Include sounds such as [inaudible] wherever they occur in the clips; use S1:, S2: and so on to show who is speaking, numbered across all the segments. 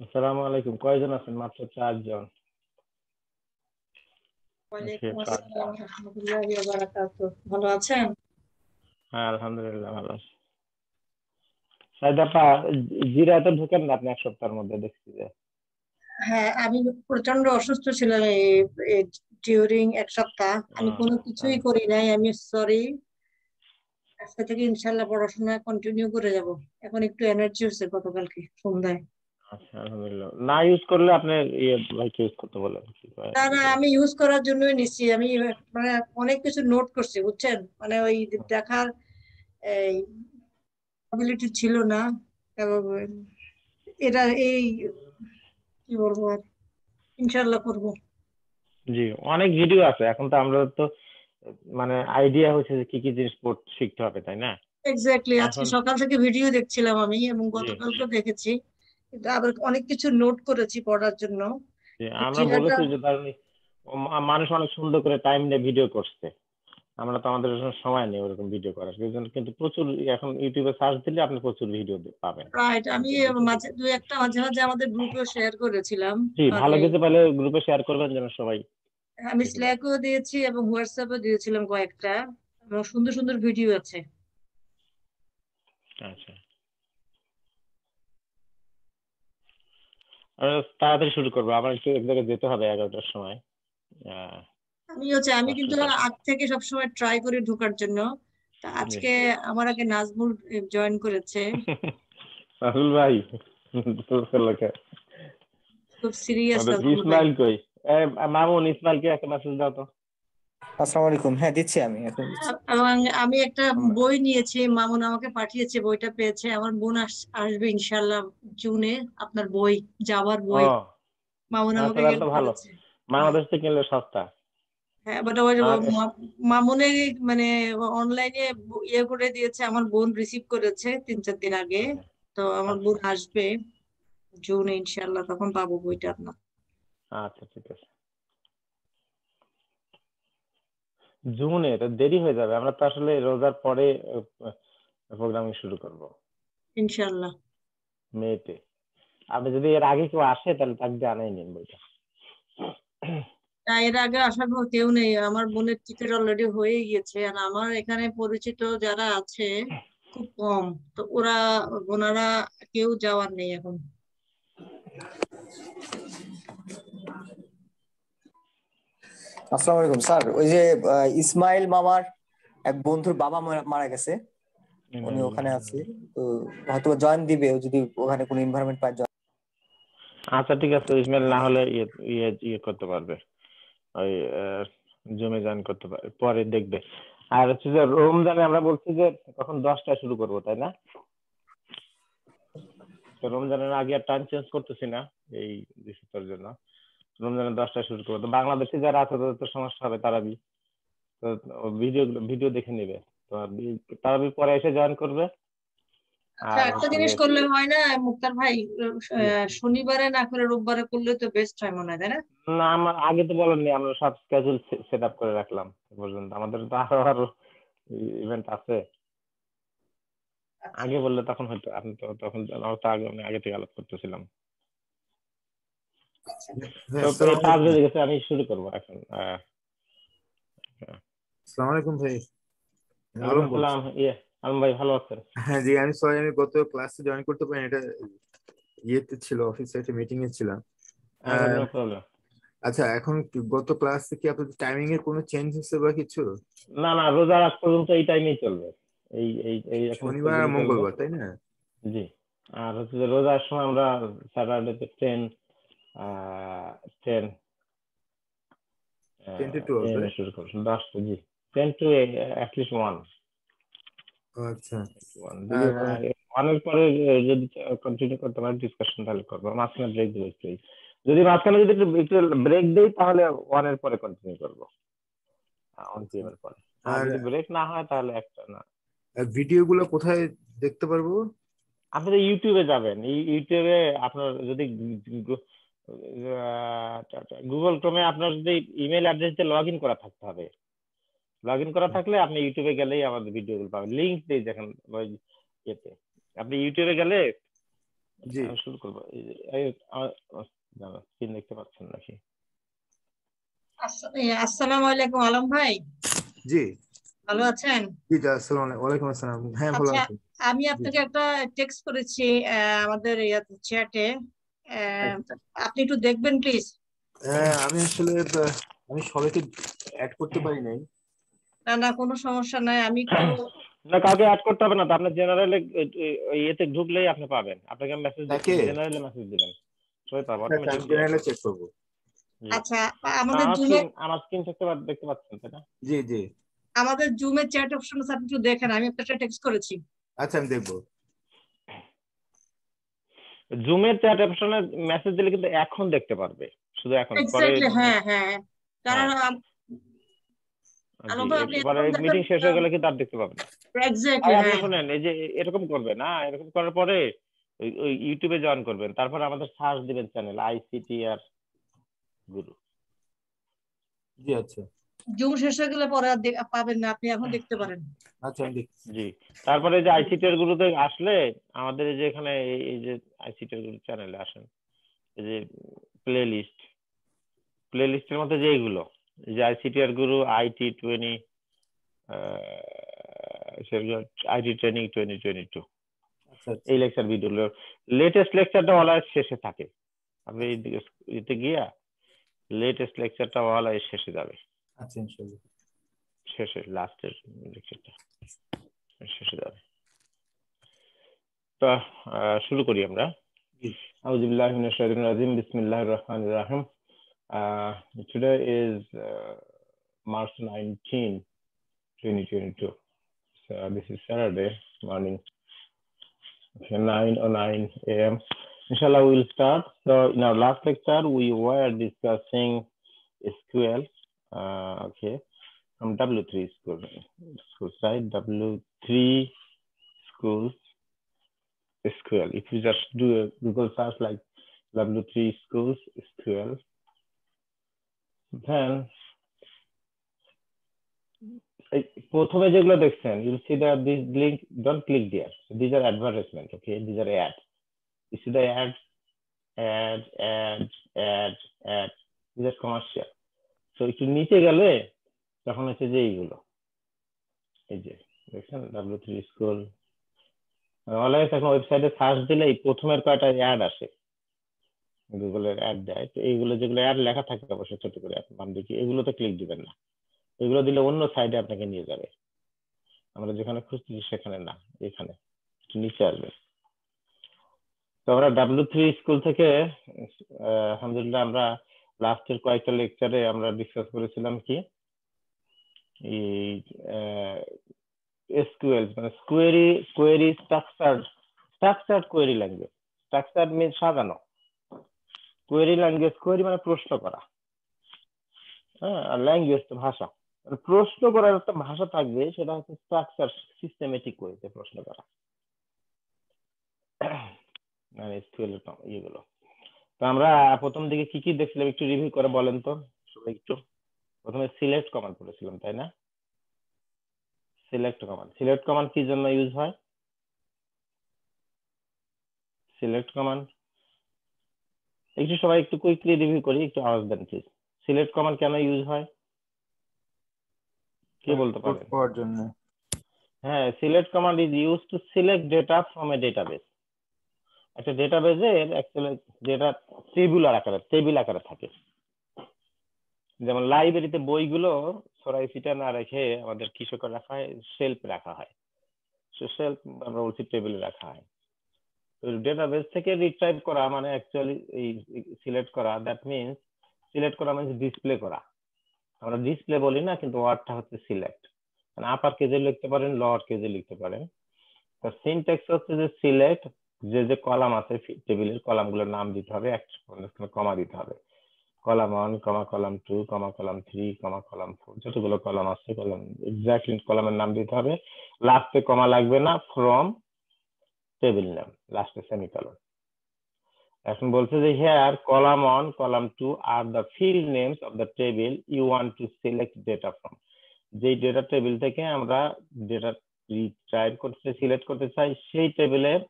S1: আসসালামু আলাইকুম। কয়জন আছেন? মাত্র চারজন। আচ্ছা,
S2: ভালো আছেন?
S1: হ্যাঁ আলহামদুলিল্লাহ ভালো আছি। সাইদাপা জিরাতে ঢুকেন না আপনি এক সপ্তাহের মধ্যে? দেখছি যে।
S2: হ্যাঁ আমি প্রচণ্ড অসুস্থ ছিলাম ডিউরিং এক সপ্তাহ। আমি কোনো কিছুই করি নাই আমি সরি আজকে থেকে ইনশাল্লাহ পড়াশোনা কন্টিনিউ করে যাব। এখন একটু এনার্জি হচ্ছে গতকালকে সন্ধ্যায়।
S1: আচ্ছা আলহামদুলিল্লাহ। না ইউজ করলে আপনি ইয়ে ভাইকে ইউজ করতে বলেন
S2: না না আমি ইউজ করার জন্যই নিচ্ছি আমি মানে অনেক কিছু নোট করছি বুঝছেন? মানে ওই দেখার এই অ্যাবিলিটি ছিল না। এবং এটা এই কি বলব আর ইনশাল্লাহ করব।
S1: জি অনেক ভিডিও আছে। এখন তো আমরা তো মানে আইডিয়া হচ্ছে যে কি কি জিনিস শিখতে হবে তাই না?
S2: এক্স্যাক্টলি আজকে সকাল থেকে ভিডিও দেখছিলাম আমি এবং
S1: জি।
S2: গতকালকেও দেখেছি। আবার অনেক কিছু নোট করেছি পড়ার জন্য।
S1: আমরা বলেছি যে ধরুন মানুষ অনেক সুন্দর করে টাইম নিয়ে ভিডিও করছে। আমরা তো আমাদের সময় নেই ওরকম ভিডিও করার। জন্য কিন্তু প্রচুর এখন ইউটিউবে সার্চ দিলে আপনি প্রচুর ভিডিও পাবেন।
S2: রাইট আমি মাঝে দুই একটা মাঝে মাঝে আমাদের গ্রুপে শেয়ার করেছিলাম।
S1: জি ভালো
S2: মানে
S1: কিছু পেলে গ্রুপে শেয়ার করবেন যেন সবাই
S2: আমি স্ল্যাকও দিয়েছি এবং হোয়াটসঅ্যাপও দিয়েছিলাম কয়েকটা। এবং সুন্দর সুন্দর ভিডিও আছে।
S1: আচ্ছা আর তাড়াতাড়ি শুরু করব। আমার একটু এক জায়গায় যেতে হবে এগারোটার সময়।
S2: আমি হচ্ছে আমি কিন্তু
S1: আচ্ছা।
S2: আগ থেকে সবসময় ট্রাই করি ঢোকার জন্য। আজকে আমার আগে নাজমুল জয়েন করেছে। [laughs]
S1: রাহুল ভাই
S2: খুব সিরিয়াস
S1: ইসমাইল কই? মামুন ইসমাইলকে একটা মেসেজ দাও তো।
S3: আসসালামু আলাইকুম। হ্যাঁ দিচ্ছি আমি এখন
S2: এবং আমি একটা বই নিয়েছি মামুন আমাকে পাঠিয়েছে বইটা পেয়েছে আমার বোন আসবে ইনশাল্লাহ জুনে আপনার বই যাওয়ার বই। মামুন
S1: আচ্ছা,
S2: আমাকে
S1: ভালো। বাংলাদেশ থেকে কিনলে সস্তা।
S2: হ্যাঁ বাট ওই মামুনে মানে অনলাইনে ইয়ে করে দিয়েছে আমার বোন রিসিভ করেছে তিন চার দিন আগে। তো আমার বোন আসবে জুনে ইনশাল্লাহ তখন পাবো বইটা আপনার।
S1: আচ্ছা ঠিক আছে। জুনে এটা দেরি হয়ে যাবে। আমরা তো আসলে রোজার পরে প্রোগ্রামিং শুরু করব।
S2: ইনশাল্লাহ
S1: মেতে। আপনি যদি এর আগে কেউ আসে তাহলে তাকে জানাই নিন বইটা।
S2: এর আগে আসার কেউ নেই। আমার বোনের টিকিট অলরেডি হয়ে গিয়েছে। আর আমার এখানে পরিচিত যারা আছে খুব কম। তো ওরা ওনারা কেউ যাওয়ার নেই এখন।
S3: আসসালামু আলাইকুম। স্যার ওই যে ইসমাইল মামার এক বন্ধুর বাবা মারা- গেছে। উনি ওখানে আছে। তো হয়তো জয়েন দিবে যদি ওখানে কোনো এনভায়রনমেন্ট পায়
S1: আচ্ছা ঠিক আছে। ইসমাইল না হলে ইয়ে ইয়ে ইয়ে করতে পারবে। ওই জমে জয়েন করতে পারবে পরে দেখবে। আর হচ্ছে যে রমজানে আমরা বলছি যে তখন দশটায় শুরু করব তাই না? রমজানের আগে আর টাইম চেঞ্জ করতেছি না এই জন্য। রমজানের দশটায় শুরু করব। তো বাংলাদেশে যারা আছে তাদের তো সমস্যা হবে তারাবি। তো ভিডিও ভিডিও দেখে নেবে। তো তারাবি পরে এসে জয়েন করবে।
S2: আচ্ছা একটা জিনিস করলে হয় না মুক্তার ভাই শনিবারে না করে রোববারে করলে তো বেস্ট হয় মনে হয় তাই না?
S1: না আমার আগে তো বলেননি আমরা সব স্কেজুল সেট আপ করে রাখলাম পর্যন্ত। আমাদের তো আরও আরও ইভেন্ট আছে। আগে বললে তখন হয়তো আপনি তো তখন আমরা তো আগে আগে থেকে আলাপ করতেছিলাম। গেছে আমি শুরু করব এখন।
S4: আসসালামু আলাইকুম ভাই।
S1: ওয়ালাইকুম আসসালাম। ইয়ে আলম ভাই ভালো আছেন?
S4: হ্যাঁ জি আমি সরি আমি গত ক্লাসে জয়েন করতে পারিনি এটা ইয়েতে ছিল অফিসে একটা মিটিং এ ছিলাম আহ,
S1: নো প্রবলেম
S4: আচ্ছা এখন গত ক্লাসে কি আপনাদের টাইমিং এর কোনো চেঞ্জ হচ্ছে বা কিছু?
S1: না না রোজার আগ পর্যন্ত এই টাইমেই চলবে। এই এই এই
S4: শনিবার আর মঙ্গলবার তাই না?
S1: জি। আর হচ্ছে রোজার সময় আমরা স্যাটারডেতে ট্রেন ট্রেন
S4: 10 to 12, right?
S1: শুরু করছি দশটা জি ten to at least one
S4: ও, আচ্ছা।
S1: ওয়ান
S4: আর-
S1: পরে যদি কন্টিনিউ করতে পারি ডিসকাশন তাহলে করব। মাঝখানে ব্রেক দেবো একটু যদি মাঝখানে যদি একটু ব্রেক দেই তাহলে ওয়ানের পরে কন্টিনিউ করব। ওয়ান পিএমের পরে। আর যদি ব্রেক না হয় তাহলে একটা না।
S4: ভিডিও গুলো কোথায় দেখতে পারব?
S1: আপনি ইউটিউবে যাবেন। ইউটিউবে আপনার যদি গুগল ক্রমে আপনার যদি ইমেল অ্যাড্রেস দিয়ে লগ ইন করা থাকতে হবে। লগ ইন করা থাকলে আপনি ইউটিউবে গেলেই আমাদের ভিডিওগুলো পাবেন। লিঙ্ক দিয়ে দেখেন ওই ইয়েতে। আপনি ইউটিউবে গেলে
S4: জি।
S1: শুরু করব। স্ক্রিন দেখতে পাচ্ছেন নাকি?
S2: আসসালামু আলাইকুম আলম ভাই।
S4: জি।
S2: ভালো আছেন?
S4: জি জি, আসসালামু আলাইকুম আসসালাম। হ্যাঁ ভালো
S2: আচ্ছা
S4: আছি।
S2: আমি আপনাকে একটা টেক্সট করেছি আহ, আমাদের চ্যাটে আপনি একটু দেখবেন প্লিজ
S4: হ্যাঁ আমি আসলে আমি সবাইকে অ্যাড করতে পারি নাই।
S2: না না কোনো সমস্যা নাই আমি [clears throat]
S1: না কাউকে অ্যাড করতে হবে না তো আপনার জেনারেলে ইয়েতে ঢুকলেই আপনি পাবেন। আপনাকে আমি
S4: মেসেজ?
S1: জেনারেলে মেসেজ দিবেন। সবাই পাবো
S4: আচ্ছা, আমি জেনারেলে চেক করব।
S2: আচ্ছা আমাদের
S1: আমার
S2: জুমে
S1: আমার স্ক্রিন দেখতে দেখতে পাচ্ছেন তাই না?
S4: জি জি।
S2: আমাদের জুমে চ্যাট অপশন আছে আপনি একটু দেখেন আমি আপনাকে টেক্সট করেছি।
S4: আচ্ছা আমি দেখব।
S1: জুমের চ্যাট অপশনে মেসেজ দিলে কিন্তু এখন দেখতে পারবে। শুধু এখন পরে
S2: এক্স্যাক্টলি হ্যাঁ হ্যাঁ। কারণ দেখবেন,
S1: মিটিং শেষ হয়ে গেলে কিন্তু আর দেখতে পাবেন না।
S2: এক্স্যাক্টলি হ্যাঁ।
S1: শোনেন এই যে এরকম করবে না এরকম করার পরে ওই ওই ইউটিউবে জয়েন করবেন তারপর আমাদের সার্চ দিবেন চ্যানেল আইসিটি আর গুরু
S4: জি আচ্ছা।
S2: জুম শেষ হয়ে গেলে পরে আর পাবেন না আপনি এখন দেখতে পারেন।
S4: আচ্ছা
S1: জি তারপরে যে আইসিটি এর গুরুতে আসলে আমাদের এই যে এখানে এই- এই যে আইসিটি এর গুরু চ্যানেলে আসেন এই যে প্লে লিস্ট প্লে লিস্টের মধ্যে যে এইগুলো এই যে আইসিটি এর গুরু আইটি টোয়েন্টি সেগুলো IT training twenty twenty two এই লেকচার ভিডিওগুলো লেটেস্ট লেকচারটা অলওয়েজ শেষে থাকে। আপনি এই দিকে এতে গিয়া লেটেস্ট লেকচারটা অলওয়েজ শেষে যাবে।
S4: আচ্ছা ইনশাআল্লাহ।
S1: শেষে লাস্টের লেকচারটা। শেষে যাবে। uh, 19 2022 so this is saturday morning. Okay, 9 or 9 a.m. inshallah we will start. So in our last lecture we were discussing SQL uh, okay. From W3 school. School side W3 schools SQL. If you just do a Google search like W3 schools SQL, then এই প্রথমে যেগুলো দেখছেন you'll see that this link don't click there these are advertisement okay these are ad you see the ad ad ad ad ad these are commercial তো একটু নিচে গেলে তখন হচ্ছে যে এইগুলো। এই যে, দেখছেন? ডাব্লিউ থ্রি স্কুল অলওয়েজ এখন ওয়েবসাইটে সার্চ দিলে প্রথমের কয়টা অ্যাড আসে। গুগলের অ্যাড দেয়। তো এইগুলো যেগুলো অ্যাড লেখা থাকে অবশ্যই ছোট করে বাম দিকে, এগুলোতে ক্লিক দিবেন না। এগুলো দিলে অন্য সাইডে আপনাকে নিয়ে যাবে। আমরা যেখানে খুঁজতেছি সেখানে না, এখানে। একটু নিচে আসবে তো আমরা ডাব্লিউ থ্রি স্কুল থেকে আলহামদুলিল্লাহ আমরা লাস্টের কয়েকটা লেকচারে আমরা ডিসকাস করেছিলাম কি? এই এসকিউএল মানে query query structure structure query language structure mean সাজানো। কোয়েরি ল্যাঙ্গুয়েজ কোয়েরি মানে প্রশ্ন করা। হ্যাঁ আর ল্যাঙ্গুয়েজ তো ভাষা। মানে প্রশ্ন করার একটা ভাষা থাকবে, সেটা হচ্ছে স্ট্রাকচার সিস্টেমেটিক ওয়েতে প্রশ্ন করা। মানে এসকিউএল ইয়েগুলো। তো আমরা প্রথম দিকে কি কি দেখছিলাম একটু রিভিউ করে বলেন তো? সবাই একটু। প্রথমে সিলেক্ট কমান্ড করেছিলাম তাই না? সিলেক্ট কমান্ড সিলেক্ট কমান্ড কি জন্য ইউজ হয়? সিলেক্ট কমান্ড একটু সবাই একটু কুইকলি রিভিউ করি একটু আওয়াজ দেন প্লিজ সিলেক্ট কমান্ড কেন ইউজ হয়? কে বলতে
S4: জন্য।
S1: হ্যাঁ select command is use to select data from a database একটা ডেটাবেজে অ্যাকচুয়ালি ডেটা টেবিউলার আকারে টেবিল আকারে থাকে। যেমন লাইব্রেরিতে বইগুলো সরাই, সিটা না রেখে আমাদের কিসে করে রাখা হয় শেলফ রাখা হয়। শেলফ আমরা বলছি টেবিলে রাখা হয়। ডেটাবেস থেকে রিট্রাইভ করা মানে অ্যাকচুয়ালি এই সিলেক্ট করা দ্যাট মিনস সিলেক্ট করা মানে ডিসপ্লে করা। আমরা ডিসপ্লে বলি না, কিন্তু ওয়ার্ডটা হচ্ছে সিলেক্ট মানে আপার কেজে লিখতে পারেন লোয়ার কেজে লিখতে পারেন। সিনট্যাক্স হচ্ছে যে সিলেক্ট যে যে কলাম আছে টেবিলের কলামগুলোর নাম দিতে হবে একটা কমা দিতে হবে। Column one, comma column two, comma column three, comma column four, যতগুলো কলাম আছে, কলাম এক্স্যাক্টলি কলামের নাম দিতে হবে। লাস্টে কমা লাগবে না ফ্রম টেবিল নেম লাস্টে সেমি সেমিকলন এখন বলছে যে here column one, column two are the field names of the table you want to select data from. যেই ডেটা টেবিল থেকে আমরা ডেটা রিট্রাইভ করতে, সিলেক্ট করতে চাই, সেই টেবিলের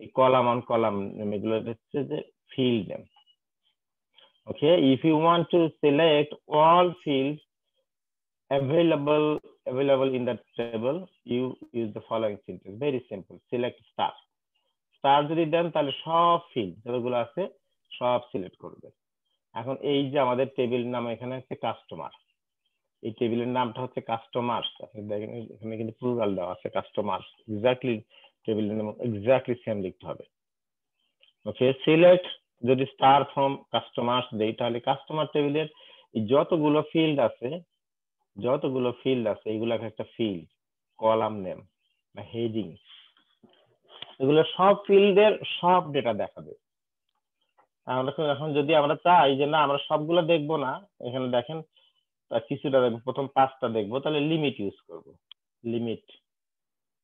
S1: এই কলাম অন কলাম নেম এগুলো হচ্ছে যে field name okay? If you want to select all fields available available in that table, you use the following syntax very simple. Select star. Star যদি দেন, তাহলে সব ফিল্ড যেগুলো আছে, সব সিলেক্ট করবে। এখন এই যে আমাদের টেবিল নাম এখানে হচ্ছে কাস্টমার এই টেবিলের নামটা হচ্ছে কাস্টমার আপনি দেখেন, এখানে কিন্তু প্লুরাল দেওয়া আছে কাস্টমার এক্স্যাক্টলি টেবিলের নাম এক্স্যাক্টলি সেম লিখতে হবে। ওকে সিলেক্ট যদি স্টার ফ্রম কাস্টমার্স দেই তাহলে কাস্টমার টেবিলের যতগুলো ফিল্ড আছে, যতগুলো ফিল্ড আছে, এগুলোকে একটা ফিল্ড কলাম নেম বা হেডিং এগুলো সব ফিল্ডের সব ডেটা দেখাবে। আমরা এখন যদি আমরা চাই যে না, আমরা সবগুলো দেখব না, এখানে দেখেন কিছুটা দেখব, প্রথম পাঁচটা দেখব, তাহলে লিমিট ইউজ করব। লিমিট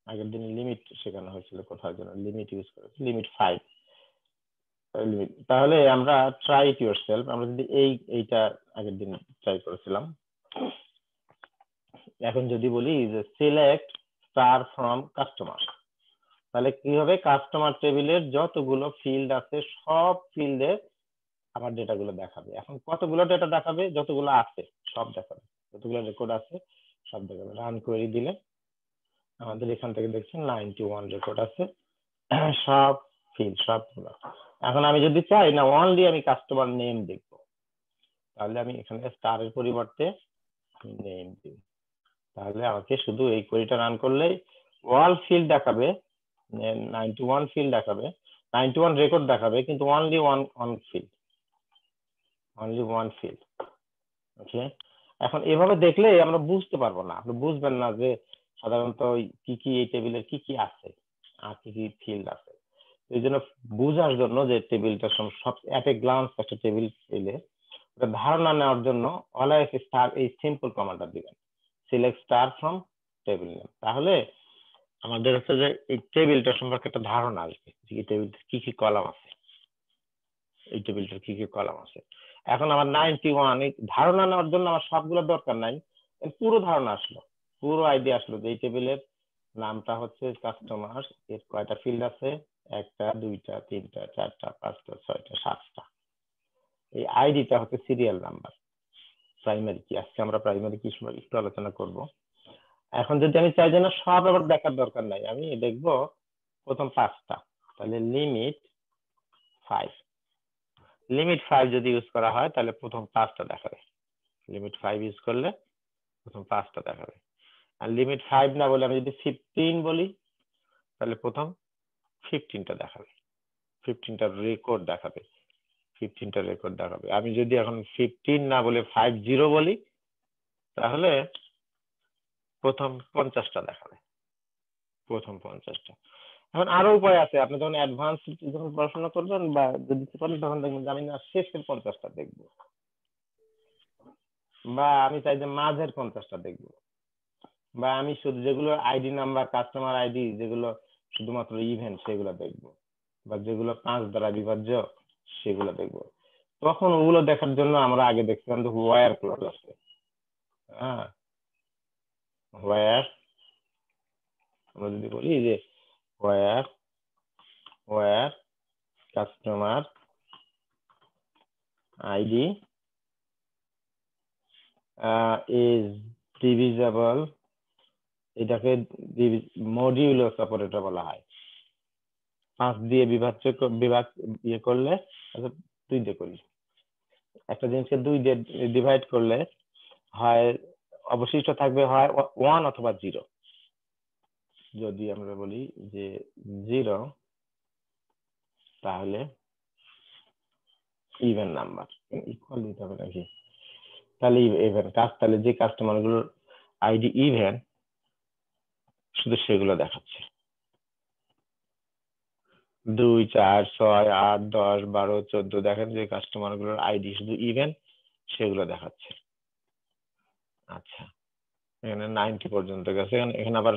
S1: আগের দিন লিমিট শেখানো হয়েছিল কোথাও যেন লিমিট ইউজ করে লিমিট ফাইভ লিমিট তাহলে আমরা ট্রাই ইট ইউর সেলফ আমরা যদি এই, এইটা আগের দিন ট্রাই করেছিলাম। এখন যদি বলি যে সিলেক্ট স্টার ফ্রম কাস্টমার তাহলে কি হবে কাস্টমার টেবিলের যতগুলো ফিল্ড আছে, সব ফিল্ডে আমার ডেটাগুলো দেখাবে। এখন কতগুলো ডেটা দেখাবে? যতগুলো আছে, সব দেখাবে। যতগুলো রেকর্ড আছে, সব দেখাবে। রান কোয়েরি দিলে আমাদের এখান থেকে দেখছেন নাইনটি ওয়ান রেকর্ড আছে। সব ফিল্ড সবগুলো এখন আমি যদি চাই না অনলি আমি কাস্টমার নেম দেখব। তাহলে আমি এখানে স্টারের পরিবর্তে নেম দিই। তাহলে আমাকে শুধু এই কোয়েরিটা রান করলেই ওয়াল ফিল্ড দেখাবে নাইনটি ওয়ান ফিল্ড দেখাবে নাইনটি ওয়ান রেকর্ড দেখাবে, কিন্তু only one one field only one field okay এখন এভাবে দেখলে আমরা বুঝতে পারব না। আপনি বুঝবেন না যে সাধারণত কি কি এই টেবিলের কি কি আছে, আর কি কি ফিল্ড আছে। এই জন্য বোঝার জন্য যে টেবিলটা সব এট এ গ্লান্স একটা টেবিল পেলে ওটা ধারণা নেওয়ার জন্য অলওয়েজ স্টার এই সিম্পল কমান্ডটা দিবেন। Select star from table name তাহলে আমাদের হচ্ছে যে এই টেবিলটা সম্পর্কে একটা ধারণা আসবে এই টেবিলটা কি কি কলাম আছে। এই টেবিলটার কি কি কলাম আছে। এখন আমার নাইনটি ওয়ান ধারণা নেওয়ার জন্য আমার সবগুলো দরকার নাই পুরো ধারণা আসলো। পুরো আইডিয়া আসলো যে এই টেবিলের নামটা হচ্ছে কাস্টমার এর কয়টা ফিল্ড আছে? একটা, দুইটা, তিনটা, চারটা, পাঁচটা, ছয়টা, সাতটা। এই আইডিটা হচ্ছে সিরিয়াল নাম্বার প্রাইমারি কি আজকে আমরা প্রাইমারি কি একটু আলোচনা করব। এখন যদি আমি চাই যে না, সব আবার দেখার দরকার নাই, আমি দেখব প্রথম পাঁচটা। তাহলে লিমিট ফাইভ লিমিট ফাইভ যদি ইউজ করা হয়, তাহলে প্রথম পাঁচটা দেখাবে। লিমিট ফাইভ ইউজ করলে প্রথম পাঁচটা দেখাবে। আর লিমিট ফাইভ না বলে আমি যদি ফিফটিন বলি, তাহলে প্রথম ফিফটিনটা দেখাবে। ফিফটিনটা রেকর্ড দেখাবে। ফিফটিনটা রেকর্ড দেখাবে। আমি যদি এখন ফিফটিন না বলে ফাইভ জিরো বলি, তাহলে প্রথম পঞ্চাশটা দেখাবে। প্রথম পঞ্চাশটা এখন আরও উপায় আছে। আপনি যখন অ্যাডভান্স যখন পড়াশোনা করবেন বা যদি পারেন তখন দেখবেন যে আমি না শেষের পঞ্চাশটা দেখব। বা আমি চাই যে মাঝের পঞ্চাশটা দেখব। বা আমি শুধু যেগুলো আইডি নাম্বার কাস্টমার আইডি যেগুলো শুধুমাত্র ইভেন্ট সেগুলো দেখব বা যেগুলো পাঁচ দ্বারা বিভাজ্য সেগুলো দেখব। তখন ওগুলো দেখার জন্য আমরা আগে দেখছিলাম যে ওয়ার ক্লজ আছে। হ্যাঁ ওয়ার আমরা যদি বলি যে where where customer ID is divisible এটাকে মডিউলাস অপারেটর বলা হয়। পাঁচ দিয়ে বিভাজ্য বিভাগ ইয়ে করলে আচ্ছা দুই দিয়ে করি। একটা জিনিসকে দুই দিয়ে ডিভাইড করলে হয়, অবশিষ্ট থাকবে হয় ওয়ান অথবা জিরো যদি আমরা বলি যে জিরো তাহলে ইভেন নাম্বার ইকুয়াল দিতে হবে নাকি? তাহলে ইভেন কাজ, তাহলে যে কাস্টমারগুলোর আইডি ইভেন শুধু সেগুলো দেখাচ্ছে। দুই, চার, ছয়, আট, দশ, বারো, চোদ্দ, দেখেন যে কাস্টমারগুলোর আইডি শুধু ইভেন সেগুলো দেখাচ্ছে। আচ্ছা এখানে নাইনটি পর্যন্ত গেছে। এখানে আবার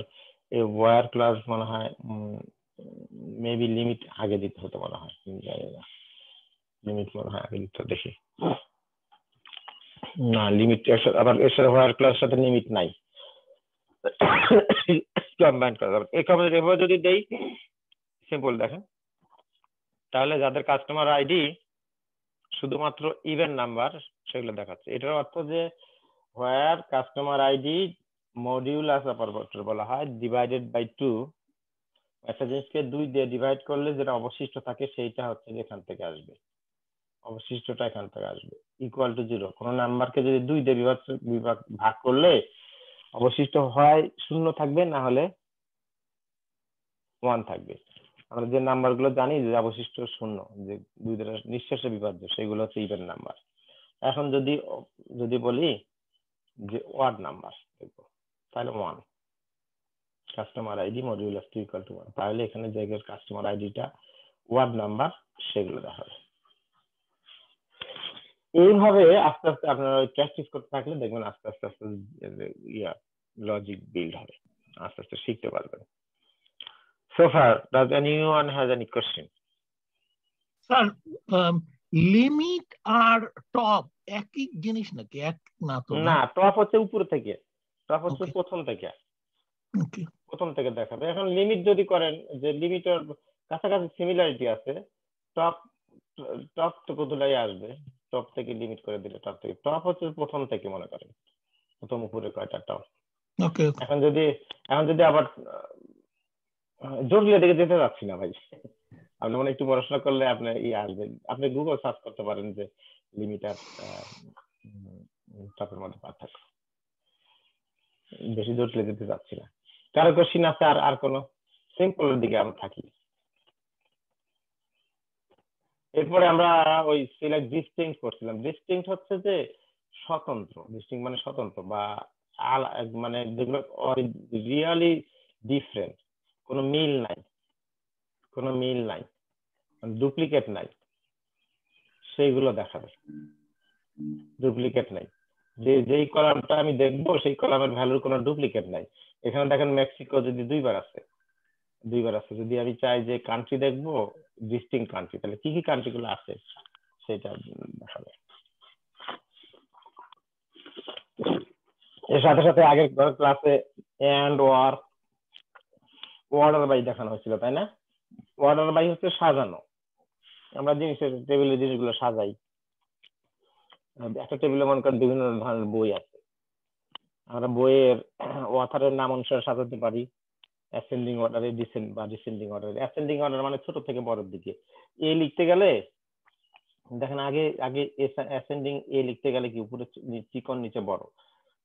S1: এই ওয়ার ক্লাস মনে হয় মেবি লিমিট আগে দিতে হতো মনে হয়। জানি না। লিমিট মনে হয় আগে দিতে দেখি। না লিমিট আবার এর সাথে ওয়ার ক্লাস সাথে লিমিট নাই। কম্বাইন করা যাবে। এই এভাবে যদি দেই সিম্পল দেখেন তাহলে যাদের কাস্টমার আইডি শুধুমাত্র ইভেন্ট নাম্বার সেগুলো দেখাচ্ছে। এটার অর্থ যে where customer ID modulus operator বলা হয় ডিভাইডেড বাই টু একটা জিনিসকে দুই দিয়ে ডিভাইড করলে যেটা অবশিষ্ট থাকে সেইটা হচ্ছে যে এখান থেকে আসবে। অবশিষ্টটা এখান থেকে আসবে। ইকুয়াল টু জিরো কোনো নাম্বারকে যদি দুই দিয়ে বিভাগ বিভাগ ভাগ করলে অবশিষ্ট হয় শূন্য থাকবে, না হলে ওয়ান থাকবে। আমরা যে নাম্বারগুলো জানি যে অবশিষ্ট শূন্য, যে দুই দ্বারা বিভাজ্য, সেগুলো হচ্ছে ইভেন নাম্বার এখন যদি যদি বলি যে ওয়ার্ড নাম্বার তাহলে one customer ID module two equal to one তাহলে এখানে জায়গার কাস্টমার আইডিটা ওয়ার্ড নাম্বার সেগুলো দেখাবে। এইভাবে আস্তে আস্তে আপনারা প্র্যাকটিস করতে থাকলে দেখবেন আস্তে আস্তে আস্তে ইয়া লজিক বিল্ড হবে। আস্তে আস্তে শিখতে পারবেন। So far, does anyone has any question?
S5: Sir limit R top একই জিনিস নাকি? এক না তো
S1: না টপ হচ্ছে উপর থেকে। টপ হচ্ছে প্রথম থেকে।
S5: ওকে
S1: প্রথম থেকে দেখাবে। এখন লিমিট যদি করেন যে লিমিটের কাছাকাছি সিমিলারিটি আছে টপ টপ তো কোথায় আসবে। টপ থেকে লিমিট করে দিলে টপ থেকে টপ হচ্ছে প্রথম থেকে মনে করেন। প্রথম উপরে কয়টা টপ
S5: ওকে।
S1: এখন যদি এখন যদি আবার আহ, জটিলের দিকে যেতে যাচ্ছি না ভাই। আপনি মানে একটু পড়াশোনা করলে আপনি ই আসবে। আপনি গুগল সার্চ করতে পারেন যে লিমিটার টপের মধ্যে পার্থক্য। বেশি জটিলে যেতে যাচ্ছি না। কারও কোশ্চিন আছে আর আর কোনো? সিম্পলের দিকে আমরা থাকি। এরপরে আমরা ওই সিলেক্ট ডিস্টিংক্ট করছিলাম। ডিস্টিংক্ট হচ্ছে যে স্বতন্ত্র। ডিস্টিংক্ট মানে স্বতন্ত্র বা মানে যেগুলো রিয়ালি ডিফারেন্ট কোনো মিল নাই। কোনো মিল নাই। ডুপ্লিকেট নাই। সেইগুলো দেখাবে। ডুপ্লিকেট নাই। যে, যেই কলামটা আমি দেখব, সেই কলামের ভ্যালুর কোনো ডুপ্লিকেট নাই। এখানে দেখেন মেক্সিকো যদি দুইবার আছে। দুইবার আছে। যদি আমি চাই যে কান্ট্রি দেখব ডিস্টিং কান্ট্রি তাহলে কি কি কান্ট্রি গুলো আছে? সেটা দেখাবে এর সাথে সাথে আগের ক্লাসে এন্ড ওয়ার অর্ডার বাই দেখানো হয়েছিল, তাই না? অর্ডার বাই হচ্ছে সাজানো। আমরা জিনিসের টেবিলে জিনিসগুলো সাজাই। একটা টেবিলে মনে করেন বিভিন্ন ধরনের বই আছে। আমরা বইয়ের অথারের নাম অনুসারে সাজাতে পারি। অ্যাসেন্ডিং অর্ডারে ডিসেন্ড বা ডিসেন্ডিং অর্ডারে অ্যাসেন্ডিং অর্ডার মানে ছোট থেকে বড়ের দিকে। এ লিখতে গেলে, দেখেন আগে আগে অ্যাসেন্ডিং এ লিখতে গেলে কি? উপরে চিকন নিচে বড়।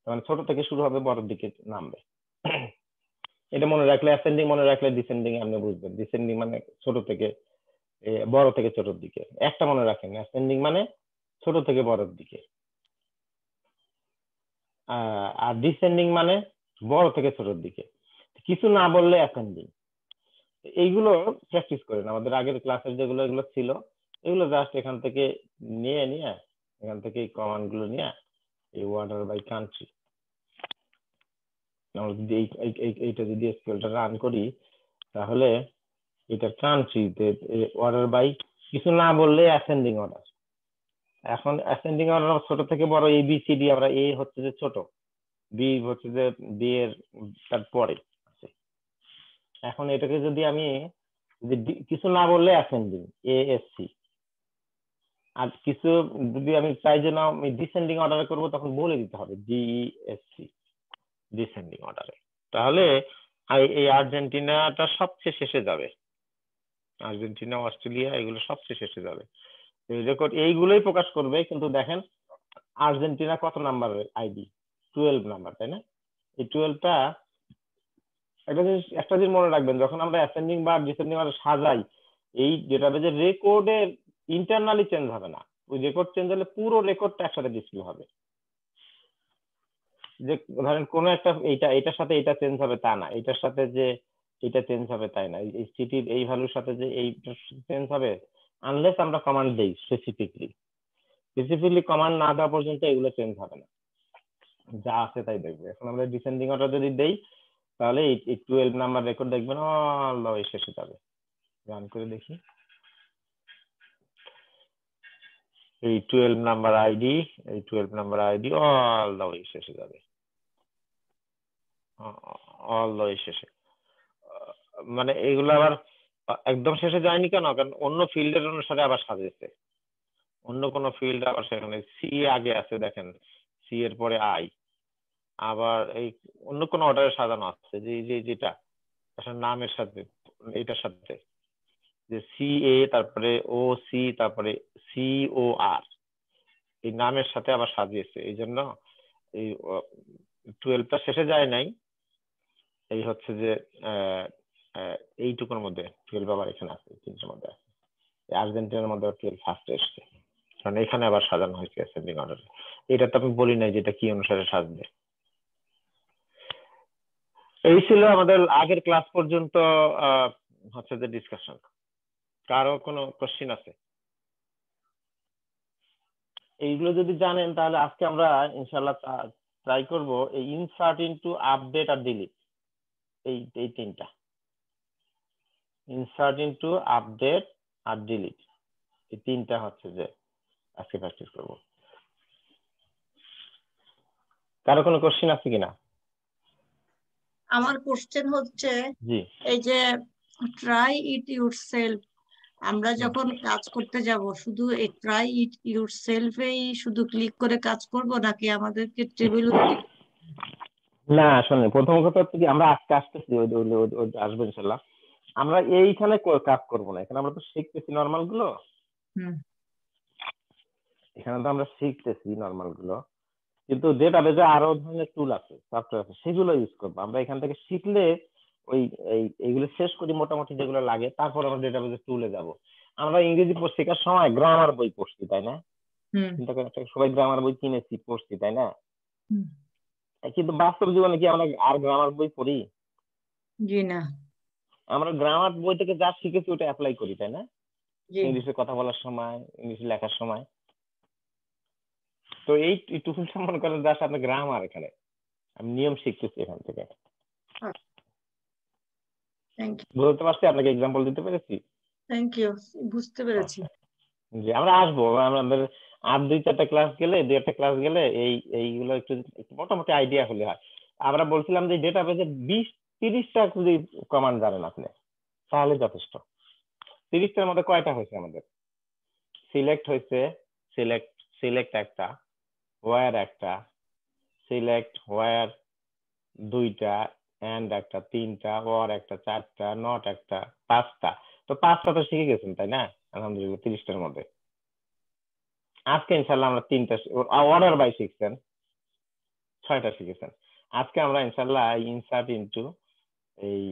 S1: মানে ছোট থেকে শুরু হবে বড়ের দিকে নামবে। [clears throat] এটা মনে রাখলে অ্যাসেন্ডিং মনে রাখলে ডিসেন্ডিং আপনি বুঝবেন। ডিসেন্ডিং মানে ছোট থেকে বড় থেকে ছোটর দিকে। একটা মনে রাখেন অ্যাসেন্ডিং মানে ছোট থেকে বড়র দিকে। আর ডিসেন্ডিং মানে বড় থেকে ছোটর দিকে। কিছু না বললে অ্যাসেন্ডিং এইগুলো প্র্যাকটিস করেন। আমাদের আগের ক্লাসের যেগুলো, এগুলো ছিল, এগুলো জাস্ট এখান থেকে নিয়ে নিয়ে, এখান থেকে এই কমান্ডগুলো নিয়ে, এই ওয়ার্ডার বাই কান্ট্রি আমরা যদি এই, এই- এই- এইটা যদি এসকিউএলটা রান করি, তাহলে এটা কান্ট্রিতে অর্ডার বাই কিছু না বললে অ্যাসেন্ডিং অর্ডার এখন অ্যাসেন্ডিং অর্ডার ছোট থেকে বড় এ বি সি ডি আমরা এ হচ্ছে যে ছোট বি হচ্ছে যে বি এর তারপরে। এখন এটাকে যদি আমি কিছু না বললে অ্যাসেন্ডিং এ এস সি আর কিছু যদি আমি চাই যে না আমি ডিসেন্ডিং অর্ডার করব, তখন বলে দিতে হবে ডি এস সি ডিসেন্ডিং অর্ডারে তাহলে এই আর্জেন্টিনাটা সবচেয়ে শেষে যাবে। আর্জেন্টিনা, অস্ট্রেলিয়া, এগুলো সবচেয়ে শেষে যাবে। রেকর্ড এইগুলোই প্রকাশ করবে, কিন্তু দেখেন আর্জেন্টিনা কত নাম্বার আইডি টুয়েলভ নাম্বার তাই না? এই টুয়েলভটা একটা জিনিস একটা জিনিস মনে রাখবেন, যখন আমরা অ্যাসেন্ডিং বা ডিসেন্ডিং অর্ডার সাজাই, এই ডেটাবেজের রেকর্ডের ইন্টারনালি চেঞ্জ হবে না। ওই রেকর্ড চেঞ্জ হলে পুরো রেকর্ডটা একসাথে ডিসপ্লে হবে। যে ধরেন কোনো একটা এইটা এটার সাথে এটা চেঞ্জ হবে তা না এটার সাথে যে এটা চেঞ্জ হবে তাই না, এই সিটির এই ভ্যালুর সাথে যে এই চেঞ্জ হবে আনলেস আমরা কমান্ড দেই স্পেসিফিকলি স্পেসিফিকলি কমান্ড না দেওয়া পর্যন্ত এগুলো চেঞ্জ হবে না। যা আছে তাই দেখবে। এখন আমরা ডিসেন্ডিং অর্ডার যদি দেই তাহলে এই টুয়েলভ নাম্বার রেকর্ড দেখবেন ওয়ে শেষে যাবে। রান করে দেখি। এই টুয়েলভ নাম্বার আইডি এই টুয়েলভ নাম্বার আইডি ওয়ে শেষে যাবে। ওয়ে শেষে। মানে এগুলো আবার একদম শেষে যায়নি কেন? কারণ অন্য ফিল্ডের অনুসারে আবার সাজিয়েছে। অন্য কোনো ফিল্ড আবার সেখানে সি আগে আছে, দেখেন। সি এর পরে আই আবার এই অন্য কোনো অর্ডারে সাজানো আছে, যে যে, যেটা, আসলে নামের সাথে, এটার সাথে, যে সি এ তারপরে ও সি তারপরে সি ও আর এই নামের সাথে আবার সাজিয়েছে, এই জন্য এই টুয়েলভটা শেষে যায় নাই, এই হচ্ছে যে এইটুকুর মধ্যে টুয়েলভ আবার এখানে আছে তিনটার মধ্যে আছে আর্জেন্টিনার মধ্যে টুয়েলভ ফার্স্ট এসছে, কারণ এখানে আবার সাজানো হয়েছে অ্যাসেন্ডিং এটা তো আমি বলি নাই যে এটা কি অনুসারে সাজবে। এই ছিল আমাদের আগের ক্লাস পর্যন্ত হচ্ছে যে ডিসকাশন কারও কোনো কোশ্চিন আছে? এইগুলো যদি জানেন, তাহলে আজকে আমরা ইনশাল্লাহ ট্রাই করব এই ইনসার্ট ইনটু আপডেট আর ডিলিট এই এই তিনটা। ইনসার্ট ইনটু আপডেট আর ডিলিট এই তিনটা হচ্ছে যে আজকে প্র্যাকটিস করব। কারও কোনো কোশ্চিন আছে কিনা?
S2: আমার কোশ্চেন হচ্ছে এই যে ট্রাই ইট ইউর সেলফ আমরা যখন কাজ করতে যাব শুধু এই ট্রাই ইট ইউর সেলফেই শুধু ক্লিক করে কাজ করব নাকি আমাদেরকে টেবিল
S1: না শোনেন প্রথম কথা হচ্ছে কি আমরা আজকে আসতেছি ওই ওই- ওই- ওই আসব ইনশাল্লাহ। আমরা এইখানে কাজ করব না। এখানে আমরা তো শিখতেছি
S2: নর্মালগুলো।
S1: এখানে তো আমরা শিখতেছি নর্মালগুলো। কিন্তু ডেটাবেজে আরও ধরনের টুল আছে সফটওয়্যার আছে সেগুলো ইউজ করব। আমরা এখান থেকে শিখলে ওই এই এইগুলো শেষ করি মোটামুটি যেগুলো লাগে তারপর আমরা ডেটাবেজে টুলে যাব। আমরা ইংরেজি শেখার সময় গ্রামার বই পড়ছি তাই না?
S2: হুম।
S1: চিন্তা সবাই গ্রামার বই কিনেছি পড়ছি তাই না। কিন্তু বাস্তব জীবনে কি আমরা আর গ্রামার বই পড়ি?
S2: জি না।
S1: আমরা গ্রামার বই থেকে যা শিখেছি ওটা অ্যাপ্লাই করি তাই না? ইংলিশে কথা বলার সময় ইংলিশে লেখার সময়। তো এই টুলটা মনে করেন জাস্ট আপনার গ্রামার এখানে। আমি নিয়ম শিখতেছি এখান থেকে। বলতে পারছি আপনাকে এক্সাম্পল দিতে পেরেছি?
S2: থ্যাংক ইউ বুঝতে পেরেছি।
S1: যে আমরা আসব। আমাদের আর দুই চারটা ক্লাস গেলে দুই একটা ক্লাস গেলে এই এইগুলো একটু মোটামুটি আইডিয়া হলে হয়। আমরা বলছিলাম যে ডেটাবেজে বিশ তিরিশটা যদি কমান্ড জানেন আপনি তাহলে যথেষ্ট। তিরিশটার মধ্যে কয়টা হয়েছে আমাদের? সিলেক্ট হয়েছে সিলেক্ট সিলেক্ট একটা। ওয়ার একটা সিলেক্ট ওয়ার দুইটা এন্ড একটা, তিনটা ওয়ার একটা, চারটা নট একটা, পাঁচটা। তো পাঁচটা তো শিখে গেছেন, তাই না? আলহামদুলিল্লাহ, তিরিশটার মধ্যে। আজকে ইনশাল্লাহ আমরা তিনটা অর্ডার বাই শিখছেন ছয়টা শিখেছেন। আজকে আমরা ইনশাল্লাহ ইনসার্ট ইনটু এই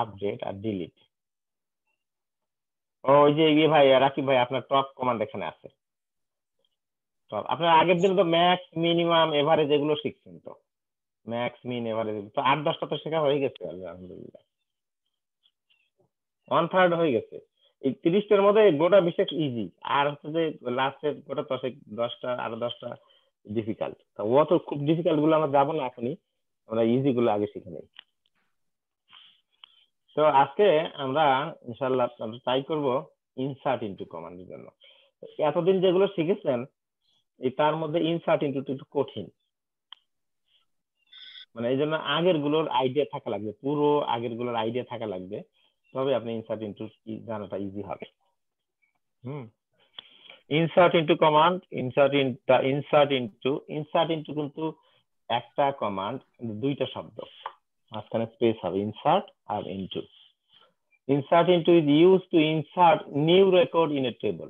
S1: আপডেট আর ডিলিট ও, ওই যে ইয়ে ভাই, রাকিব ভাই, আপনার টপ কমান্ড এখানে আছে। টপ আপনার আগের দিন তো ম্যাক্স মিনিমাম এভারেজ এগুলো শিখছেন তো। ম্যাক্স মিন এভারেজ তো আট, দশটা তো শেখা হয়ে গেছে, আলহামদুলিল্লাহ। ওয়ান থার্ড হয়ে গেছে। এই তিরিশটার মধ্যে গোটা বিশেষ ইজি আর হচ্ছে যে লাস্টের গোটা দশেক, দশটা, আরও দশটা ডিফিকাল্ট তা ও তো খুব ডিফিকাল্টগুলো আমরা যাব না এখনই, আমরা ইজি গুলো আগে শিখে নেই। তো আজকে আমরা ইনশাল্লাহ আমরা ট্রাই করব ইনসার্ট ইনটু কমান্ডের জন্য। এতদিন যেগুলো শিখেছেন এই তার মধ্যে ইনসার্ট ইনটু একটু কঠিন। মানে এই জন্য আগেরগুলোর আইডিয়া থাকা লাগবে, পুরো আগেরগুলোর আইডিয়া থাকা লাগবে তবে আপনি ইনসার্ট ইনটু জানাটা ইজি হবে। হুম। Insert into command insert in insert into insert into কিন্তু একটা কমান্ড দুইটা শব্দ। মাঝখানে স্পেস হবে insert R into insert into is use to insert new record in a table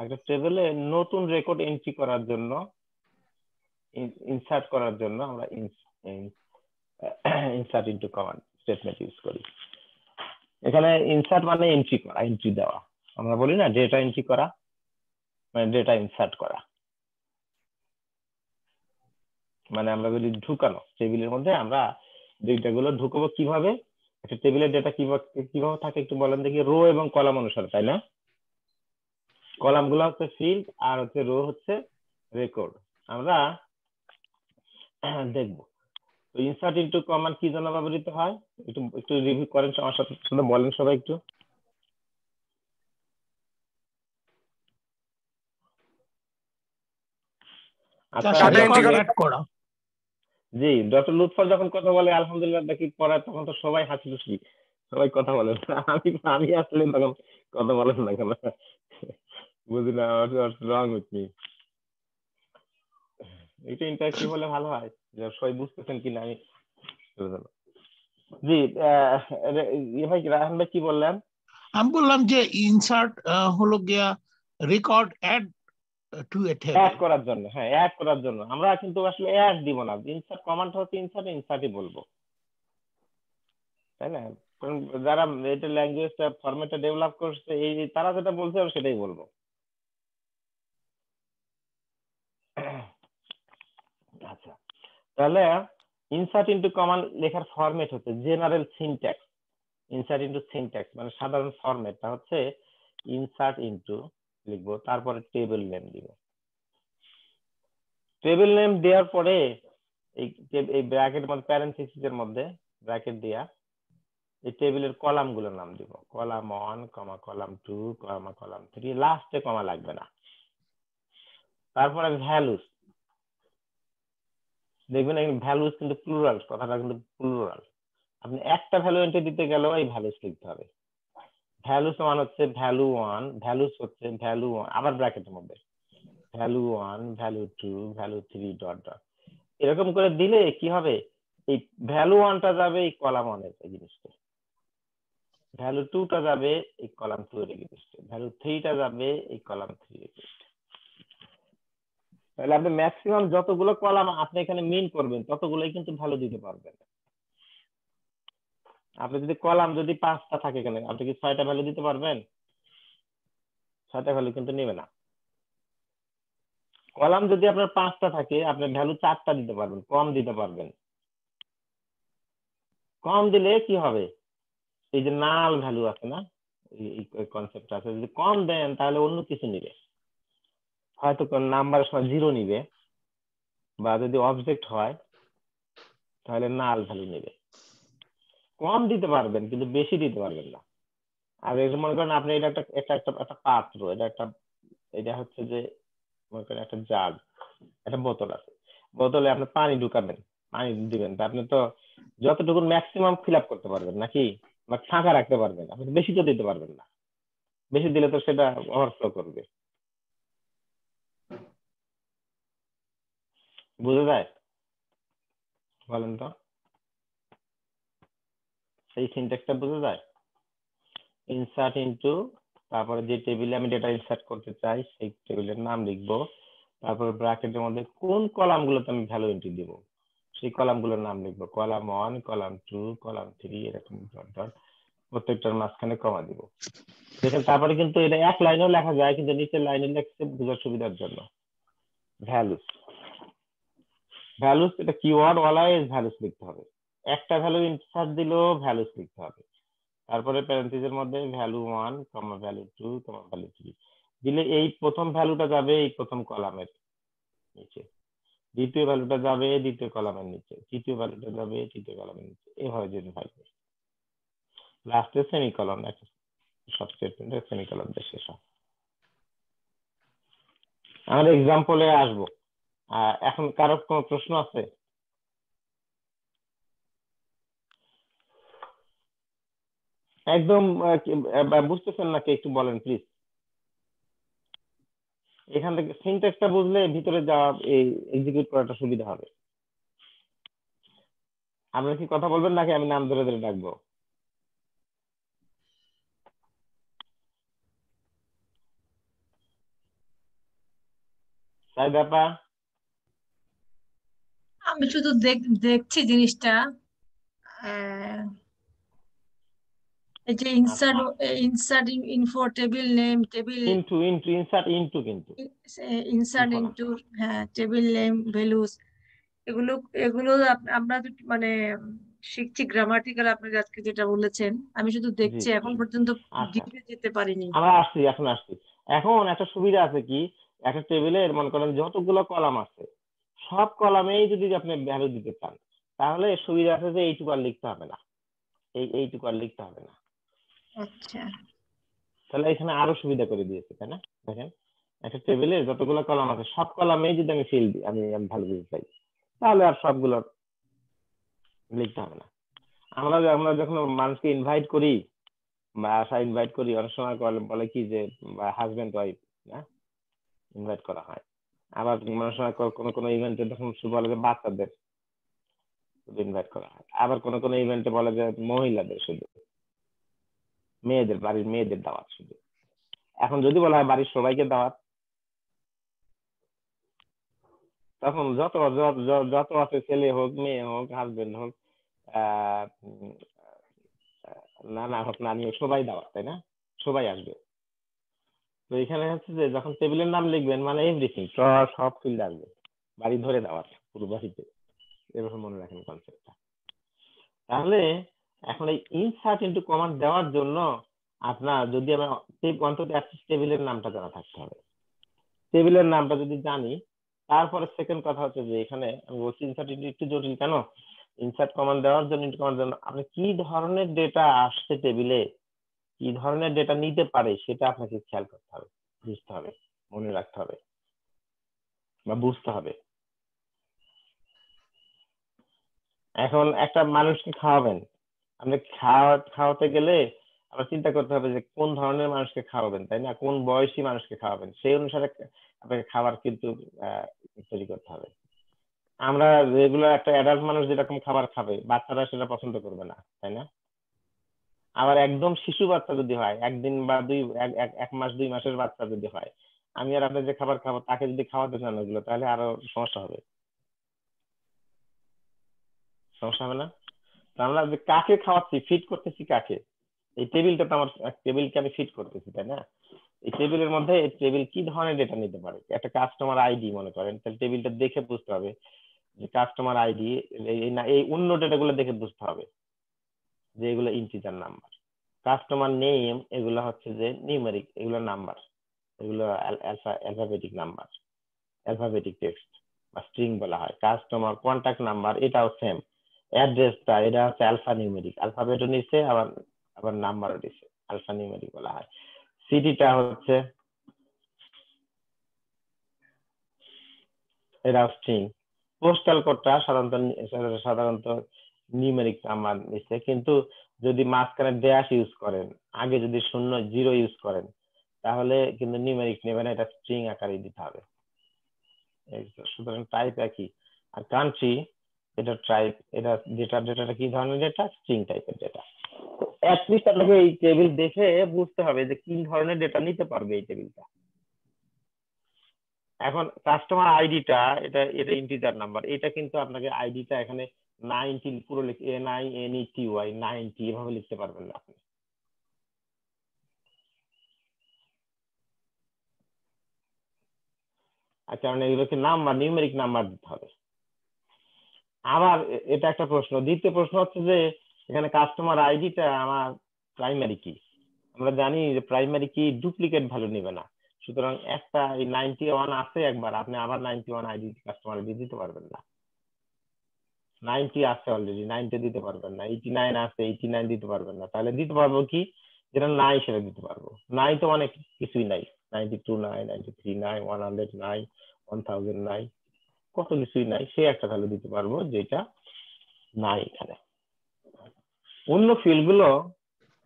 S1: একটা টেবিলে নতুন রেকর্ড এন্ট্রি করার জন্য ইনসার্ট করার জন্য আমরা insert into command statement use করি। এখানে ইনসার্ট মানে এন্ট্রি করা এন্ট্রি দেওয়া। আমরা বলি না ডেটা এন্ট্রি করা মানে ডেটা ইনসার্ট করা। মানে আমরা বলি ঢুকানো টেবিলের মধ্যে, আমরা ডেটা গুলো ঢুকাবো কীভাবে? একটা টেবিলের ডেটা কীভাবে কীভাবে থাকে একটু বলেন দেখি রো এবং কলাম অনুসারে, তাই না? কলামগুলো হচ্ছে ফিল্ড আর হচ্ছে রো হচ্ছে রেকর্ড। আমরা দেখব। তো ইনসার্ট ইনটু কমান্ড কি জন্য ব্যবহৃত হয়? একটু একটু রিভিউ করেন আমার সাথে সাথে বলেন সবাই একটু। আচ্ছা
S5: করা।
S1: জি ডক্টর লুৎফর যখন কথা বলে আলহামদুলিল্লাহ দেখি পড়ায় তখন তো সবাই হাসি খুশি। সবাই কথা বলেন আমি আমি আসলে তখন কথা বলেন না কেন? বুঝি না রং উইথ মি এটা ইন্টারেক্টিভ হলে ভালো হয় যে সবাই বুঝতেছেন কিনা আমি জি ইয়ে ভাই রাহান ভাই কি বললেন?
S5: আমি বললাম যে ইনসার্ট হলো গিয়া record add to a
S1: add করার জন্য হ্যাঁ অ্যাড করার জন্য। আমরা কিন্তু আসলে অ্যাড দিব না ইনসার্ট কমান্ড হচ্ছে ইনসার্ট ইনসার্টই বলব। তাই না? যারা এটা ল্যাঙ্গুয়েজটা ফরম্যাটটা ডেভেলপ করছে এই তারা যেটা বলছে সেটাই বলব আচ্ছা তাহলে ইনসার্ট ইনটু কমান্ড লেখার ফরম্যাট হচ্ছে general syntax insert into syntax মানে সাধারণ ফরম্যাটটা হচ্ছে ইনসার্ট ইনটু লিখব, তারপরে টেবিল নেম দিব। টেবিল নেম দেওয়ার পরে এই এই ব্র্যাকেটের মধ্যে প্যারেন্থেসিস এর মধ্যে ব্র্যাকেট দিয়া এই টেবিলের কলামগুলোর নাম দিব। Column one comma column two comma column three লাস্টে কমা লাগবে না। তারপরে ভ্যালুস দেখবেন এখানে ভ্যালুস কিন্তু প্লুরাল কথাটা কিন্তু প্লুরাল আপনি একটা ভ্যালু এন্ট্রি দিতে গেলেও এই ভ্যালুস লিখতে হবে। ভ্যালুস ওয়ান হচ্ছে ভ্যালু ওয়ান ভ্যালুস হচ্ছে ভ্যালু আবার ব্র্যাকেটের মধ্যে। Value one value two value three dot dot এরকম করে দিলে কি হবে? এই ভ্যালু ওয়ানটা যাবে এই কলাম ওয়ানের এই জিনিসটা। ভ্যালু টুটা যাবে এই কলাম টু এর এগেনস্টে ভ্যালু থ্রিটা যাবে এই কলাম থ্রি এগেনস্টে তাহলে আপনি ম্যাক্সিমাম যতগুলো কলাম আপনি এখানে মিন করবেন, ততগুলোই কিন্তু ভ্যালু দিতে পারবেন। আপনি যদি কলাম যদি পাঁচটা থাকে এখানে, আপনি কি ছয়টা ভ্যালু দিতে পারবেন? ছয়টা ভ্যালু কিন্তু নেবে না। কলাম যদি আপনার পাঁচটা থাকে, আপনি ভ্যালু চারটা দিতে পারবেন, কম দিতে পারবেন। কম দিলে কি হবে? এই যে নাল ভ্যালু আছে না, এই কনসেপ্ট আছে, যদি কম দেন তাহলে অন্য কিছু নিবে। হয়তো নাম্বারের সময় জিরো নিবে বা যদি অবজেক্ট হয়, তাহলে নাল ভ্যালু নেবে। কম দিতে পারবেন, কিন্তু বেশি দিতে পারবেন না। আর এটা মনে করেন আপনি এটা একটা এটা একটা একটা পাত্র, এটা একটা, এটা হচ্ছে যে মনে করেন একটা জাগ, একটা বোতল আছে। বোতলে আপনি পানি ঢুকাবেন, পানি দিবেন, তা আপনি তো যতটুকু ম্যাক্সিমাম ফিল আপ করতে পারবেন নাকি? বা ফাঁকা রাখতে পারবেন, আপনি বেশি তো দিতে পারবেন না। বেশি দিলে তো সেটা ওভারফ্লো করবে। বুঝে যায়? বলেন তো। সেই সিনট্যাক্সটা বুঝে যায়? ইনসার্ট ইনটু তারপরে যে টেবিলে আমি ডেটা ইনসার্ট করতে চাই সেই টেবিলের নাম লিখব। তারপর ব্র্যাকেটের মধ্যে কোন কলাম গুলোতে আমি ভ্যালু এন্ট্রি দিব? সেই কলামগুলোর নাম লিখব। Column one column two column three এরকম ডট ডট প্রত্যেকটার মাঝখানে কমা দিব। দেখেন তারপরে কিন্তু এটা এক লাইনেও লেখা যায় কিন্তু নিচের লাইনে লেখছে বোঝার সুবিধার জন্য। ভ্যালুস ভ্যালুস এটা কিওয়ার্ড ওয়ালায় ভ্যালুস লিখতে হবে। একটা ভ্যালু ইনসার্ট দিলেও ভ্যালুস লিখতে হবে। তারপরে প্যারেন্থিসের মধ্যে value one comma value two comma value three দিলে এই প্রথম ভ্যালুটা যাবে এই প্রথম কলামের নিচে। দ্বিতীয় ভ্যালুটা যাবে দ্বিতীয় কলামের নিচে। তৃতীয় ভ্যালুটা যাবে তৃতীয় কলামের নিচে। এভাবে যদি থাকবে লাস্টে সেমিকলন একটা সব স্টেটমেন্টে সেমিকলন দিয়ে শেষ হয়। আমরা এক্সাম্পলে আসব। এখন কারও কোনো প্রশ্ন আছে? একদম বুঝতেছেন নাকি একটু বলেন প্লিজ এখান থেকে সিনট্যাক্সটা বুঝলে ভিতরে যাওয়া এই এক্সিকিউট করাটা সুবিধা হবে। আপনারা কি কথা বলবেন নাকি আমি নাম ধরে ধরে ডাকবো? তাই ব্যাপার
S2: আমি শুধু দেখ- দেখছি জিনিসটা এই যে insert insert info table name table
S1: into into insert into কিন্তু
S2: ইনসার্ট। ইনটু হ্যাঁ টেবিল নেম ভ্যালুস এগুলো এগুলো আমরা মানে শিখছি গ্রামাটিক্যাল আপনি আজকে যেটা বলেছেন আমি শুধু দেখছি এখন পর্যন্ত
S1: আচ্ছা।
S2: ডিপে যেতে পারিনি
S1: আমরা আসছি এখন আসছি এখন একটা সুবিধা আছে কি একটা টেবিলের মনে করেন যতগুলো কলাম আছে সব কলামেই যদি আপনি ভ্যালু দিতে চান তাহলে সুবিধা আছে যে এইটুকু আর লিখতে হবে না। এই এইটুকু আর লিখতে হবে না।
S2: আচ্ছা।
S1: তাহলে এখানে আরও সুবিধা করে দিয়েছে তাই না? দেখেন একটা টেবিলে যতগুলো কলাম আছে সব কলামেই যদি আমি ফিল দিই আমি আমি ভালো দিতে চাই তাহলে আর সবগুলো লিখতে হবে না। আমরা আমরা যখন মানুষকে ইনভাইট করি বাসা ইনভাইট করি অনেক সময় বলে- বলে কি যে হাজবেন্ড ওয়াইফ না? ইনভাইট করা হয়। আবার অনেক সময় কোনো কোনো ইভেন্টে তখন বলে যে বাচ্চাদের ইনভাইট করা হয়। আবার কোনো কোনো ইভেন্টে বলে যে মহিলাদের শুধু। মেয়েদের, বাড়ির মেয়েদের দাওয়াত শুধু। এখন যদি বলা হয় বাড়ির সবাইকে দাওয়াত, তখন যত, যত- আছে ছেলে হোক, মেয়ে হোক হাজবেন্ড হোক নানা হোক, নানি হোক, সবাই দাওয়াত, তাই না? সবাই আসবে। তো এখানে হচ্ছে যে যখন টেবিলের নাম লিখবেন মানে এভরিথিং সব ফিল্ড আসবে। বাড়ি ধরে দাওয়াত পুরো বাড়িতে। এভাবে মনে রাখেন কনসেপ্টটা তাহলে এখন এই ইনসার্ট ইন্টু কমান্ড দেওয়ার জন্য আপনার যদি আমরা অন্তত টেবিলের নামটা জানা থাকতে হবে। টেবিলের নামটা যদি জানি, তারপরে সেকেন্ড কথা হচ্ছে যে এখানে আমি বলছি ইনসার্ট একটু জটিল কেন? ইনসার্ট কমান্ড দেওয়ার জন্য ইন্টু কমান্ড জন্য। আপনি কি ধরনের ডেটা আসছে টেবিলে কি ধরনের ডেটা নিতে পারে সেটা আপনাকে খেয়াল করতে হবে, বুঝতে হবে, মনে রাখতে হবে বা বুঝতে হবে। এখন একটা মানুষকে খাওয়াবেন, আপনি খাওয়া, খাওয়াতে গেলে আপনার চিন্তা করতে হবে যে কোন ধরনের মানুষকে খাওয়াবেন, তাই না? কোন বয়সী মানুষকে খাওয়াবেন, সেই অনুসারে আপনাকে খাবার কিন্তু তৈরি করতে হবে। আমরা রেগুলার একটা অ্যাডাল্ট মানুষ যেরকম খাবার খাবে, বাচ্চারা সেটা পছন্দ করবে না, তাই না? আবার একদম শিশু বাচ্চা যদি হয়, একদিন বা দুই, এক- মাস, দুই মাসের বাচ্চা যদি হয়, আমি আর আপনি যে খাবার খাব, তাকে যদি খাওয়াতে চান ওগুলো, তাহলে আরও সমস্যা হবে। সমস্যা হবে না? আমরা যে কাকে খাওয়াচ্ছি ফিট করতেছি কাকে? এই টেবিলটা তো আমার টেবিলকে আমি ফিট করতেছি, তাই না? এই টেবিলের মধ্যে এই টেবিল কি ধরনের ডেটা নিতে পারে? একটা কাস্টমার আইডি মনে করেন, তাহলে টেবিলটা দেখে বুঝতে হবে যে কাস্টমার আইডি এই অন্য ডেটাগুলো দেখে বুঝতে হবে। যে এগুলো ইন্টিজার নাম্বার কাস্টমার নেম এগুলো হচ্ছে যে নিউমেরিক এগুলো নাম্বার এগুলো অ্যালফাবেটিক নাম্বার অ্যালফাবেটিক টেক্সট বা স্ট্রিং বলা হয়। কাস্টমার কন্ট্যাক্ট নাম্বার এটাও সেম অ্যাড্রেসটা এটা হচ্ছে আলফা নিউমেরিক অ্যালফাবেটও নিচ্ছে, আবার আবার নাম্বারও দিচ্ছে। আলফা নিউমেরিক বলা হয়। সিটিটা হচ্ছে এটা স্ট্রিং পোস্টাল কোডটা সাধারণত সাধারণত নিউমেরিক নাম্বার নিচ্ছে। কিন্তু যদি মাঝখানে ড্যাশ ইউজ করেন, আগে যদি শূন্য জিরো ইউজ করেন, তাহলে কিন্তু নিউমেরিক নেবে না, এটা স্ট্রিং আকারে দিতে হবে। সুতরাং টাইপ একই। আর কান্ট্রি এটা ট্রাইব এটা ডেটা ডেটাটা কি ধরনের ডেটা স্ট্রিং টাইপের ডেটা অ্যাটলিস্ট আপনাকে এই টেবিল দেখে বুঝতে হবে যে কি ধরনের ডেটা নিতে পারবে এই টেবিলটা এখন কাস্টমার আইডিটা এটা এটা ইন্টিজার নাম্বার এটা কিন্তু আপনাকে আইডিটা এখানে নাইনটিন পুরো লিখে N I N E T, Y, ninety, এভাবে লিখতে পারবেন না আপনি। আচ্ছা মানে এগুলোকে নাম্বার, নিউমেরিক নাম্বার দিতে হবে। আবার এটা একটা প্রশ্ন। দ্বিতীয় প্রশ্ন হচ্ছে যে, এখানে কাস্টমার আইডিটা আমার প্রাইমারি কি আমরা জানি যে প্রাইমারি কি ডুপ্লিকেট ভ্যালু নেবে না। সুতরাং একটা এই নাইনটি ওয়ান আছে একবার, আপনি আবার ninety one ID customer ID দিতে পারবেন না। নাইনটি আছে অলরেডি নাইনটি দিতে পারবেন না এইটি নাইন আছে এইটি নাইন দিতে পারবেন না। তাহলে দিতে পারব কি? যেটা নাই সেটা দিতে পারব। নাই তো অনেক কিছুই নাই। নাইনটি টু নাই নাইনটি থ্রি নাই ওয়ান হান্ড্রেড নাই ওয়ান থাউজেন্ড নাই কত কিছুই নাই। সে একটা ভ্যালু দিতে পারব যেটা নাই এখানে। অন্য ফিল্ডগুলো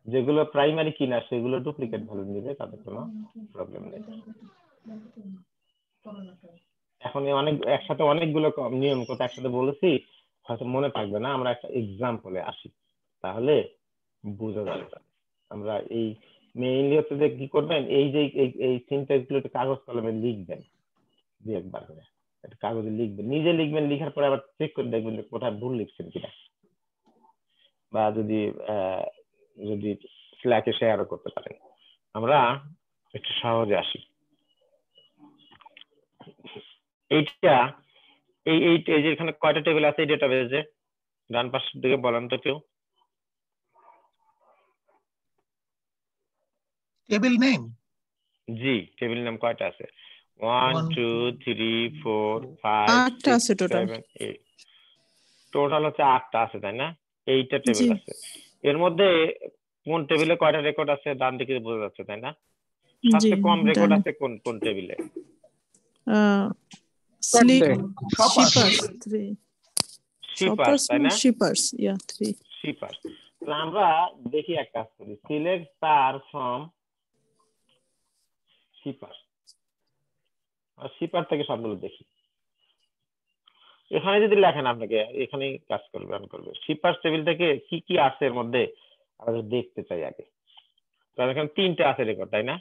S1: যেগুলো প্রাইমারি কিনা, সেগুলো ডুপ্লিকেট ভ্যালু নিবে তাদের কোনো প্রবলেম নেই। এখন অনেক, একসাথে অনেকগুলো নিয়ম কথা একসাথে বলেছি। হয়তো মনে থাকবে না, আমরা একটা এক্সাম্পলে আসি। তাহলে বোঝা যাবে আমরা এই মেইনলি হচ্ছে যে কি করবেন? এই যে এই সিনট্যাক্সগুলো কাগজ কলমে লিখবেন। দু একবার করে। একটা কাগজে লিখবেন। নিজে লিখবেন, লিখার পরে আবার চেক করে দেখবেন যে কোথায় ভুল লিখছেন কিনা। বা যদি যদি স্ল্যাকে শেয়ারও করতে পারেন। আমরা একটু সহজে আসি। এইটা এই এই এই যে এখানে কয়টা টেবিল আছে এই ডেটাবেজে ডান পাশের দিকে বলেন তো কেউ।
S5: টেবিল নেম
S1: জি টেবিল নাম কয়টা আছে? One two three four five
S6: আটটা আছে
S1: এইট টোটাল হচ্ছে আটটা আছে তাই না? এইটা টেবিল আছে। এর মধ্যে কোন টেবিলে কয়টা রেকর্ড আছে ডান দিকে বোঝা যাচ্ছে তাই না? সবচেয়ে কম রেকর্ড আছে কোন কোন টেবিলে
S6: ইয়া
S1: তাহলে আমরা দেখি এক কাজ করি। Select star from shipper shipper থেকে সবগুলো দেখি। এখানে যদি লেখেন আপনাকে এখানেই কাজ করবে রান করবে। শিপার টেবিল থেকে কি কি আছে এর মধ্যে আমরা দেখতে চাই আগে। কারণ এখানে তিনটা আছে রেকর্ড তাই না?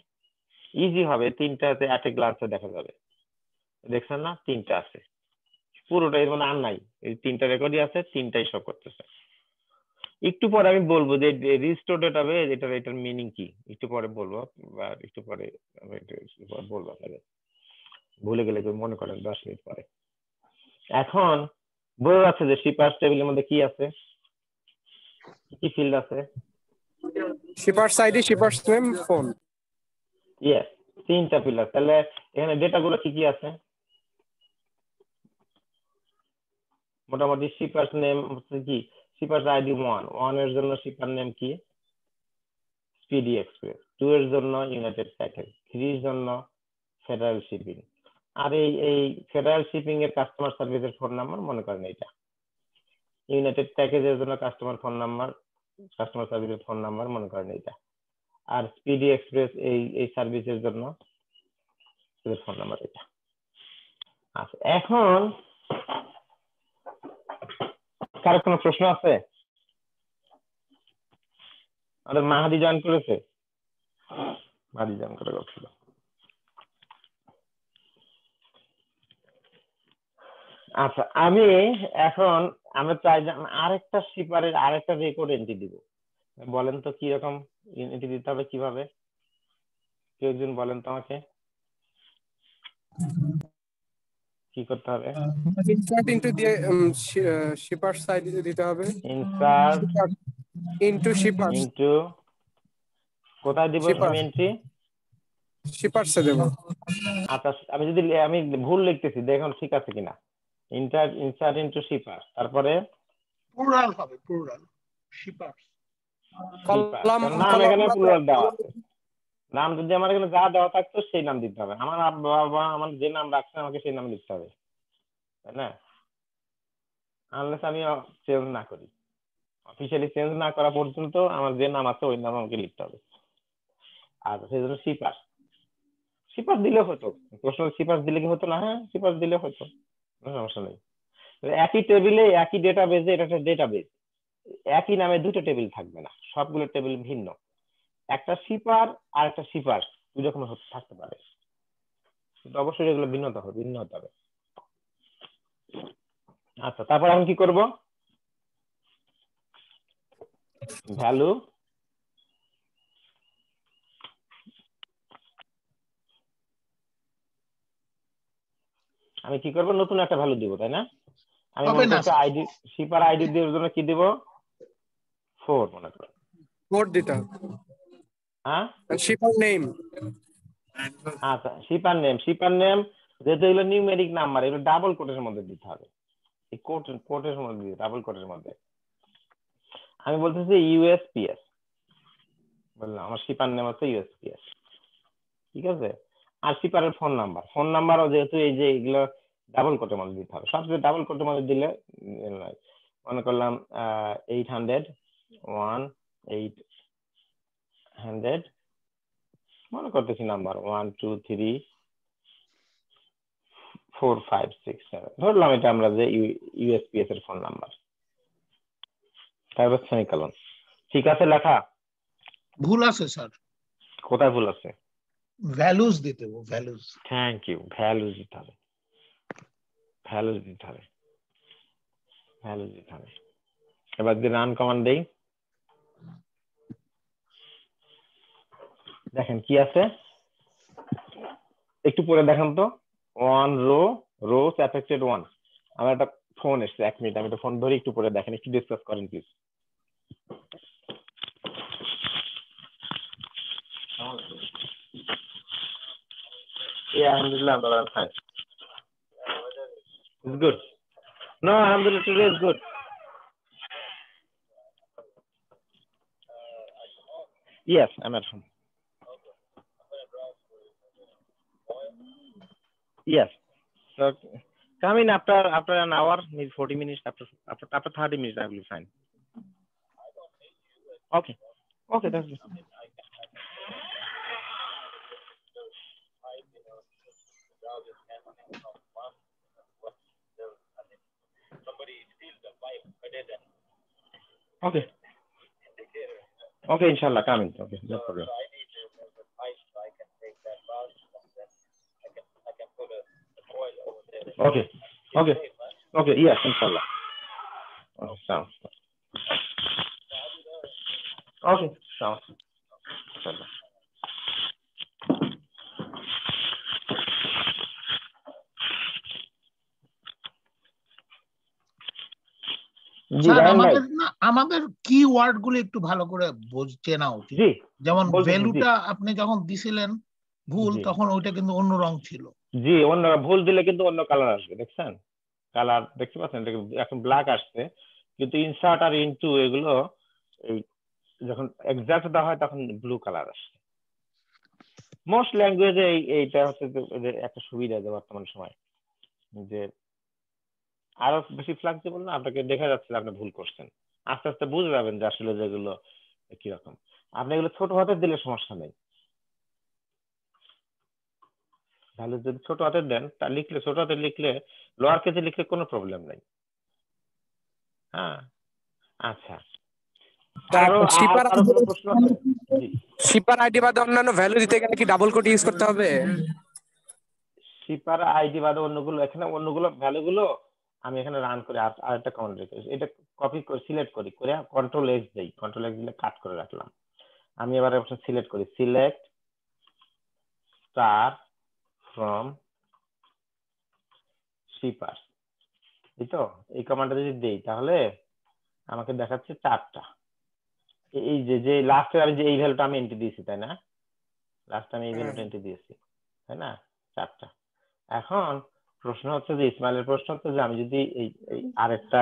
S1: ইজি হবে তিনটাতে অ্যাট এ গ্লান্সে দেখা যাবে। দেখছেন না? তিনটা আছে। পুরোটা এর মানে আর নাই। এই তিনটা রেকর্ডই আছে তিনটাই শো করতেছে। একটু পরে আমি বলব যে রিস্টোর ডেটাবেজ এটার এটার মিনিং কি? একটু পরে বলব বা একটু পরে আমি বলব আপনাদের। ভুলে গেলে মনে করেন দশ মিনিট পরে। এখন বোঝা যাচ্ছে যে শিপার্স টেবিলের মধ্যে কি আছে? কি ফিল্ড আছে?
S6: Shippers ID shippers name phone
S1: yes তিনটা ফিল্ড আছে। তাহলে এখানে ডেটাগুলো কি কি আছে? মোটামুটি শিপার্স নেম হচ্ছে কি? শিপার্স আইডি ওয়ান ওয়ানের জন্য শিপার নেম কি? স্পিডি এক্সপ্রেস টু এর জন্য ইউনাইটেড প্যাকেজ থ্রি এর জন্য ফেডারেল শিপিং আর এই এই ফেডারেল শিপিং এর কাস্টমার সার্ভিসের ফোন নাম্বার মনে করেন এটা ইউনাইটেড প্যাকেজের জন্য কাস্টমার ফোন নাম্বার কাস্টমার সার্ভিসের ফোন নাম্বার মনে করেন এটা আর স্পিডি এক্সপ্রেস এই এই সার্ভিসের জন্য ফোন নাম্বার এটা আচ্ছা এখন কারও কোনো প্রশ্ন আছে? আমাদের মাহাদি জয়েন করেছে? মাহাদি জয়েন করে গেছিল আচ্ছা আমি এখন আমরা চাই যে আরেকটা শিপারের আরেকটা রেকর্ড এন্ট্রি দিব। বলেন তো কি রকম এন্ট্রি দিতে হবে, কীভাবে? কেউ একজন বলেন তো আমাকে। কি করতে হবে?
S6: ইনসার্ট ইনটু দিয়ে শিপার্স আইডি দিতে হবে।
S1: ইনসার্ট
S6: ইনটু শিপার্স
S1: ইনটু কোথায় দিব এন্ট্রি
S6: শিপার্সে দেব।
S1: আচ্ছা আমি যদি আমি ভুল লিখতেছি দেখুন ঠিক আছে কিনা। ইন্টার ইনসার্ট ইনটু শিপার তারপরে
S5: প্লুরাল হবে প্লুরাল
S1: শিপার
S6: কলাম
S1: নাম এখানে প্লুরাল দেওয়া আছে। নাম যদি আমার এখানে যা দেওয়া থাকতো, সেই নাম দিতে হবে। আমার বাবা, আমার যে নাম রাখছে আমাকে সেই নাম লিখতে হবে। তাই না? আনলেস আমি চেঞ্জ না করি। অফিসিয়ালি চেঞ্জ না করা পর্যন্ত আমার যে নাম আছে, ওই নাম আমাকে লিখতে হবে। আর সেই জন্য শিপার শিপার দিলে হতো। প্রশ্ন শিপার দিলে কি হতো না? হ্যাঁ শিপার দিলে হতো। কোনো সমস্যা নেই। একই টেবিলে একই ডেটাবেজে এটা একটা ডেটাবেজ একই নামে দুটো টেবিল থাকবে না। সবগুলো টেবিল ভিন্ন। একটা শিপার আর একটা শিপার দুই রকম থাকতে পারে। কিন্তু অবশ্যই এগুলো ভিন্নতা হবে ভিন্ন হতে হবে। আচ্ছা তারপর আমি কি করব? ভ্যালু। আমি কি করব? নতুন একটা ভ্যালু দিব তাই না? আমি আইডি শিপার আইডি দেওয়ার জন্য কি দিব? ফোর মনে করো।
S6: কোড দিতে হবে।
S1: হ্যাঁ?
S6: শিপার নেম
S1: আচ্ছা শিপার নেম শিপার নেম যেহেতু এগুলো নিউমেরিক নাম্বার এগুলো ডাবল কোটের মধ্যে দিতে হবে। এই কোট কোটের মধ্যে দিতে ডাবল কোটের মধ্যে। আমি বলতেছি ইউএসপিএস বললাম আমার শিপার নেম হচ্ছে ইউএসপিএস ঠিক আছে? আর শিপারের ফোন নাম্বার ফোন নাম্বারও যেহেতু এই যে এগুলো ডাবল কোটের মধ্যে দিতে হবে। সবচেয়ে ডাবল কোটের মধ্যে দিলে। মনে করলাম eight hundred one eight hundred. মনে করতেছি number one two three four five six seven. ধরলাম এটা আমরা যে ইউএসপিএস এর ফোন নাম্বার। তারপর সেমিকলন। ঠিক আছে লেখা?
S5: ভুল আছে স্যার।
S1: কোথায় ভুল আছে?
S5: ভ্যালুস দিতে হবে ভ্যালুস।
S1: থ্যাংক ইউ ভ্যালুজ দিতে হবে। ভ্যালুজ দিতে হবে। ভ্যালুজ দিতে হবে। এবার যদি রান কমান্ড দেই। দেখেন কি আছে একটু পরে দেখেন তো one row rows affected one আমার একটা ফোন এসছে এক মিনিট আমি ফোন ধরে একটু পরে দেখেন একটু ডিসকাস করেন please brother, I'm fine. It's good. No, Alhamdulillah, today is good. Yes, I'm at. Yes. So come in after after an hour, maybe 40 minutes, after after after 30 minutes, I will be fine. Okay. Okay, that's good. Okay. Okay, inshallah, coming. Okay, no problem. Okay, okay, okay, yes, inshallah. Oh, sounds. Okay, sounds. Inshallah.
S5: আমাদের না আমাদের কি ওয়ার্ডগুলো একটু ভালো করে বোঝ- চেনা উচিত। যেমন ভ্যালুটা আপনি যখন দিছিলেন ভুল তখন ওইটা কিন্তু অন্য রং ছিল।
S1: জি অন্য ভুল দিলে কিন্তু অন্য কালার আসবে, দেখছেন? কালার দেখতে পাচ্ছেন? এখন ব্ল্যাক আসছে। কিন্তু ইনসার্ট আর ইনটু এগুলো, এই যখন এক্সাক্ট দেওয়া হয় তখন ব্লু কালার আসে মোস্ট ল্যাঙ্গুয়েজে এই, এইটা হচ্ছে একটা সুবিধা যে বর্তমান সময়, যে আরও বেশি ফ্লেক্সিবল না, আপনাকে দেখা যাচ্ছে আপনি ভুল করছেন। আস্তে আস্তে বুঝে যাবেন যে আসলে যেগুলো কীরকম। আপনি এগুলো ছোট হাতে দিলে সমস্যা নেই। তাহলে যদি ছোট হাতের দেন তা লিখলে ছোট হাতে লিখলে লোয়ার কেসে লিখলে কোনো প্রবলেম নেই। হ্যাঁ? আচ্ছা।
S6: শিপার আইডি বাদে অন্যান্য ভ্যালু দিতে গেলে কি ডাবল কোড ইউজ করতে হবে?
S1: শিপার আইডি বাদে অন্যগুলো এখানে অন্যগুলো ভ্যালু গুলো আমি এখানে রান করে আর রেখেছি এটা কপি করে সিলেক্ট করি করে কন্ট্রোল এক্স দেই। কন্ট্রোল এক্স দিলে কাট করে রাখলাম। আমি এবার সিলেক্ট করি। সিলেক্ট স্টার ফ্রম শিপার এই তো? এই কমান্ডটা যদি দেই তাহলে আমাকে দেখাচ্ছে চারটা। এই যে যে লাস্টে আমি যে এই ভ্যালুটা আমি এন্ট্রি দিয়েছি তাই না? লাস্ট আমি এই ভ্যালুটা এন্ট্রি দিয়েছি তাই না? চারটা। এখন প্রশ্ন হচ্ছে যে ইসমাইলের প্রশ্ন হচ্ছে যে আমি যদি এই এই আরেকটা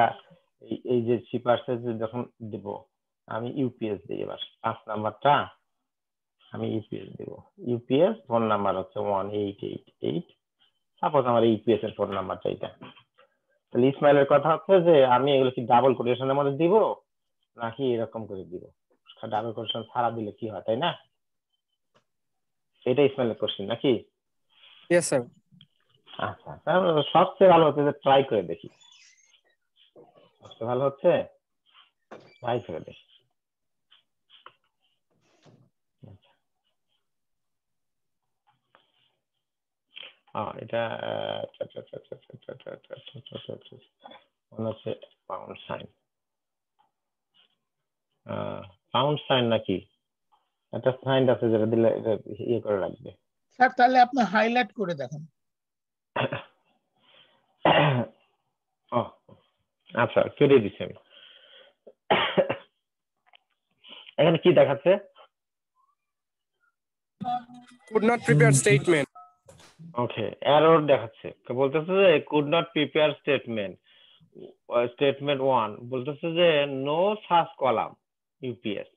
S1: এই এই যে শিপার্সে যখন দেব আমি ইউপিএস দিই এবার পাঁচ নাম্বারটা। আমি ইউপিএস দেব। ইউপিএস ফোন নাম্বার হচ্ছে one eight eight eight suppose আমার ইউপিএস এর ফোন নাম্বারটা এটা তাহলে ইসমাইলের কথা হচ্ছে যে আমি এগুলো কি ডাবল কোটেশনের মধ্যে দিব নাকি এরকম করে দিব? ডাবল কোটেশন ছাড়া দিলে কি হয় তাই না? এটা ইসমাইলের কোশ্চেন নাকি?
S6: ইয়েস স্যার
S1: আচ্ছা সবচেয়ে ভালো হচ্ছে যে ট্রাই করে দেখি। সবচেয়ে ভালো হচ্ছে ট্রাই করে দেখি। আচ্ছা। মনে হচ্ছে পাউন্ড সাইন পাউন্ড সাইন নাকি একটা সাইন আছে যেটা দিলে এটা ইয়ে করে রাখবে
S5: স্যার তাহলে আপনি হাইলাইট করে দেখেন
S1: ও আচ্ছা কেটে দিচ্ছি আমি এখানে কি দেখাচ্ছে
S6: could not prepare statement
S1: okay error দেখাচ্ছে। তো বলতেছে যে could not prepare statement statement one বলতেছে যে নো সাস কলাম ইউপিএস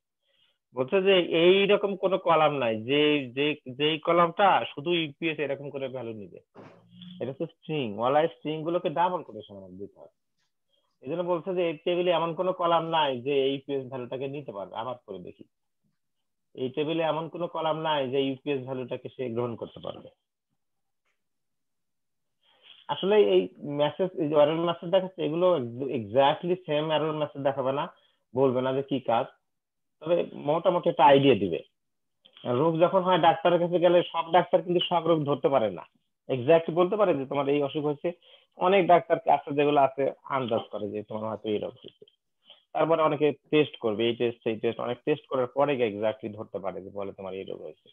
S1: বলছে যে এই রকম কোনো কলাম নাই। যে যে, যেই কলামটা শুধু ইউপিএস এরকম করে ভ্যালু নিবে। এটা হচ্ছে স্ট্রিং ওয়ালাই স্ট্রিং গুলোকে ডাবল করে সমান দিতে হয় এই জন্য বলছে যে, এই টেবিলে এমন কোনো কলাম নাই যে ইউপিএস ভ্যালুটাকে নিতে পারবে। আবার করে দেখি। এই টেবিলে এমন কোনো কলাম নাই যে ইউপিএস ভ্যালুটাকে সে গ্রহণ করতে পারবে। আসলে এই মেসেজ এই এরর মেসেজ দেখাচ্ছে, এগুলো এক্স্যাক্টলি সেম এরর মেসেজ দেখাবে না, বলবে না যে কি কাজ। তবে মোটামুটি একটা আইডিয়া দিবে। রোগ যখন হয় ডাক্তারের কাছে গেলে সব ডাক্তার কিন্তু সব রোগ ধরতে পারে না। এক্স্যাক্ট বলতে পারে যে তোমার এই অসুখ হয়েছে। অনেক ডাক্তার আছে যেগুলো আছে, আন্দাজ করে যে তোমার হয়তো এই রোগ হয়েছে। তারপরে অনেকে টেস্ট করবে, এই টেস্ট সেই টেস্ট অনেক টেস্ট করার পরে এক্স্যাক্টলি ধরতে পারে যে বলে তোমার এই রোগ হয়েছে।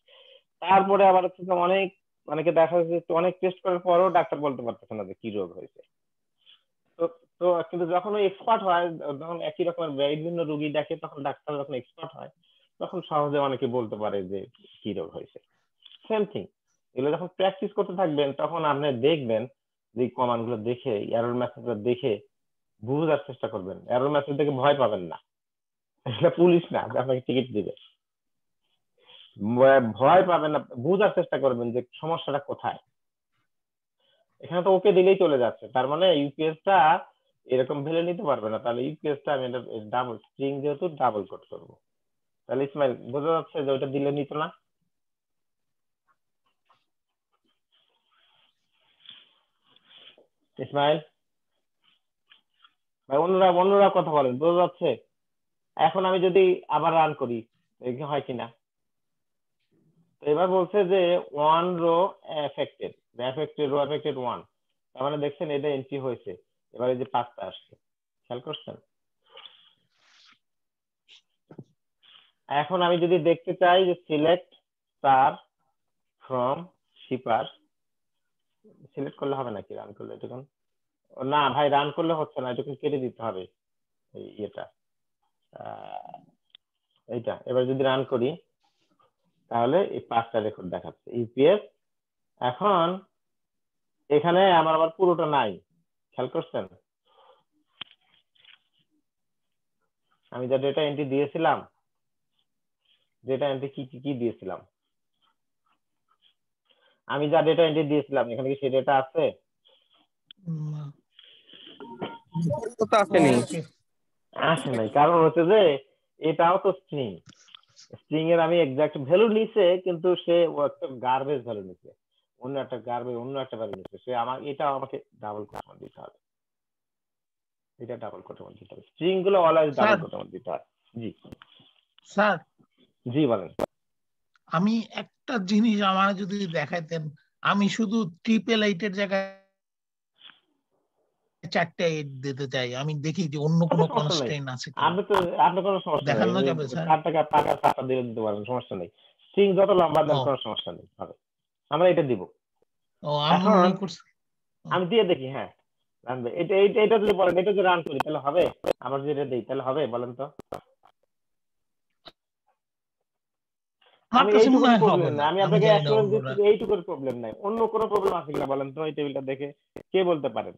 S1: তারপরে আবার হচ্ছে অনেক অনেকে দেখা যাচ্ছে অনেক টেস্ট করার পরেও ডাক্তার বলতে পারতেছে না যে কি রোগ হয়েছে। তো তো কিন্তু যখন ওই এক্সপার্ট হয়, যখন একই রকমের বিভিন্ন রোগী দেখে তখন ডাক্তার যখন এক্সপার্ট হয়, তখন সহজে অনেকে বলতে পারে যে কি রোগ হয়েছে। সেম থিং এগুলো যখন প্র্যাকটিস করতে থাকবেন, তখন আপনি দেখবেন যে কমানগুলো দেখে এরর মেসেজটা দেখে বুঝার চেষ্টা করবেন। এরর মেসেজ দেখে ভয় পাবেন না। এটা পুলিশ না, যে আপনাকে টিকিট দিবে। ভয় পাবেন না, বুঝার চেষ্টা করবেন যে সমস্যাটা কোথায়। এখানে তো ওকে দিলেই চলে যাচ্ছে। তার মানে ইউপিএস টা এরকম ভেলে নিতে পারবে না। তাহলে ইউপিএস টা আমি ডাবল স্ট্রিং যেহেতু ডাবল কোড করব। তাহলে ইসমাইল, বোঝা যাচ্ছে যে ওইটা দিলে নিত না? ইসমাইল? ভাই, অন্যরা অন্যরা কথা বলেন, বোঝা যাচ্ছে? এখন আমি যদি আবার রান করি হয় কিনা? এবার বলছে যে one row affected affected row affected one তার মানে দেখছেন এটা এন্ট্রি হয়েছে। এবার যে পাঁচটা আসছে। খেয়াল করছেন? এখন আমি যদি দেখতে চাই যে select star from shipper select করলে হবে নাকি? রান করলে এটুকুন? না ভাই রান করলে হচ্ছে না, এটুকুন কেটে দিতে হবে। ইয়েটা। এইটা। এবার যদি রান করি তাহলে এই পাঁচটা রেকর্ড দেখাচ্ছে। ইউপিএস এখন এখানে আমার আবার পুরোটা নাই। খেয়াল করছেন? আমি যা ডেটা এন্ট্রি দিয়েছিলাম ডেটা এন্ট্রি কি কি কি দিয়েছিলাম? আমি যা ডেটা এন্ট্রি দিয়েছিলাম এখানে কি সেই ডেটা আছে. আসে নাই। কারণ হচ্ছে যে এটাও তো স্ট্রিং স্ট্রিং এর আমি এক্সাক্ট ভ্যালু নিছে কিন্তু সে একটা গার্বেজ ভ্যালু নিছে। অন্য একটা গার্বেজ অন্য একটা ভ্যালু নিছে। সে আমার এটা আমাকে ডাবল কোটেমন দিতে হবে। এটা ডাবল কোটেমন দিতে হবে। স্ট্রিংগুলো অলওয়েজ ডাবল দিতে হয়। জি।
S5: স্যার
S1: জি বলেন।
S5: আমি একটা জিনিস আমার যদি দেখাইতেন আমি শুধু ট্রিপল এইটের জায়গায় চারটে দিতে চাই আমি দেখি যে অন্য কোনো কনস্ট্রেন আছে
S1: আপনি তো আপনার কোনো সমস্যা
S5: দেখানো যাবে, স্যার।
S1: চারটা দিয়ে দিতে পারবেন সমস্যা নেই। স্ট্রিং যত লম্বা দেন কোনো সমস্যা নেই হবে। আমরা এটা দিব।
S5: ও আমি করছি
S1: আমি দিয়ে দেখি হ্যাঁ। এটা এটা এটা যদি বলেন এটা যদি রান করি তাহলে হবে? যদি এটা দিই তাহলে হবে? বলেন তো। আমি আপনাকে এইটুকুর প্রবলেম নাই। অন্য কোনো প্রবলেম আছে কিনা বলেন তো এই টেবিলটা দেখে কে বলতে পারেন?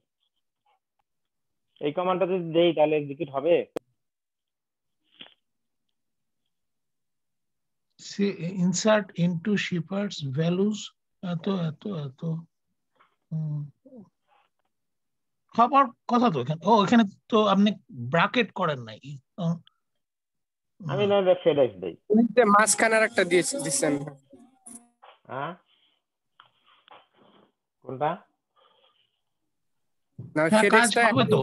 S1: এই কমান্ডটা যদি দেই তাহলে এক্সিকিউট হবে?
S5: ইনসার্ট ইনটু শিপার্স ভ্যালুস এত এত এত। হবার কথা তো এখানে ও এখানে তো আপনি ব্রাকেট করেন নাই
S1: আমি না ফেডেক্স দেই।
S6: যে মাঝখানে আর একটা দিয়ে দিচ্ছেন
S1: হ্যাঁ কোনটা?
S6: না
S5: হ্যাঁ, কাজ হবে তো।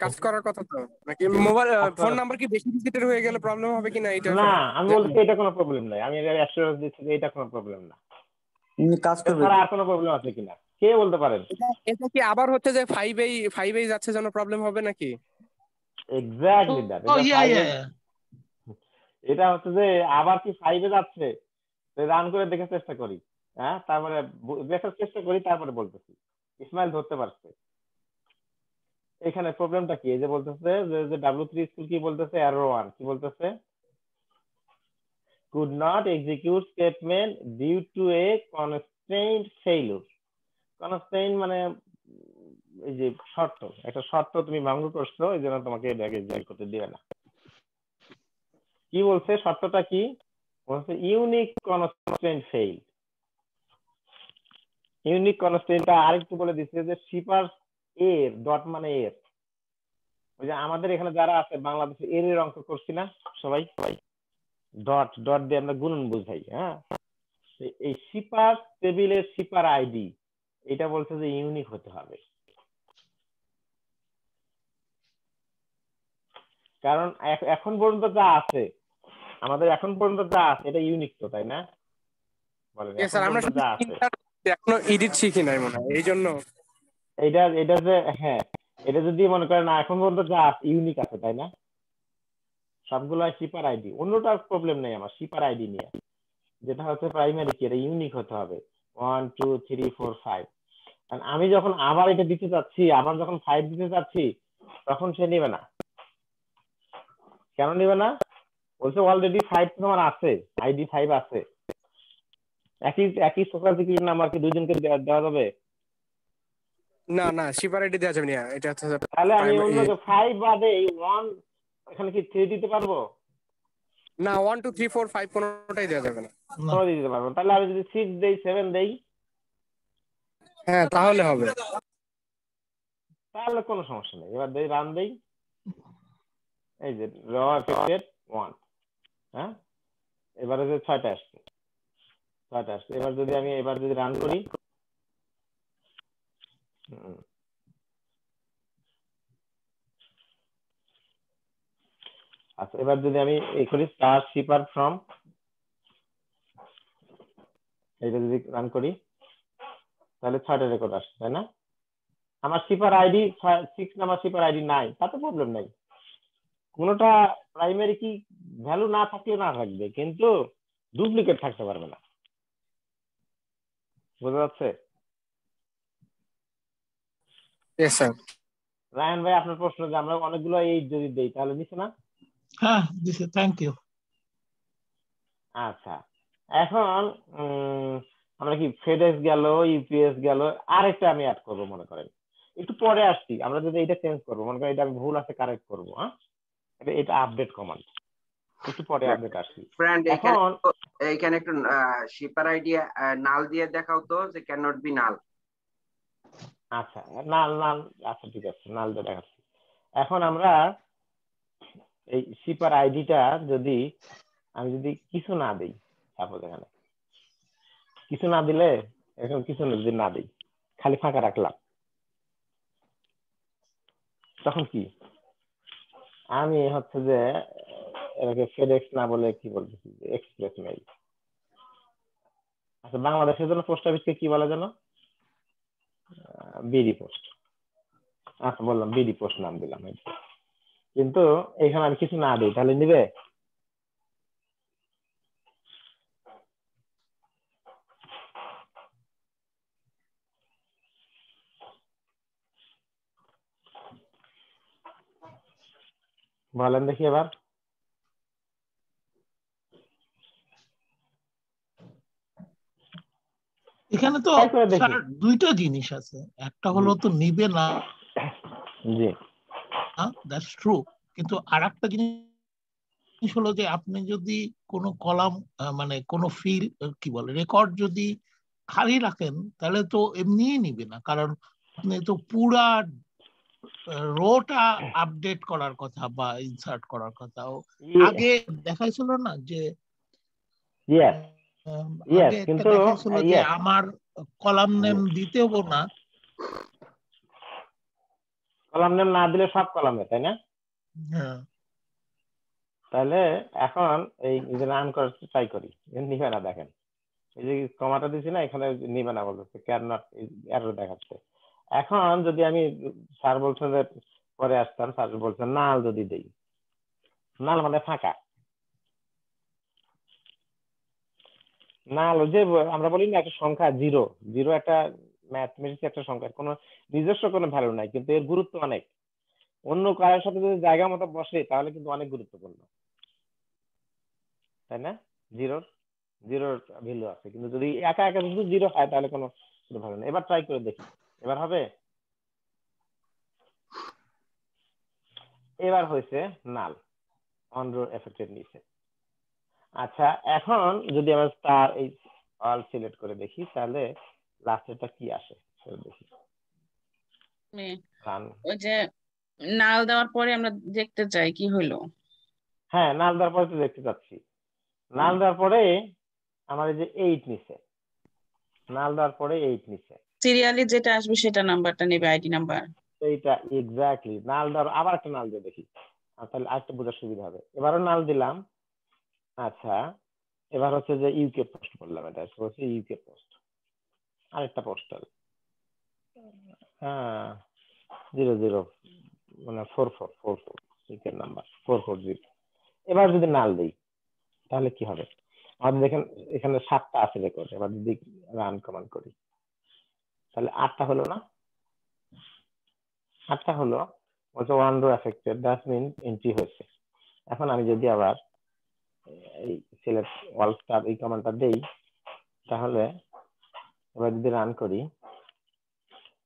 S6: কাজ করার কথা তো। নাকি মোবাইল ফোন নাম্বার কি বেশি ডিজিটের হয়ে গেলে প্রবলেম হবে কিনা এটা
S1: না আমি বলছি এটা কোনো প্রবলেম নাই। আমি অ্যাসুরেন্স দিচ্ছি যে এটা কোনো প্রবলেম না।
S3: কাজ করবে।
S1: আর কোনো প্রবলেম আছে কিনা? কে বলতে পারেন?
S6: এটা- এটা কি আবার হচ্ছে যে যাচ্ছে যেন প্রবলেম হবে নাকি?
S1: এক্স্যাক্টলি দ্যাট
S5: ও ইয়া ইয়া
S1: এটা হচ্ছে যে আবার কি ফাইভে যাচ্ছে? রান করে দেখার চেষ্টা করি। হ্যাঁ তারপরে দেখার চেষ্টা করি তারপরে বলতেছি। ইসমাইল ধরতে পারছে। এখানে প্রবলেমটা কি? এই যে বলতেছে যে ডাব্লিউ থ্রি স্কুল কি বলতেছে? এরো ওয়ান কি বলতেছে? Could not execute statement due to a constraint failure. Constraint মানে এই যে শর্ত, একটা শর্ত তুমি ভঙ্গ করছ, এই জন্য তোমাকে ব্যাগে জয়েন করতে দিবে না। কি বলছে? শর্তটা কি? বলছে ইউনিক কনস্ট্রেন্ট ফেইল ইউনিক কনস্ট্রেন্টটা আরেকটু বলে দিচ্ছে যে শিপার এর ডট মানে এর। ওই যে আমাদের এখানে যারা আছে বাংলাদেশে এর এর অঙ্ক করছি না সবাই। সবাই ডট ডট দিয়ে আমরা গুণন বুঝাই হ্যাঁ? এই- শিপার টেবিলের শিপার আইডি এটা বলছে যে ইউনিক হতে হবে। কারণ এখ- এখন পর্যন্ত যা আছে আমাদের এখন পর্যন্ত যা আছে এটা ইউনিক তো তাই না? বলেন
S6: স্যার আমরা
S1: যা আছে।
S6: এখনও এডিট শিখি নাই মনে হয় এই জন্য
S1: এটা এটা যে হ্যাঁ এটা যদি মনে করেন এখন পর্যন্ত যা ইউনিক আছে, তাই না? সবগুলো শিপার আইডি প্রবলেম নেই আমার শিপার আইডি নিয়ে। যেটা হচ্ছে প্রাইমারি কি এটা ইউনিক হতে হবে। One two three four five আমি যখন আবার এটা দিতে চাচ্ছি, আবার যখন ফাইভ দিতে চাচ্ছি, তখন সে নেবে না। কেন নেবে না? বলছে অলরেডি ফাইভ তোমার আছে আইডি ফাইভ আছে। একই একই সোশ্যাল সিকিউরিটি নাম্বার কি দুইজনকে দেওয়া দেওয়া যাবে?
S6: না না দেওয়া যাবে না। এটা হচ্ছে
S1: তাহলে আমি ফাইভ বাদে এই ওয়ান এখানে কি থ্রি দিতে পারব?
S6: না one two three four five কোনোটাই দেওয়া যাবে না।
S1: কোনো দিতে পারব তাহলে আমি যদি সিক্স দেই সেভেন দেই?
S6: হ্যাঁ তাহলে হবে।
S1: তাহলে কোনো সমস্যা নেই। এবার দেই রান দেই। এই যে র ওয়ান হ্যাঁ? এবারে যে ছয়টা আসছে। ছয়টা আসছে এবার যদি আমি এবার যদি রান করি আচ্ছা এবার যদি আমি এই করি স্টার শিপার ফ্রম এটা যদি রান করি, তাহলে ছয়টা রেকর্ড আসছে, তাই না? আমার shipper ID six number shipper ID নাই তাতে প্রবলেম নাই। কোনোটা প্রাইমারি কি ভ্যালু না থাকলে না থাকবে, কিন্তু ডুপ্লিকেট থাকতে পারবে না। বোঝা যাচ্ছে?
S6: Yes,
S1: রায়ন ভাই আপনার প্রশ্ন যে আমরা অনেকগুলো এই যদি দেই তাহলে নিচ্ছে না?
S5: হ্যাঁ দিছে থ্যাংক ইউ
S1: আচ্ছা। এখন উম, আমরা কি ফেডেক্স গেল ইউপিএস গেল আরেকটা আমি অ্যাড করব মনে করেন। একটু পরে আসছি আমরা যদি এটা চেঞ্জ করব মনে করেন এটা আমি ভুল আছে কারেক্ট করব হ্যাঁ? এটা এটা আপডেট কমান্ড একটু পরে আপডেট
S7: ফ্রেন্ড এখানে একটু শিপার আইডি নাল দিয়ে দেখাও তো যে ক্যান নট বি নাল
S1: আচ্ছা নাল নাল আচ্ছা ঠিক আছে নাল দিয়ে দেখাচ্ছি। এখন আমরা এই শিপার আইডিটা যদি আমি যদি কিছু না দিই সাপোজ এখানে। কিছু না দিলে এখন কিছু না যদি না দিই খালি ফাঁকা রাখলাম। তখন কি? আমি হচ্ছে যে এটাকে ফেডেক্স না বলে কি বলতেছি এক্সপ্রেস মেইল আচ্ছা বাংলাদেশের জন্য পোস্ট অফিসকে কি বলে যেন? বিডি পোস্ট আচ্ছা বললাম বিডি পোস্ট নাম দিলাম কিন্তু এখানে আমি কিছু না দিই, তাহলে নিবে? বলেন দেখি এবার।
S5: এখানে তো দুইটা জিনিস আছে। একটা হলো তো নিবে না।
S1: জি।
S5: দ্যাটস ট্রু কিন্তু আর একটা জিনিস হলো যে আপনি যদি কোনো কলাম মানে কোনো ফিল কি বলে রেকর্ড যদি খালি রাখেন তাহলে তো এমনিই নিবে না। কারণ আপনি তো পুরা রোটা আপডেট করার কথা বা ইনসার্ট করার কথা আগে দেখাইছিল না যে
S1: কিন্তু-.
S5: আমার কলাম নেম দিতেও না।
S1: কলাম নেম না দিলে সব কলামে তাই না?
S5: হ্যাঁ।
S1: তাহলে এখন এই যে রান করতে ট্রাই করি। নিবে না দেখেন। এই যে কমাটা দিছি না এখানে নিবে না বলতেছে ক্যান নট এরর দেখাচ্ছে। এখন যদি আমি স্যার বলছেন যে পরে আসতাম স্যার বলছেন নাল যদি দেই। নাল মানে ফাঁকা। ওই যে, আমরা বলি না একটা সংখ্যা জিরো জিরো একটা ম্যাথমেটিক্স একটা সংখ্যা, কোনো নিজস্ব কোনো ভ্যালু নাই, কিন্তু এর গুরুত্ব অনেক। অন্য কারোর সাথে যদি জায়গা মতো বসে, তাহলে কিন্তু অনেক গুরুত্বপূর্ণ। তাই না? জিরোর জিরোর ভ্যালু আছে, কিন্তু যদি একা একা শুধু জিরো হয়, তাহলে কোনো কোনো ভালো না এবার ট্রাই করে দেখি। এবার হবে? এবার হয়েছে নাল, অন্ড্রো এফেক্টেড নিচে। আচ্ছা এখন যদি আমরা স্টার এই অল সিলেক্ট করে দেখি তাহলে লাস্টেরটা কি আসে? সেটা দেখি।
S8: ওই যে নাল দেওয়ার পরে আমরা দেখতে চাই কি হইল?
S1: হ্যাঁ নাল দেওয়ার পরে তো দেখতে পাচ্ছি নাল দেওয়ার পরে আমার এই যে এইট নিচে নাল দেওয়ার পরে এইট নিচে
S8: সিরিয়ালি যেটা আসবে সেটা নাম্বারটা নেবে আইডি নাম্বার।
S1: এইটা এক্স্যাক্টলি নাল দেওয়ার আবার একটা নাল দিয়ে দেখি। আর তাহলে আরেকটা বোঝার সুবিধা হবে। এবারও নাল দিলাম। আচ্ছা এবার হচ্ছে যে ইউকে পোস্ট করলাম এটা হচ্ছে ইউকে পোস্ট আরেকটা পোস্টাল হ্যাঁ জিরো জিরো মানে four four four four UK number four four zero এবার যদি নাল দিই, তাহলে কি হবে? আমাদের দেখেন এখানে সাতটা আছে রেকর্ড এবার যদি রান কমান্ড করি, তাহলে আটটা হলো না? আটটা হলো বলছে one row affected that mean entry হয়েছে। এখন আমি যদি আবার এই সিলেক্ট অল স্টার এই কমান্ডটা দেই, তাহলে এবার যদি রান করি,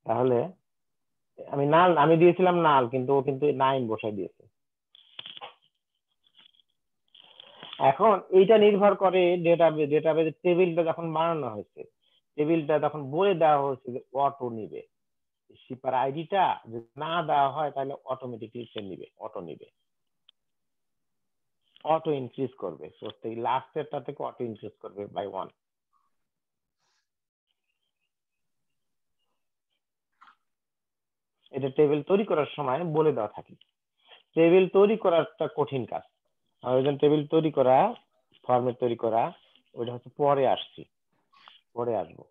S1: তাহলে আমি নাল, আমি দিয়েছিলাম নাল, কিন্তু ও কিন্তু নাইন বসাই দিয়েছে। এখন এইটা নির্ভর করে ডেটাবেজ ডেটাবেজ টেবিলটা যখন বানানো হয়েছে টেবিলটা তখন বলে দেওয়া হয়েছে যে অটো নিবে শিপার আইডিটা যদি না দেওয়া হয়, তাহলে অটোমেটিকলি সে নিবে অটো নিবে। অটো ইনক্রিজ করবে। প্রত্যেক লাস্টেরটা থেকে অটো ইনক্রিজ করবে বাই ওয়ান এটা টেবিল তৈরি করার সময় বলে দেওয়া থাকে। টেবিল তৈরি করার একটা কঠিন কাজ। ওই টেবিল তৈরি করা ফর্মেট তৈরি করা, ওইটা হচ্ছে পরে আসছি। পরে আসব।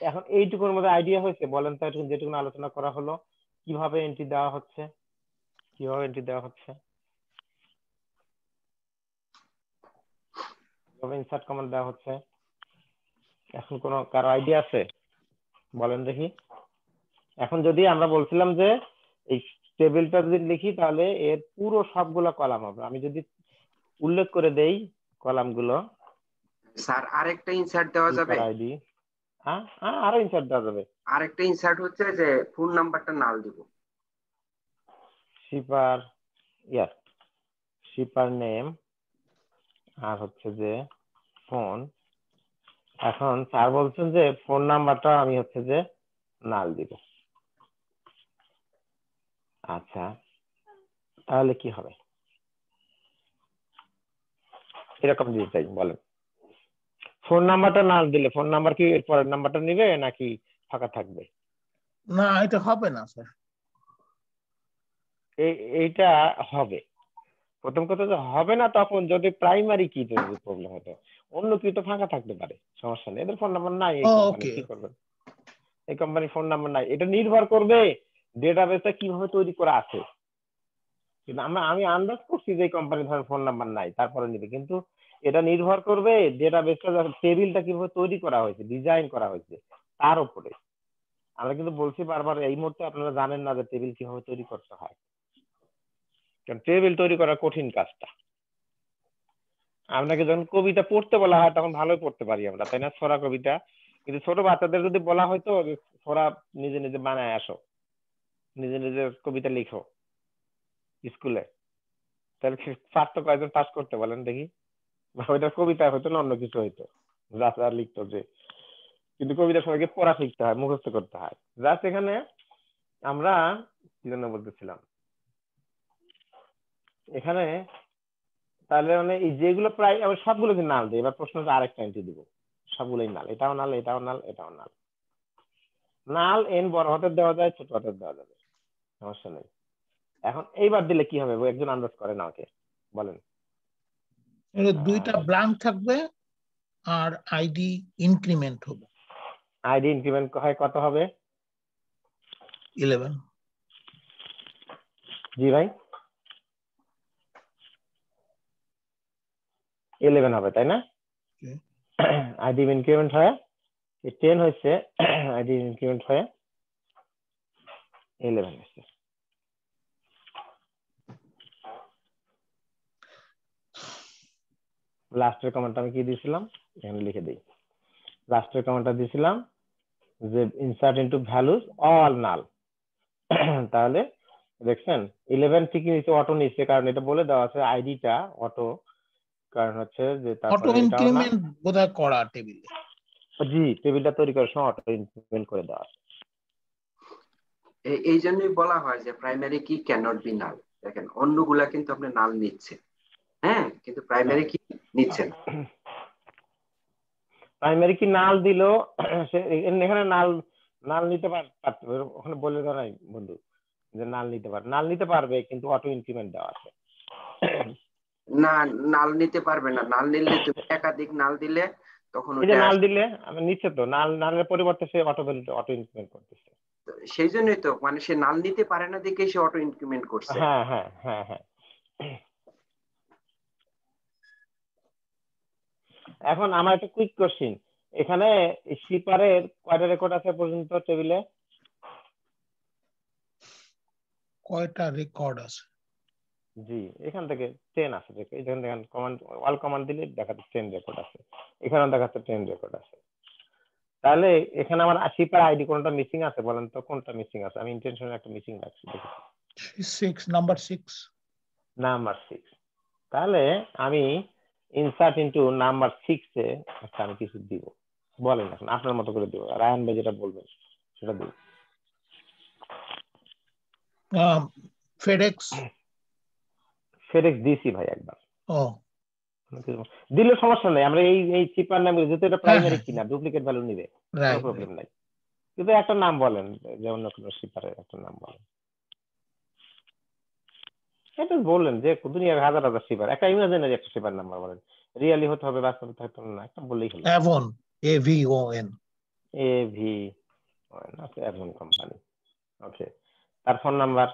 S1: এখন এইটুকুর মধ্যে আইডিয়া হয়েছে? বলেন তো যেটুকু আলোচনা করা হলো, কীভাবে এন্ট্রি দেওয়া হচ্ছে? কীভাবে এন্ট্রি দেওয়া হচ্ছে? কীভাবে ইনসার্ট কমান্ড দেওয়া হচ্ছে। এখন কোন কারও আইডিয়া আছে? বলেন দেখি। এখন যদি আমরা বলছিলাম যে এই টেবিলটা যদি লিখি তাহলে এর পুরো সবগুলো কলাম হবে। আমি যদি উল্লেখ করে দেই কলামগুলো।
S7: স্যার আরেকটা ইনসার্ট দেওয়া যাবে?
S1: আইডি হ্যাঁ হ্যাঁ আরও ইনসার্ট দেওয়া যাবে।
S7: আরেকটা ইনসার্ট হচ্ছে যে ফোন নাম্বারটা নাল দিব।
S1: শিপার ইয়াস শিপার নেম আর হচ্ছে যে ফোন এখন স্যার বলছেন যে ফোন নাম্বারটা আমি হচ্ছে যে নাল দিব। আচ্ছা তাহলে কি হবে? এরকম দিতে চাই বলেন। ফোন নাম্বারটা না দিলে ফোন নাম্বার কি পরের নাম্বারটা নিবে নাকি ফাঁকা থাকবে?
S5: না এটা হবে না স্যার
S1: এই এইটা হবে। প্রথম কথা যে হবে না তখন যদি প্রাইমারি কি যদি প্রবলেম হতো? অন্য কি তো ফাঁকা থাকতে পারে সমস্যা নেই। এদের ফোন নাম্বার নাই কোম্পানি কি করবেন এই কোম্পানির ফোন নাম্বার নাই। এটা নির্ভর করবে ডেটাবেসটা কীভাবে তৈরি করা আছে। কিন্তু আমরা আমি আন্দাজ করছি যে কোম্পানির ধরেন ফোন নাম্বার নাই তারপরে নিবে। কিন্তু এটা নির্ভর করবে ডেটাবেসটা টেবিলটা কীভাবে তৈরি করা হয়েছে ডিজাইন করা হয়েছে তার উপরে। আমরা কিন্তু বলছি বারবার এই মুহূর্তে আপনারা জানেন না যে টেবিল কীভাবে তৈরি করতে হয়। কারণ টেবিল তৈরি করা কঠিন কাজটা। আপনাকে যখন কবিতা পড়তে বলা হয়, তখন ভালোই পড়তে পারি আমরা, তাই না? ছড়া কবিতা। কিন্তু ছোট বাচ্চাদের যদি বলা হয়তো যে ছড়া নিজে নিজে বানায় আসো, নিজে নিজে কবিতা লিখো স্কুলে, তাহলে পারত কয়জন পাস করতে বলেন দেখি। ওইটা কবিতা হয়তো না, অন্য কিছু হইতো। যা রাস্তা লিখতো যে। কিন্তু কবিতা সবাইকে পড়া শিখতে হয়, মুখস্থ করতে হয়। যা এখানে আমরা কি জন্য বলতেছিলাম? এখানে তাহলে মানে এই যেগুলো প্রায় আমি সবগুলোকে নাল দিই এবার প্রশ্নটা আরেকটা এন্ট্রি দিব। সবগুলোই নাল এটাও নাল এটাও নাল এটাও নাল। নাল এন বড় হাতের দেওয়া যায় ছোট হাতের দেওয়া যাবে। সমস্যা নেই। এখন এইবার দিলে কি হবে? একজন আন্দাজ করে না ওকে বলেন
S5: দুইটা ব্ল্যাঙ্ক থাকবে আর আইডি ইনক্রিমেন্ট হবে।
S1: আইডি ইনক্রিমেন্ট হয় কত হবে?
S5: ইলেভেন
S1: জি ভাই। ইলেভেন হবে তাই না. আইডি ইনক্রিমেন্ট [clears throat] হয় টেন হয়েছে আইডি ইনক্রিমেন্ট হয়ে ইলেভেন হয়েছে লাস্টের কমেন্টটা আমি কি দিয়েছিলাম? এখানে লিখে দিই। লাস্টের কমেন্টটা দিয়েছিলাম যে insert into values all null তাহলে দেখছেন ইলেভেন ঠিকই নিচে অটো নিচ্ছে কারণ এটা বলে দেওয়া আছে আইডিটা অটো কারণ হচ্ছে যে
S5: অটো ইনক্রিমেন্ট বোধহয় করা টেবিলে
S1: জি টেবিলটা তৈরি করার সময় অটো ইনক্রিমেন্ট করে দেওয়া।
S7: এই জন্যই বলা হয় যে প্রাইমারি কি ক্যানট বি নাল দেখেন অন্যগুলা কিন্তু আপনি নাল নিচ্ছে। হ্যাঁ কিন্তু প্রাইমারি কি নিচ্ছেন
S1: প্রাইমারি কি নাল দিল এখানে নাল নাল নিতে পার পারত- ওখানে বলে নাই বন্ধু যে নাল নিতে পারে নাল নিতে পারবে কিন্তু অটো ইনক্রিমেন্ট দেওয়া আছে।
S7: না নাল নিতে পারবে না। নাল নিলে তুমি একাধিক নাল দিলে তখন ওটা
S1: নাল দিলে আমি নিচ্ছে তো নাল নালের পরিবর্তে সে অটো অটো ইনক্রিমেন্ট করতেছে।
S7: সেই জন্যই তো মানে সে নাল নিতে পারে না দেখে সে অটো ইনক্রিমেন্ট করছে।
S1: হ্যাঁ হ্যাঁ হ্যাঁ হ্যাঁ। এখন আমার একটা কুইক কোশ্চিন এখানে স্লিপারের কয়টা রেকর্ড আছে পর্যন্ত টেবিলে?
S5: কয়টা রেকর্ড আছে?
S1: জি এখান থেকে টেন আছে দেখো এখান থেকে কমান্ড অল কমান্ড দিলে দেখাচ্ছে টেন রেকর্ড আছে। এখানে দেখাচ্ছে টেন রেকর্ড আছে। তাহলে এখানে আমার শিপার আইডি কোনটা মিসিং আছে বলেন তো? কোনটা মিসিং আছে? আমি ইন্টেনশনাল একটা মিসিং রাখছি
S5: six number six
S1: number six তাহলে আমি ইনসার্ট ইনটু নাম্বার সিক্সে আচ্ছা আমি কিছু দিব। বলেন এখন আপনার মতো করে দিব। রায়ান ভাই যেটা বলবেন সেটা দিব।
S5: ফেডেক্স
S1: ফেডেক্স দিছি ভাই একবার।
S5: ও।
S1: দিলে সমস্যা নেই আমরা এই এই চিপার নাম যেহেতু এটা প্রাইমারি
S5: হ্যাঁ।
S1: কিনা ডুপ্লিকেট ভ্যালু নিবে কোনো প্রবলেম নাই। কিন্তু একটা নাম বলেন যেমন কোনো শিপারের একটা নাম বলেন। এটা বললেন যে দুনিয়ার হাজার হাজার শিপার একটা ইমাজিনারি একটা শিপার নাম্বার বলেন। রিয়ালি হতে হবে বাস্তবে থাকতে না একটা বললেই হলো।
S5: Avon A V O N
S1: A V Avon company okay তার phone number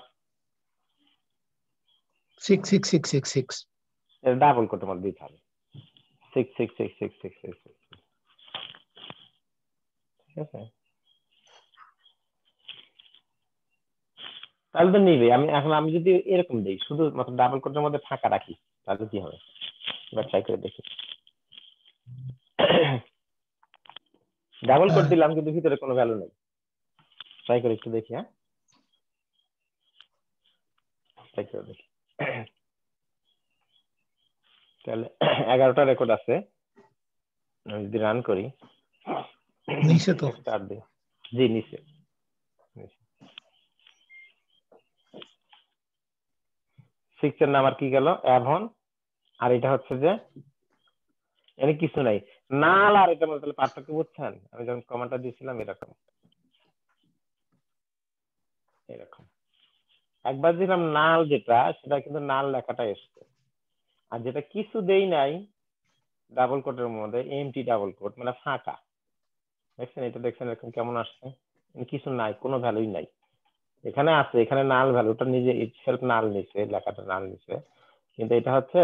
S5: six six six six six
S1: double করে তোমার দিতে হবে। Six six six six six six ঠিক আছে? তাহলে তো নিবে। আমি এখন আমি যদি এরকম দিই, শুধু মাত্র ডাবল কোটের মধ্যে ফাঁকা রাখি, তাহলে কি হবে? এবার ট্রাই করে দেখি। Double quote. দিলাম, কিন্তু ভিতরে কোনো ভ্যালু নেই। ট্রাই করে একটু দেখি হ্যাঁ? ট্রাই করে দেখি। তাহলে এগারোটা রেকর্ড আছে। আমি যদি রান করি
S5: নিচে তো।
S1: দিই। জি নিচে। সিক্স এর নাম্বার কি গেল? অ্যাভন আর এটা হচ্ছে যে এখানে কিছু নাই। নাল আর এটা মধ্যে তাহলে পার্থক্য বুঝছেন? আমি যখন কমেন্টটা দিয়েছিলাম এরকম। এরকম। একবার দিলাম নাল যেটা, সেটা কিন্তু নাল লেখাটা এসছে। আর যেটা কিছু দেই নাই ডাবল কোটের মধ্যে এমটি ডাবল কোট মানে ফাঁকা। দেখছেন, এটা দেখছেন এরকম কেমন আসছে? কিছু নাই, কোনো ভ্যালুই নাই। এখানে আছে, এখানে নাল ভ্যালুটা নিজে ইটসেলফ নাল নিছে, লেখাটা নাল নিছে। কিন্তু এটা হচ্ছে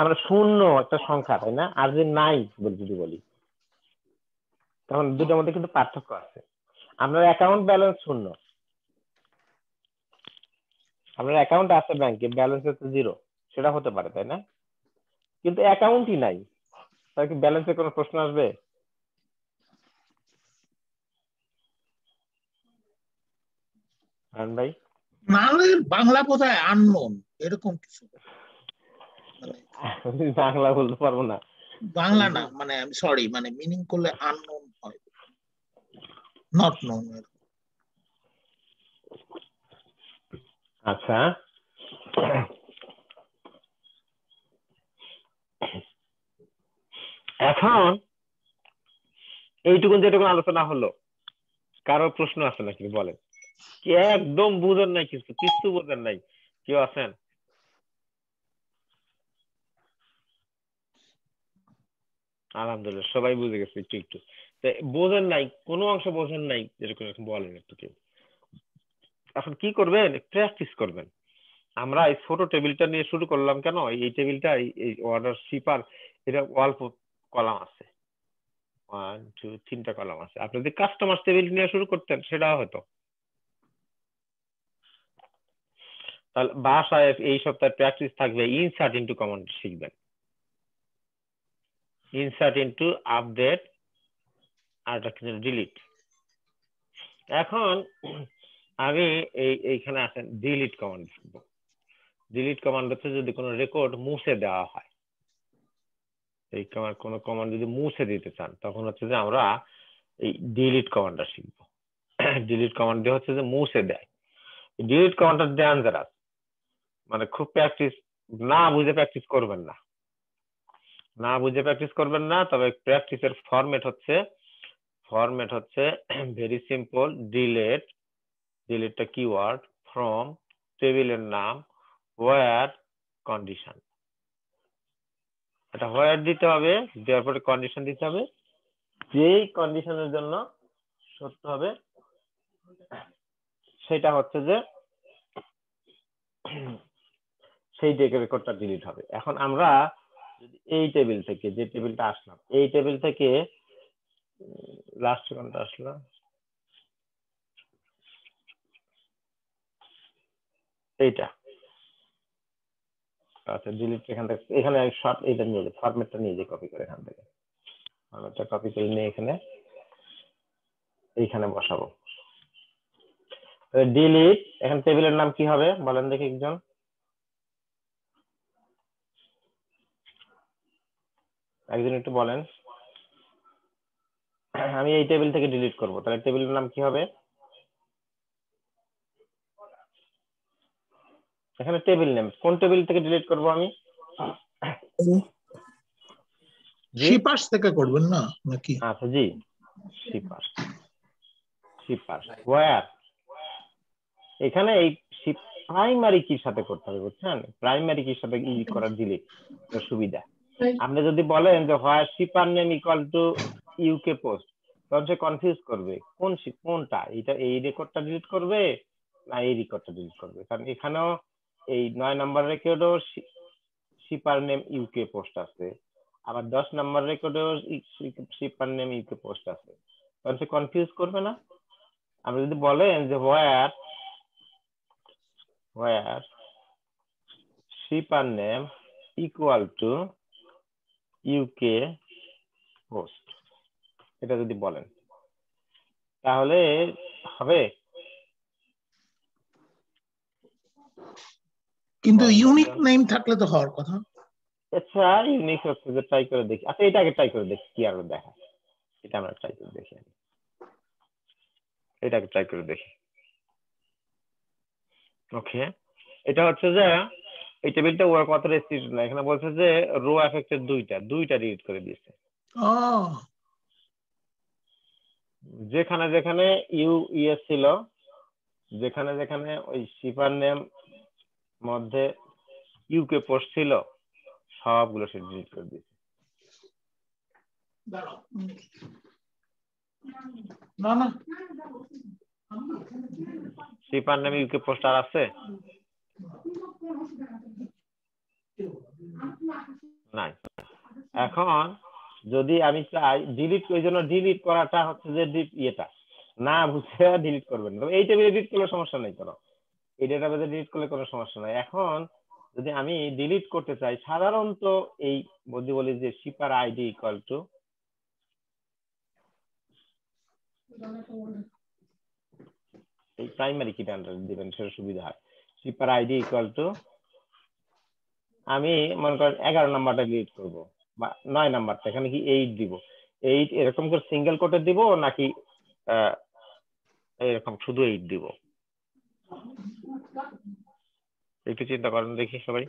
S1: আমরা শূন্য একটা সংখ্যা, তাই না? আর যে নাই যদি বলি, তখন দুটোর মধ্যে কিন্তু পার্থক্য আছে। আপনার অ্যাকাউন্ট ব্যালেন্স শূন্য। আপনার অ্যাকাউন্ট আছে ব্যাংকে ব্যালেন্স হচ্ছে জিরো সেটা হতে পারে, তাই না? কিন্তু অ্যাকাউন্টই নাই। তাহলে কি ব্যালেন্সের কোনো প্রশ্ন আসবে? ভাই
S5: বাংলা বোধহয় আননোন এরকম কিছু। মানে
S1: বাংলা বলতে পারব না।
S5: বাংলা না মানে আমি সরি মানে মিনিং করলে আননোন হয়। নট নোন
S1: আচ্ছা। এখন এইটুকুন যেটুকুন আলোচনা হলো কারও প্রশ্ন আছে নাকি? বলেন। কি একদম বুঝেন নাই কিছু কিছু বুঝেন নাই। কেউ আছেন? আলহামদুলিল্লাহ, সবাই বুঝে গেছে, একটু একটু। বোঝেন নাই, কোনো অংশ বোঝেন নাই যেরকম বলেন একটু কেউ। এখন কি করবেন? প্র্যাকটিস করবেন। আমরা এই ছোট টেবিলটা নিয়ে শুরু করলাম কেন? এই টেবিলটা, এই অর্ডার শিপার এটা অল্প কলাম আছে। ওয়ান টু তিনটা কলাম আছে। আপনি যদি কাস্টমার টেবিল নিয়ে শুরু করতেন সেটাও হতো। তাহলে বাসায় এই সপ্তাহে প্র্যাকটিস থাকবে ইনসার্ট ইনটু কমান্ড শিখবেন। ইনসার্ট ইনটু আপডেট আর একটা ডিলিট এখন আমি এই, এইখানে আছেন ডিলিট কমান্ড ডিলিট কমান্ড হচ্ছে যদি কোনো রেকর্ড মুছে দেওয়া হয়, এই কমান্ড কোনো কমান্ড যদি মুছে দিতে চান, তখন হচ্ছে যে আমরা এই ডিলিট কমান্ডটা শিখব। ডিলিট কমান্ড দিয়ে হচ্ছে যে মুছে দেয়। ডিলিট কমান্ডটা ডেঞ্জারাস মানে খুব প্র্যাকটিস না বুঝে প্র্যাকটিস করবেন না। না বুঝে প্র্যাকটিস করবেন না, তবে প্র্যাকটিসের ফরম্যাট হচ্ছে ফরম্যাট হচ্ছে ভেরি সিম্পল ডিলেট ডিলেটটা কিওয়ার্ড ফ্রম টেবিলের নাম ওয়ার কন্ডিশন এটা হোয়ার দিতে হবে, দেওয়ার পরে কন্ডিশন দিতে হবে, যেই কন্ডিশনের জন্য সত্য হবে, সেটা হচ্ছে যে [clears throat] সেই ডেকে রেকর্ডটা ডিলিট হবে। এখন আমরা এই টেবিল থেকে যে টেবিলটা আসলাম, এই টেবিল থেকে লাস্ট কোনটা আসলো। এইটা। আচ্ছা ডিলিট এখান থেকে, এখানে শর্ট এটা নিয়ে যাই ফরম্যাটটা নিয়ে যাই কপি করে এখান থেকে। ফরম্যাটটা কপি করে নিয়ে এখানে, এইখানে বসাবো। ডিলিট এখানে টেবিলের নাম কি হবে? বলেন দেখি একজন। একজন একটু বলেন। আমি এই টেবিল থেকে ডিলিট করব। তাহলে টেবিলের নাম কি হবে? এখানে টেবিল নেম কোন টেবিল থেকে ডিলিট করব আমি?
S5: শিপাস থেকে করবেন না নাকি?
S1: আচ্ছা জি। শিপাস শিপাস ওয়্যার এখানে এই প্রাইমারি কির সাথে করতে হবে বুঝছেন? প্রাইমারি কির সাথে ই করার ডিলিট সুবিধা। আপনি যদি বলেন যে হয় shipper name equal to UK post তখন সে কনফিউজ করবে। কোন কোনটা? এটা এই রেকর্ডটা ডিলিট করবে না এই রেকর্ডটা ডিলিট করবে? কারণ এখানেও এই নয় নম্বর রেকর্ডেও শিপার নেম ইউকে পোস্ট আছে। আবার দশ নম্বর রেকর্ডেও শিপার নেম ইউকে পোস্ট আছে। তখন সে কনফিউজ করবে না? আপনি যদি বলেন যে where where shipper name equal to UK post এটা যদি বলেন। তাহলে হবে।
S5: কিন্তু ইউনিক নেম থাকলে তো হওয়ার কথা।
S1: আচ্ছা ইউনিক হচ্ছে যে ট্রাই করে দেখি। আচ্ছা এটা আগে ট্রাই করে দেখি কি আর দেখা এটা আমরা ট্রাই করে দেখি। এটাকে ট্রাই করে দেখি। ওকে এটা হচ্ছে যে এই টেবিলটা ওয়ার্ক কত রেস্ট্রিক্টেড না এখানে বলছে যে রো এফেক্টের দুইটা দুইটা ডিলিট করে দিয়েছে। যেখানে যেখানে ইউ ইএস ছিল যেখানে যেখানে ওই শিপার নেম মধ্যে ইউকে পোস্ট ছিল সবগুলো সে ডিলিট করে দিয়েছে। শিপার নেম ইউকে পোস্ট আর আছে নাই এখন যদি আমি চাই ডিলিট ওই জন্য ডিলিট করাটা হচ্ছে যে ইয়েটা। না বুঝে ডিলিট করবেন। তবে এই টেবিলে ডিলিট করলে সমস্যা নেই কোনো। এই ডেটাবেসে ডিলিট করলে কোনো সমস্যা নাই। এখন যদি আমি ডিলিট করতে চাই, সাধারণত এই যদি বলি যে শিপার আইডি ইকুয়াল টু এই প্রাইমারি কিটা দিবেন, সেটা সুবিধা হয়। শিপার আইডি ইকুয়াল টু আমি মনে করেন এগারো নাম্বারটা ডিলিট করব। নয় নাম্বারটা এখানে কি এইট দিব? এইট এরকম করে সিঙ্গেল কোটে দিব নাকি এরকম শুধু এইট দিব? একটু চিন্তা করেন দেখি সবাই।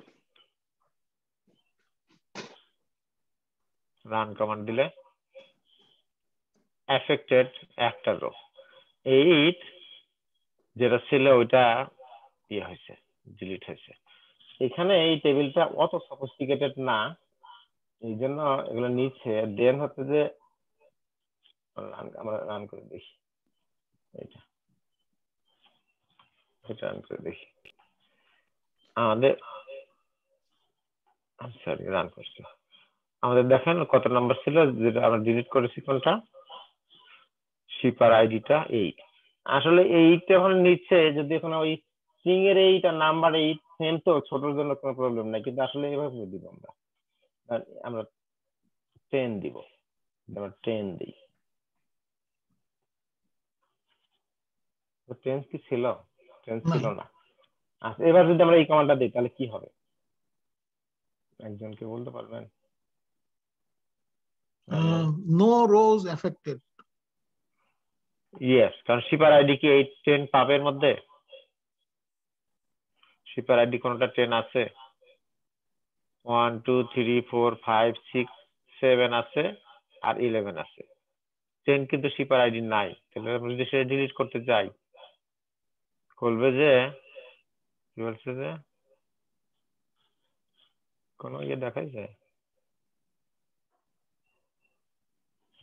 S1: রান কমান্ড দিলে এফেক্টেড একটা রো এইট যেটা ছিল ওইটা ইয়ে হয়েছে ডিলিট হয়েছে। এখানে এই টেবিলটা অত সফিস্টিকেটেড না। এই জন্য এগুলো নিচ্ছে। দেন হচ্ছে যে, আমরা রান করে দেখি। এটা এটা রান করে দেখি। আমাদের সরি রান করছি। আমাদের দেখেন কত নাম্বার ছিল, যেটা আমরা ডিলিট করেছি কোনটা? শিপার আইডিটা এইট আসলে এইটটা এখন নিচ্ছে, যদি এখন ওই স্ট্রিং এর এইটা নাম্বার এইট সেম তো, ছোটর জন্য কোনো প্রবলেম নাই। কিন্তু আসলে এভাবে দিব আমরা। আর আমরা টেন দিব। আমরা টেন দিই। টেন কি ছিল? টেন ছিল না। আচ্ছা এবার যদি আমরা এই কমান্ডটা দিই তাহলে কি হবে? একজনকে বলতে পারবেন?
S5: নো রোজ এফেক্টেড
S1: ইয়েস কারণ শিপার আইডি কি এই টেন পাবের মধ্যে? শিপার আইডি কোনটা টেন আছে? One two three four five six seven আছে আর ইলেভেন আছে। টেন কিন্তু শিপার আইডি নাই। তাহলে আমরা যদি সেটা ডিলিট করতে চাই বলবে যে কি বলছে যে কোন ইয়ে দেখাইছে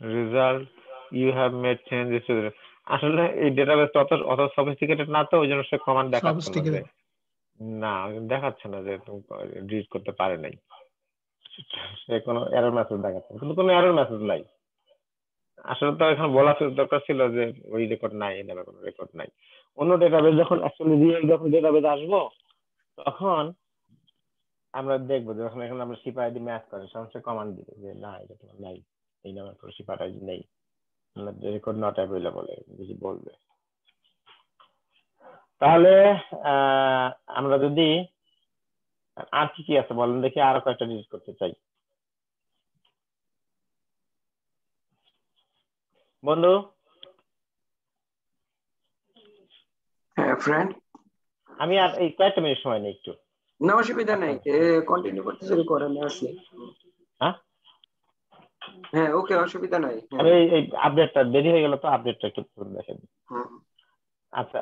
S1: result you have made changes আসলে এই ডেটাবেস অত অত সফিস্টিকেটেড না তো ওই জন্য সে কমান্ড দেখাচ্ছে না, দেখাচ্ছে না যে ডিলিট করতে পারে নাই। সে কোনো এরর মেসেজ দেখাচ্ছে কিন্তু কোনো এরর মেসেজ নাই। আসলে তো এখানে বলা দরকার ছিল যে ওই রেকর্ড নাই, এই নামে কোনো রেকর্ড নাই। অন্য ডেটাবেস যখন অ্যাকচুয়ালি রিয়েল যখন ডেটাবেস আসব, তখন আমরা দেখব যখন এখানে আমরা শিপার আইডি ম্যাচ করে, তখন সে কমান্ড দিবে যে, না, এটা তোমার নাই, এই নামে কোনো শিপার আইডি নেই। রেকর্ড নট অ্যাভেলেবল বেশি বলবে। তাহলে আমরা যদি আর কি কি আছে বলেন? দেখি আরও কয়েকটা ডিলিট করতে চাই। বন্ধু?
S7: হ্যাঁ ফ্রেন্ড
S1: আমি আর এই কয়েকটা মিনিট সময় নেই একটু।
S7: না অসুবিধা নাই। কন্টিনিউ করতে শুরু করেন আসি
S1: হ্যাঁ?
S7: হ্যাঁ ওকে অসুবিধা নাই। হ্যাঁ।
S1: আমি এই- এই আপডেটটা দেরি হয়ে গেল তো আপডেটটা একটু দেখেন। আচ্ছা।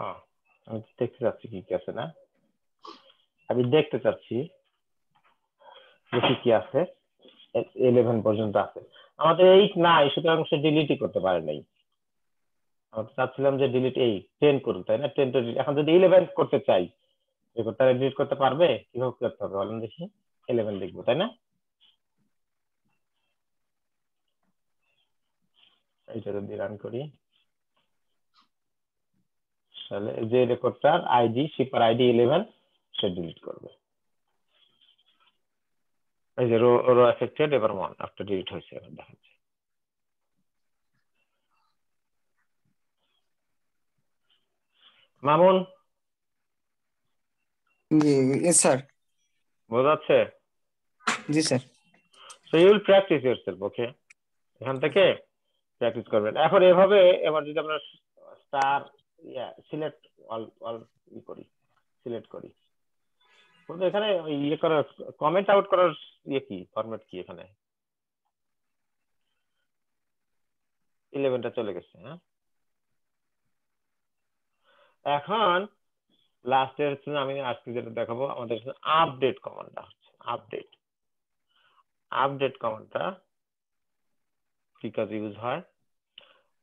S1: হ্যাঁ আমি দেখতে চাচ্ছি কি কি আছে না? আমি দেখতে চাচ্ছি যে কি কি আছে ইলেভেন পর্যন্ত আছে। আমাদের এইট নাই, সুতরাং সে ডিলিটই করতে পারে নাই। আমরা চাচ্ছিলাম যে ডিলিট এই টেন করুন তাই না? টেন delete- এখন যদি ইলেভেন করতে চাই তারা ডিলিট করতে পারবে? কীভাবে করতে হবে বলেন দেখি। ইলেভেন লিখব, তাই না? এইটা যদি রান করি। তাহলে যে রেকর্ডটার আইডি শিপার আইডি ইলেভেন সে ডিলিট করবে। এই যে রো রো এফেক্টেড এবার ওয়ান আফটার ডিলিট হয়েছে এবার দেখাচ্ছে। মামুন?
S3: জি স্যার
S1: বোঝা যাচ্ছে?
S3: জি sir
S1: so you will practice yourself okay এখান থেকে প্র্যাকটিস করবেন। এখন এভাবে এবার যদি আমরা স্টার ইয়া সিলেক্ট অল অল ই করি সিলেক্ট করি। কিন্তু এখানে ইয়ে করার কমেন্ট আউট করার ইয়ে কি ফরম্যাট কি এখানে? ইলেভেনটা চলে গেছে হ্যাঁ? এখন লাস্টের আমি আজকে যেটা দেখাবো, আমাদের আপডেট কমান্ডটা হচ্ছে আপডেট আপডেট কমান্ডটা কি কাজে ইউজ হয়।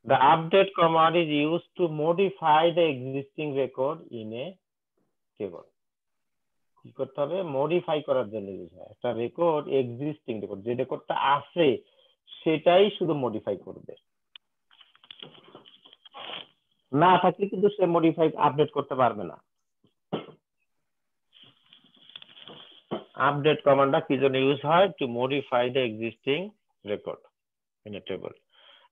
S1: The update command is used to modify the existing record in a table. কি করতে হবে? মডিফাই করার জন্য ইউজ হয়। একটা রেকর্ড এক্সিস্টিং রেকর্ড যে রেকর্ডটা আছে, সেটাই শুধু মডিফাই করবে। না থাকলে কিন্তু সে মডিফাই আপডেট করতে পারবে না। আপডেট কমান্ডটা কি জন্য ইউজ হয়? To modify the existing record in a table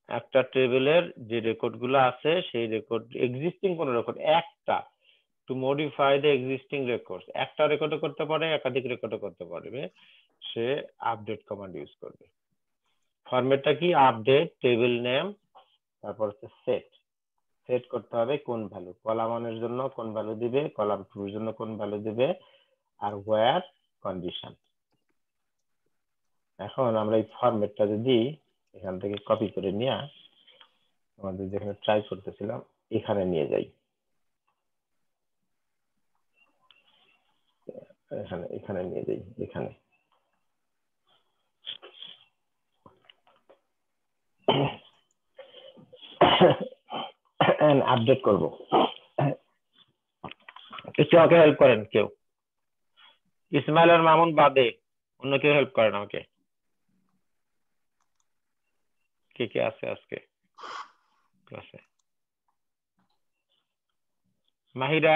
S1: একটা টেবিলের যে রেকর্ডগুলো আছে, সেই রেকর্ড এক্সিস্টিং কোন রেকর্ড একটা to modify the existing record একটা রেকর্ডও করতে পারে, একাধিক রেকর্ডও করতে পারবে, সে আপডেট কমান্ড ইউজ করবে। ফরম্যাটটা কি? আপডেট টেবিল নেম তারপর হচ্ছে সেট সেট করতে হবে কোন ভ্যালু কলাম ওয়ানের জন্য কোন ভ্যালু দিবে? কলাম এর জন্য কোন ভ্যালু দিবে? আর ওয়্যার কন্ডিশন এখন আমরা এই ফরম্যাটটা যদি এখান থেকে কপি করে নিয়ে আমাদের যেখানে ট্রাই করতেছিলাম, এখানে নিয়ে যাই। এখানে এখানে নিয়ে যাই, এখানে। আপডেট করব। একটু আমাকে হেল্প করেন কেউ। ইসমাইল আর মামুন বাদে, অন্য কেউ হেল্প করেন আমাকে। কে কে আছে আজকে? ক্লাসে মাহিরা?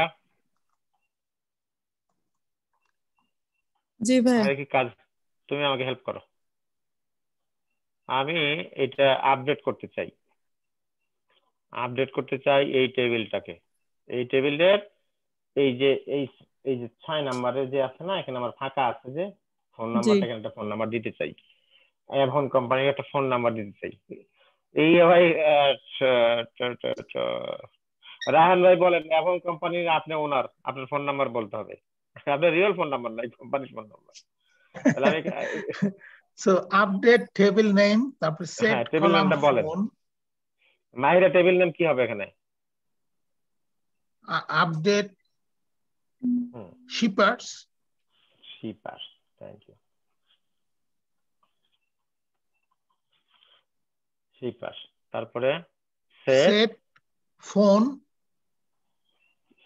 S9: জি ভাই
S1: কি কাজ? তুমি আমাকে হেল্প করো। আমি এটা আপডেট করতে চাই। আপডেট করতে চাই এই টেবিলটাকে এই টেবিলের এই যে এই এই যে ছয় নাম্বারের যে আছে না এখানে আমার ফাঁকা আছে যে ফোন নাম্বারটা এখানে একটা ফোন নাম্বার দিতে চাই। এখন কোম্পানির একটা ফোন নাম্বার দিতে চাই। এই ভাই রাহান ভাই বলেন এখন কোম্পানির আপনি ওনার আপনার ফোন নাম্বার বলতে হবে। আপনার রিয়েল ফোন নাম্বার নাই কোম্পানির phone number
S5: so update table name তারপর সেট
S1: table
S5: কলাম
S1: nameটা বলেন। মাহিরা টেবিল নেম কি হবে এখানে?
S5: Update shippers
S1: shipper thank you shipper তারপরে সেট
S5: ফোন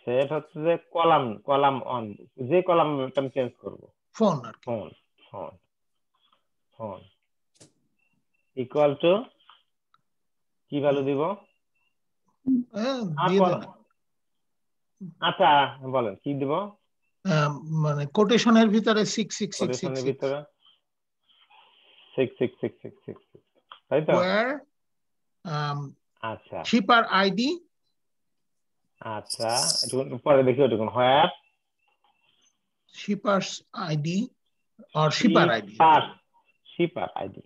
S1: সেট হচ্ছে যে কলাম কলাম অন যে কলাম আমি চেঞ্জ করব।
S5: Phone R
S1: phone phone phone equal to কি ভ্যালু দিব? আচ্ছা বলেন কি দিব?
S5: মানে কোটেশনের ভিতরে সিক্স সিক্স সিক্স
S1: ভিতরে six six six six six তো
S5: ওয়ার
S1: আচ্ছা
S5: শিপার আইডি
S1: আচ্ছা একটু পরে দেখি ওটুকুন where
S5: shippers ID or shipper ID
S1: shipper shipper ID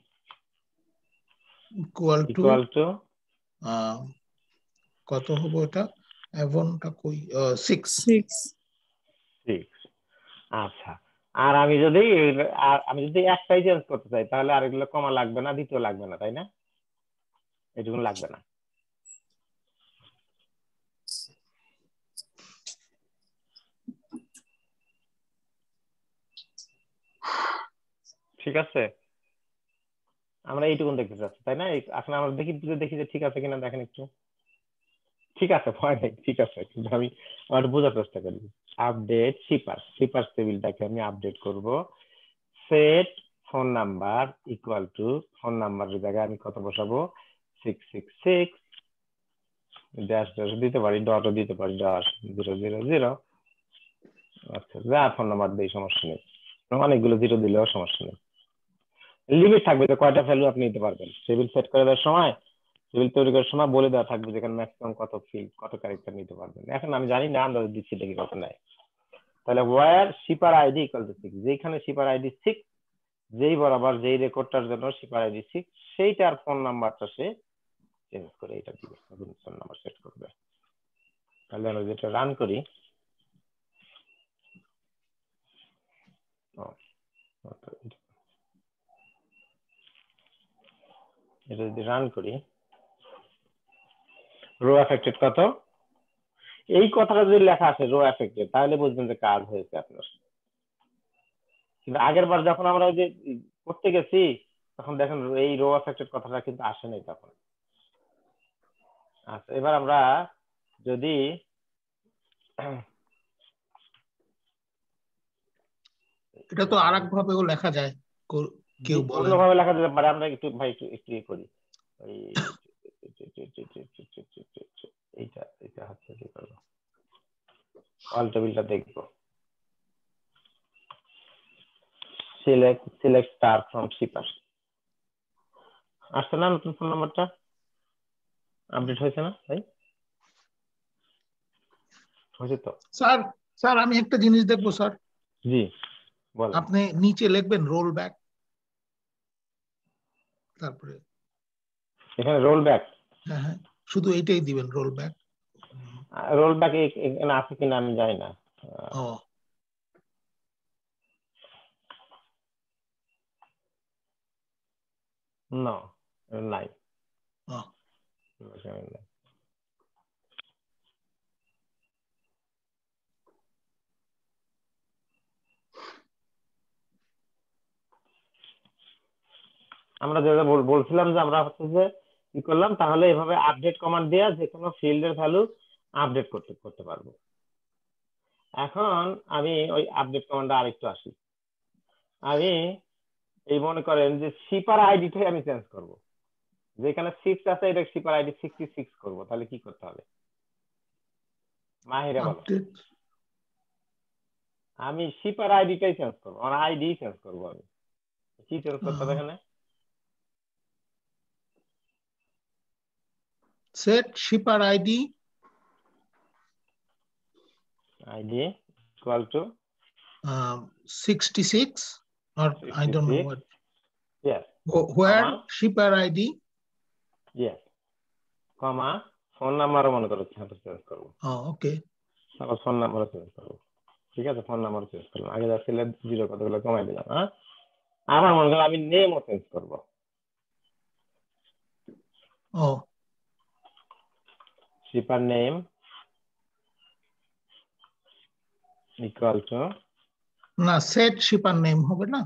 S5: equal to
S1: equal to
S5: uh, কত হবে এটা? অ্যাভনটা কই সিক্স
S8: সিক্স
S1: সিক্স আচ্ছা আর আমি যদি, আর আমি যদি একটাই চেঞ্জ করতে চাই, তাহলে আর এগুলো কমা লাগবে না, দ্বিতীয় লাগবে না, তাই না? এটুকু লাগবে না। ঠিক আছে? আমরা এইটুকুন দেখতে চাচ্ছি, তাই না? এখন আমরা দেখি দেখি যে ঠিক আছে কিনা দেখেন একটু। ঠিক আছে, ভয় নেই, ঠিক আছে, কিন্তু আমি আমার বোঝার চেষ্টা করি। আপডেট শিপার শিপার টেবিলটাকে আমি আপডেট করব। Set phone number equal to phone নাম্বারের জায়গায় আমি কত বসাবো? Six six six dash dash দিতে পারি ডটও দিতে পারি ডট জিরো জিরো জিরো আচ্ছা যা ফোন নাম্বার দিই, সমস্যা নেই। অনেকগুলো জিরো দিলেও সমস্যা নেই। লিমিট থাকবে যে কয়টা ভ্যালু আপনি নিতে পারবেন। টেবিল সেট করে দেওয়ার সময় টেবিল তৈরি করার সময় বলে দেওয়া থাকবে যেখানে ম্যাক্সিমাম কত ফিল্ড কত ক্যারেক্টার নিতে পারবেন। এখন আমি জানি না, আন্দাজ দিচ্ছি দেখি কত নেয়। তাহলে where shipper ID equal to six যেখানে শিপার আইডি সিক্স যেই বরাবর যেই রেকর্ডটার জন্য শিপার আইডি সিক্স সেইটার ফোন নাম্বারটা সে চেঞ্জ করে এটা দিবে নতুন ফোন নাম্বার সেট করবে। তাহলে আমরা যেটা রান করি এটা যদি রান করি রো এফেক্টেড কত? এই কথাটা যদি লেখা আছে রো এফেক্টেড তাহলে বুঝবেন যে কাজ হয়েছে আপনার। কিন্তু আগের বার যখন আমরা ওই যে করতে গেছি তখন দেখেন এই রো এফেক্টেড কথাটা কিন্তু আসে নাই তখন। আচ্ছা এবার আমরা যদি
S5: এটা তো আর ভাবেও লেখা যায় কেউ বলে
S1: ভাবে লেখা যেতে পারে আমরা একটু ভাই একটু একটু ইয়ে করি। ওই এইটা এটা হচ্ছে কি করব। অল টেবিলটা দেখব। Select select star from shipper আসছে না নতুন ফোন নাম্বারটা আপডেট হয়েছে না ভাই? হয়েছে তো?
S5: স্যার স্যার আমি একটা জিনিস দেখব স্যার
S1: জি বল
S5: আপনি নিচে লিখবেন রোল ব্যাক তারপরে
S1: এখানে রোল ব্যাক
S5: হ্যাঁ হ্যাঁ। শুধু এইটাই দিবেন রোল ব্যাক
S1: রোল ব্যাক এখানে আছে কিনা আমি জানি না।
S5: ও।
S1: নাই। আমরা যেটা বলছিলাম যে আমরা হচ্ছে যে কি করলাম তাহলে এভাবে আপডেট কমান্ড দেওয়া যে কোনো ফিল্ডের ভ্যালু আপডেট করতে করতে পারব। এখন আমি ওই আপডেট কমান্ডে আরেকটু আসি। আমি এই মনে করেন যে শিপার আইডিটাই আমি চেঞ্জ করব। যেখানে সিক্স আছে এটা শিপার আইডি সিক্সটি সিক্স করব তাহলে কি করতে হবে? মাহিরা বলো। আমি শিপার আইডিটাই চেঞ্জ করব আমার আইডি চেঞ্জ করব আমি। কি চেঞ্জ করতে হবে এখানে?
S5: Set shipper ID
S1: ID equal to
S5: sixty six or I don't know what.
S1: Yes
S5: where
S1: Comma.
S5: shipper ID
S1: yes comma phone নাম্বারও মনে করো চেঞ্জ করব।
S5: Oh okay.
S1: ফোন নাম্বারও চেঞ্জ করব। ঠিক আছে ফোন নাম্বার চেঞ্জ করলাম। আগে যা ছিল জিরো কতগুলো কমাই দিলাম হ্যাঁ? আবার মনে করো আমি নেমও চেঞ্জ করব।
S5: Oh
S1: shipper name equal to
S5: না সেট শিপার নেম হবে না?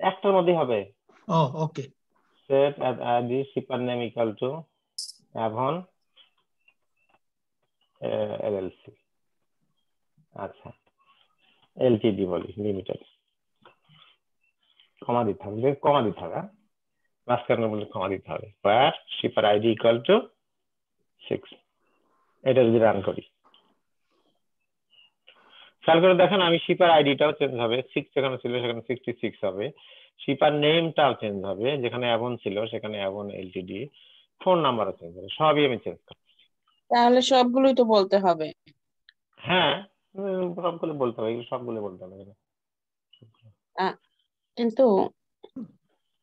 S1: একটার মধ্যে হবে।
S5: oh okay.
S1: Set as id shipper name equal to avon uh, আচ্ছা এলটিডি বলি লিমিটেড কমা দিতে হবে কমা দিতে হবে হ্যাঁ? মাঝখানে বলে কমা দিতে হবে। Where shipper id equal to six এটা যদি রান করি। খেয়াল করে দেখেন আমি শিপার আইডিটাও চেঞ্জ হবে। সিক্স যেখানে ছিল সেখানে সিক্সটি সিক্স হবে। শিপার নেমটাও চেঞ্জ হবে। যেখানে অ্যাভন ছিল সেখানে অ্যাভন এলটিডি ফোন নাম্বারও চেঞ্জ হবে। সবই আমি চেঞ্জ করছি।
S8: তাহলে সবগুলোই তো বলতে হবে।
S1: হ্যাঁ সবগুলো বলতে হবে। সবগুলো বলতে হবে।
S8: কিন্তু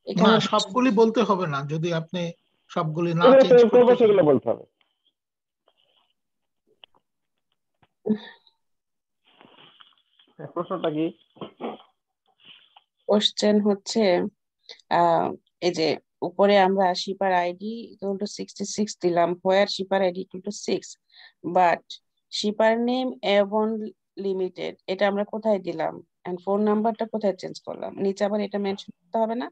S5: না সবগুলি বলতে হবে না। যদি আপনি সবগুলি না চেঞ্জ
S1: চেঞ্জ
S5: করতে
S1: সেগুলো বলতে হবে হ্যাঁ, প্রশ্নটা কি?
S8: কোশ্চেন হচ্ছে এই যে উপরে আমরা shipper ID equal to sixty six দিলাম where shipper ID equal to six but shipper name Avon limited এটা আমরা কোথায় দিলাম? এন্ড ফোন নাম্বারটা কোথায় চেঞ্জ করলাম? নিচে আবার এটা মেনশন করতে হবে না?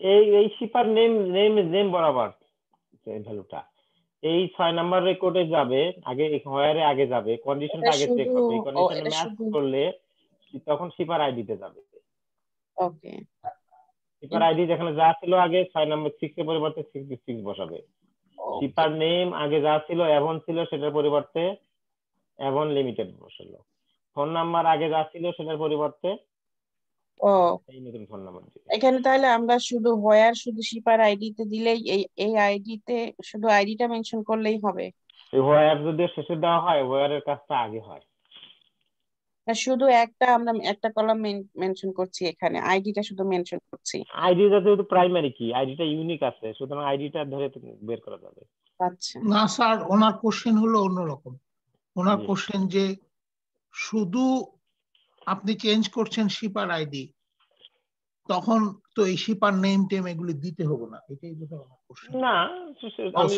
S1: এই এই শিপার নেম নেম নেম বরাবর ভ্যালুটা এই ছয় নাম্বার রেকর্ডে যাবে আগে হোয়ারে আগে যাবে কন্ডিশনটা আগে চেক হবে কন্ডিশনে ম্যাচ করলে তখন শিপার আইডিতে যাবে।
S8: ওকে।
S1: শিপার আইডি যেখানে যা ছিল আগে ছয় নাম্বার সিক্স এর পরিবর্তে সিক্স বসাবে। শিপার নেম আগে যা ছিল এভন ছিল সেটার পরিবর্তে এভন লিমিটেড বসালো। ফোন নাম্বার আগে যা ছিল সেটার পরিবর্তে
S8: ও।
S1: ফোন নাম্বার
S8: এখানে তাহলে আমরা শুধু হোয়ার শুধু শিপার আইডিতে দিলেই এই এই আইডিতে শুধু আইডিটা মেনশন করলেই হবে।
S1: এই হোয়ার যদি শেষে দেওয়া হয় হোয়ারের কাজটা আগে হয়।
S8: না শুধু একটা আমরা একটা কলাম মেনশন করছি এখানে। আইডিটা শুধু মেনশন করছি।
S1: আইডিটা যেহেতু প্রাইমারি কি আইডিটা ইউনিক আছে সুতরাং আইডিটা ধরে বের করা যাবে।
S8: আচ্ছা।
S5: না স্যার ওনার কোশ্চেন হলো অন্যরকম। ওনার কোশ্চেন যে শুধু আপনি চেঞ্জ করছেন শিপার আইডি তখন তো এই শিপার নেম টেম এগুলি দিতে হবে না। এটাই বোধহয় ওনার কোশ্চেন
S1: না
S5: Oh,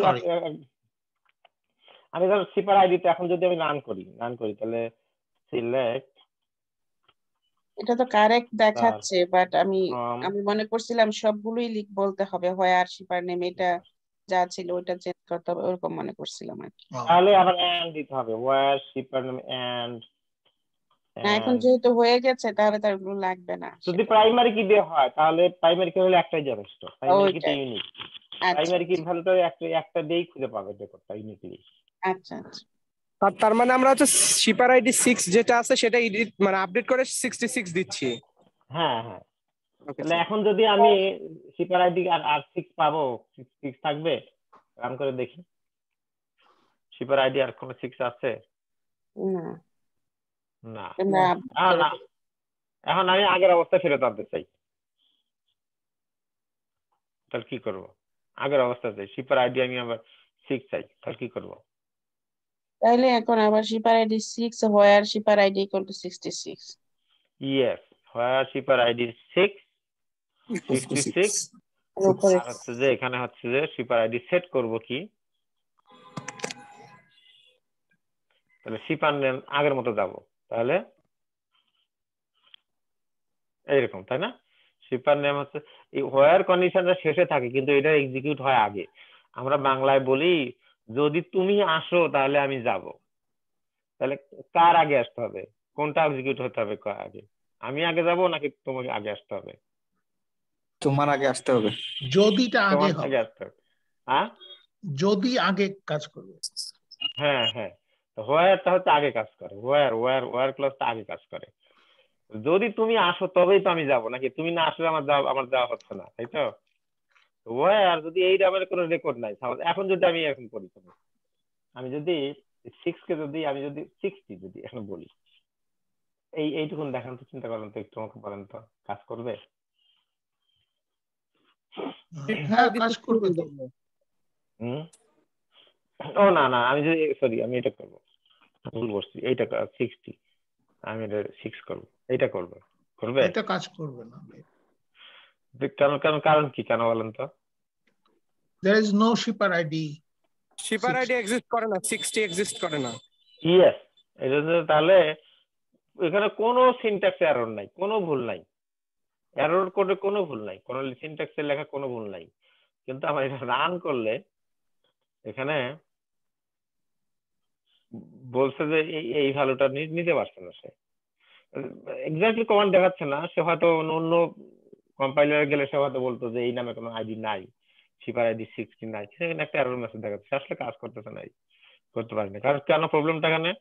S1: আমি ধর সিপার আইডিতে এখন যদি আমি রান করি রান করি তাহলে সিলেক্ট
S8: এটা তো কারেক্ট দেখাচ্ছে বাট আমি আমি মনে করছিলাম সবগুলোই লিখ বলতে হবে হয় আর শিপার নেম এটা যা ছিল ওইটা চেঞ্জ করতে হবে ওরকম মনে করছিলাম আর কি।
S1: তাহলে আবার এন্ড দিতে হবে ওয়ার শিপার নেম এন্ড
S8: না এখন যেহেতু হয়ে গেছে তাহলে তার ওগুলো লাগবে না
S1: যদি প্রাইমারি কি দিয়ে হয় তাহলে প্রাইমারি কি হলে একটাই যথেষ্ট। প্রাইমারি
S8: ওইটাই।
S1: ইউনিক
S8: আচ্ছা
S1: প্রাইমারি কির ভ্যালুটা একটা একটা দিয়েই খুঁজে পাবে রেকর্ডটা ইউনিকলি
S8: আচ্ছা আচ্ছা।
S6: আর তার মানে আমরা হচ্ছে শিপার আইডি সিক্স যেটা আছে সেটা এডিট মানে আপডেট করে সিক্সটি সিক্স দিচ্ছি।
S1: হ্যাঁ হ্যাঁ। তাহলে এখন যদি আমি শিপার আইডি আর আর সিক্স পাবো সিক্স থাকবে? রান করে দেখি। শিপার আইডি আর কোনো সিক্স আছে?
S8: না।
S1: না। না। এখন আমি আগের অবস্থায় ফেরত আনতে চাই। তাহলে কি করব? আগের অবস্থা চাই। শিপার আইডি আমি আবার সিক্স চাই। তাহলে কি করব?
S8: তাহলে এখন আবার shipper ID six where shipper ID equal to sixty six
S1: yes where shipper ID six sixty six হচ্ছে যে এখানে হচ্ছে যে শিপার আইডি সেট করব কি? তাহলে শিপার নেম আগের মতো যাব। তাহলে এইরকম তাই না? শিপার নেম হচ্ছে এই হোয়ার কন্ডিশনটা শেষে থাকে কিন্তু এটা এক্সিকিউট হয় আগে। আমরা বাংলায় বলি যদি তুমি আসো তাহলে আমি যাব। তাহলে কার আগে আসতে হবে? কোনটা এক্সিকিউট হতে হবে কার আগে? আমি আগে যাব নাকি তোমাকে আগে আসতে হবে?
S3: তোমার আগে আসতে হবে।
S5: যদিটা আগে হবে
S1: আগে আসতে হবে। হ্যাঁ?
S5: যদি আগে কাজ করবে।
S1: হ্যাঁ হ্যাঁ। হোয়ারটা হচ্ছে আগে কাজ করে। হোয়ার ওয়ার ওয়ার ক্লাসটা আগে কাজ করে। যদি তুমি আসো তবেই তো আমি যাব। নাকি তুমি না আসলে আমার যাওয়া আমার যাওয়া হচ্ছে না তাই তো? ওয়ার যদি এই আমার কোনো রেকর্ড নাই এখন যদি আমি এখন করি আমি যদি সিক্স কে যদি আমি যদি সিক্সটি যদি এখন বলি এই এইটুকুন দেখান তো চিন্তা করেন তো একটু আমাকে বলেন তো কাজ করবে?
S5: হ্যাঁ কাজ করবে
S1: হুম? ও না না আমি যদি সরি আমি এটা করব। ভুল বলছি এইটা সিক্সটি আমি এটা সিক্স করব এইটা করব করবে?
S5: এটা কাজ করবে না
S1: কেন কেন কারণ কি কেন বলেন তো?
S5: There is no shipper id
S6: shipper ID exist করে না সিক্সটি এক্সিস্ট করে না।
S1: ইয়েস এই জন্য তাহলে এখানে কোনো সিনট্যাক্স এরর নাই কোনো ভুল নাই। এরর কোডে কোনো ভুল নাই কোনো সিনট্যাক্সের লেখা কোনো ভুল নাই। কিন্তু আমার এটা রান করলে এখানে বলছে যে এই ভ্যালুটা নিতে পারছে না সে। এক্স্যাক্টলি কমান্ড দেখাচ্ছে না সে হয়তো অন্য অন্য কম্পাইলারে গেলে সে হয়তো বলতো যে এই নামে কোনো আইডি নাই শিপার আইডি সিক্সটি নাই সেখানে একটা এরর মেসেজ দেখাচ্ছে আসলে কাজ করতেছে না করতে পারেনি। কারণ কেন প্রবলেমটা এখানে?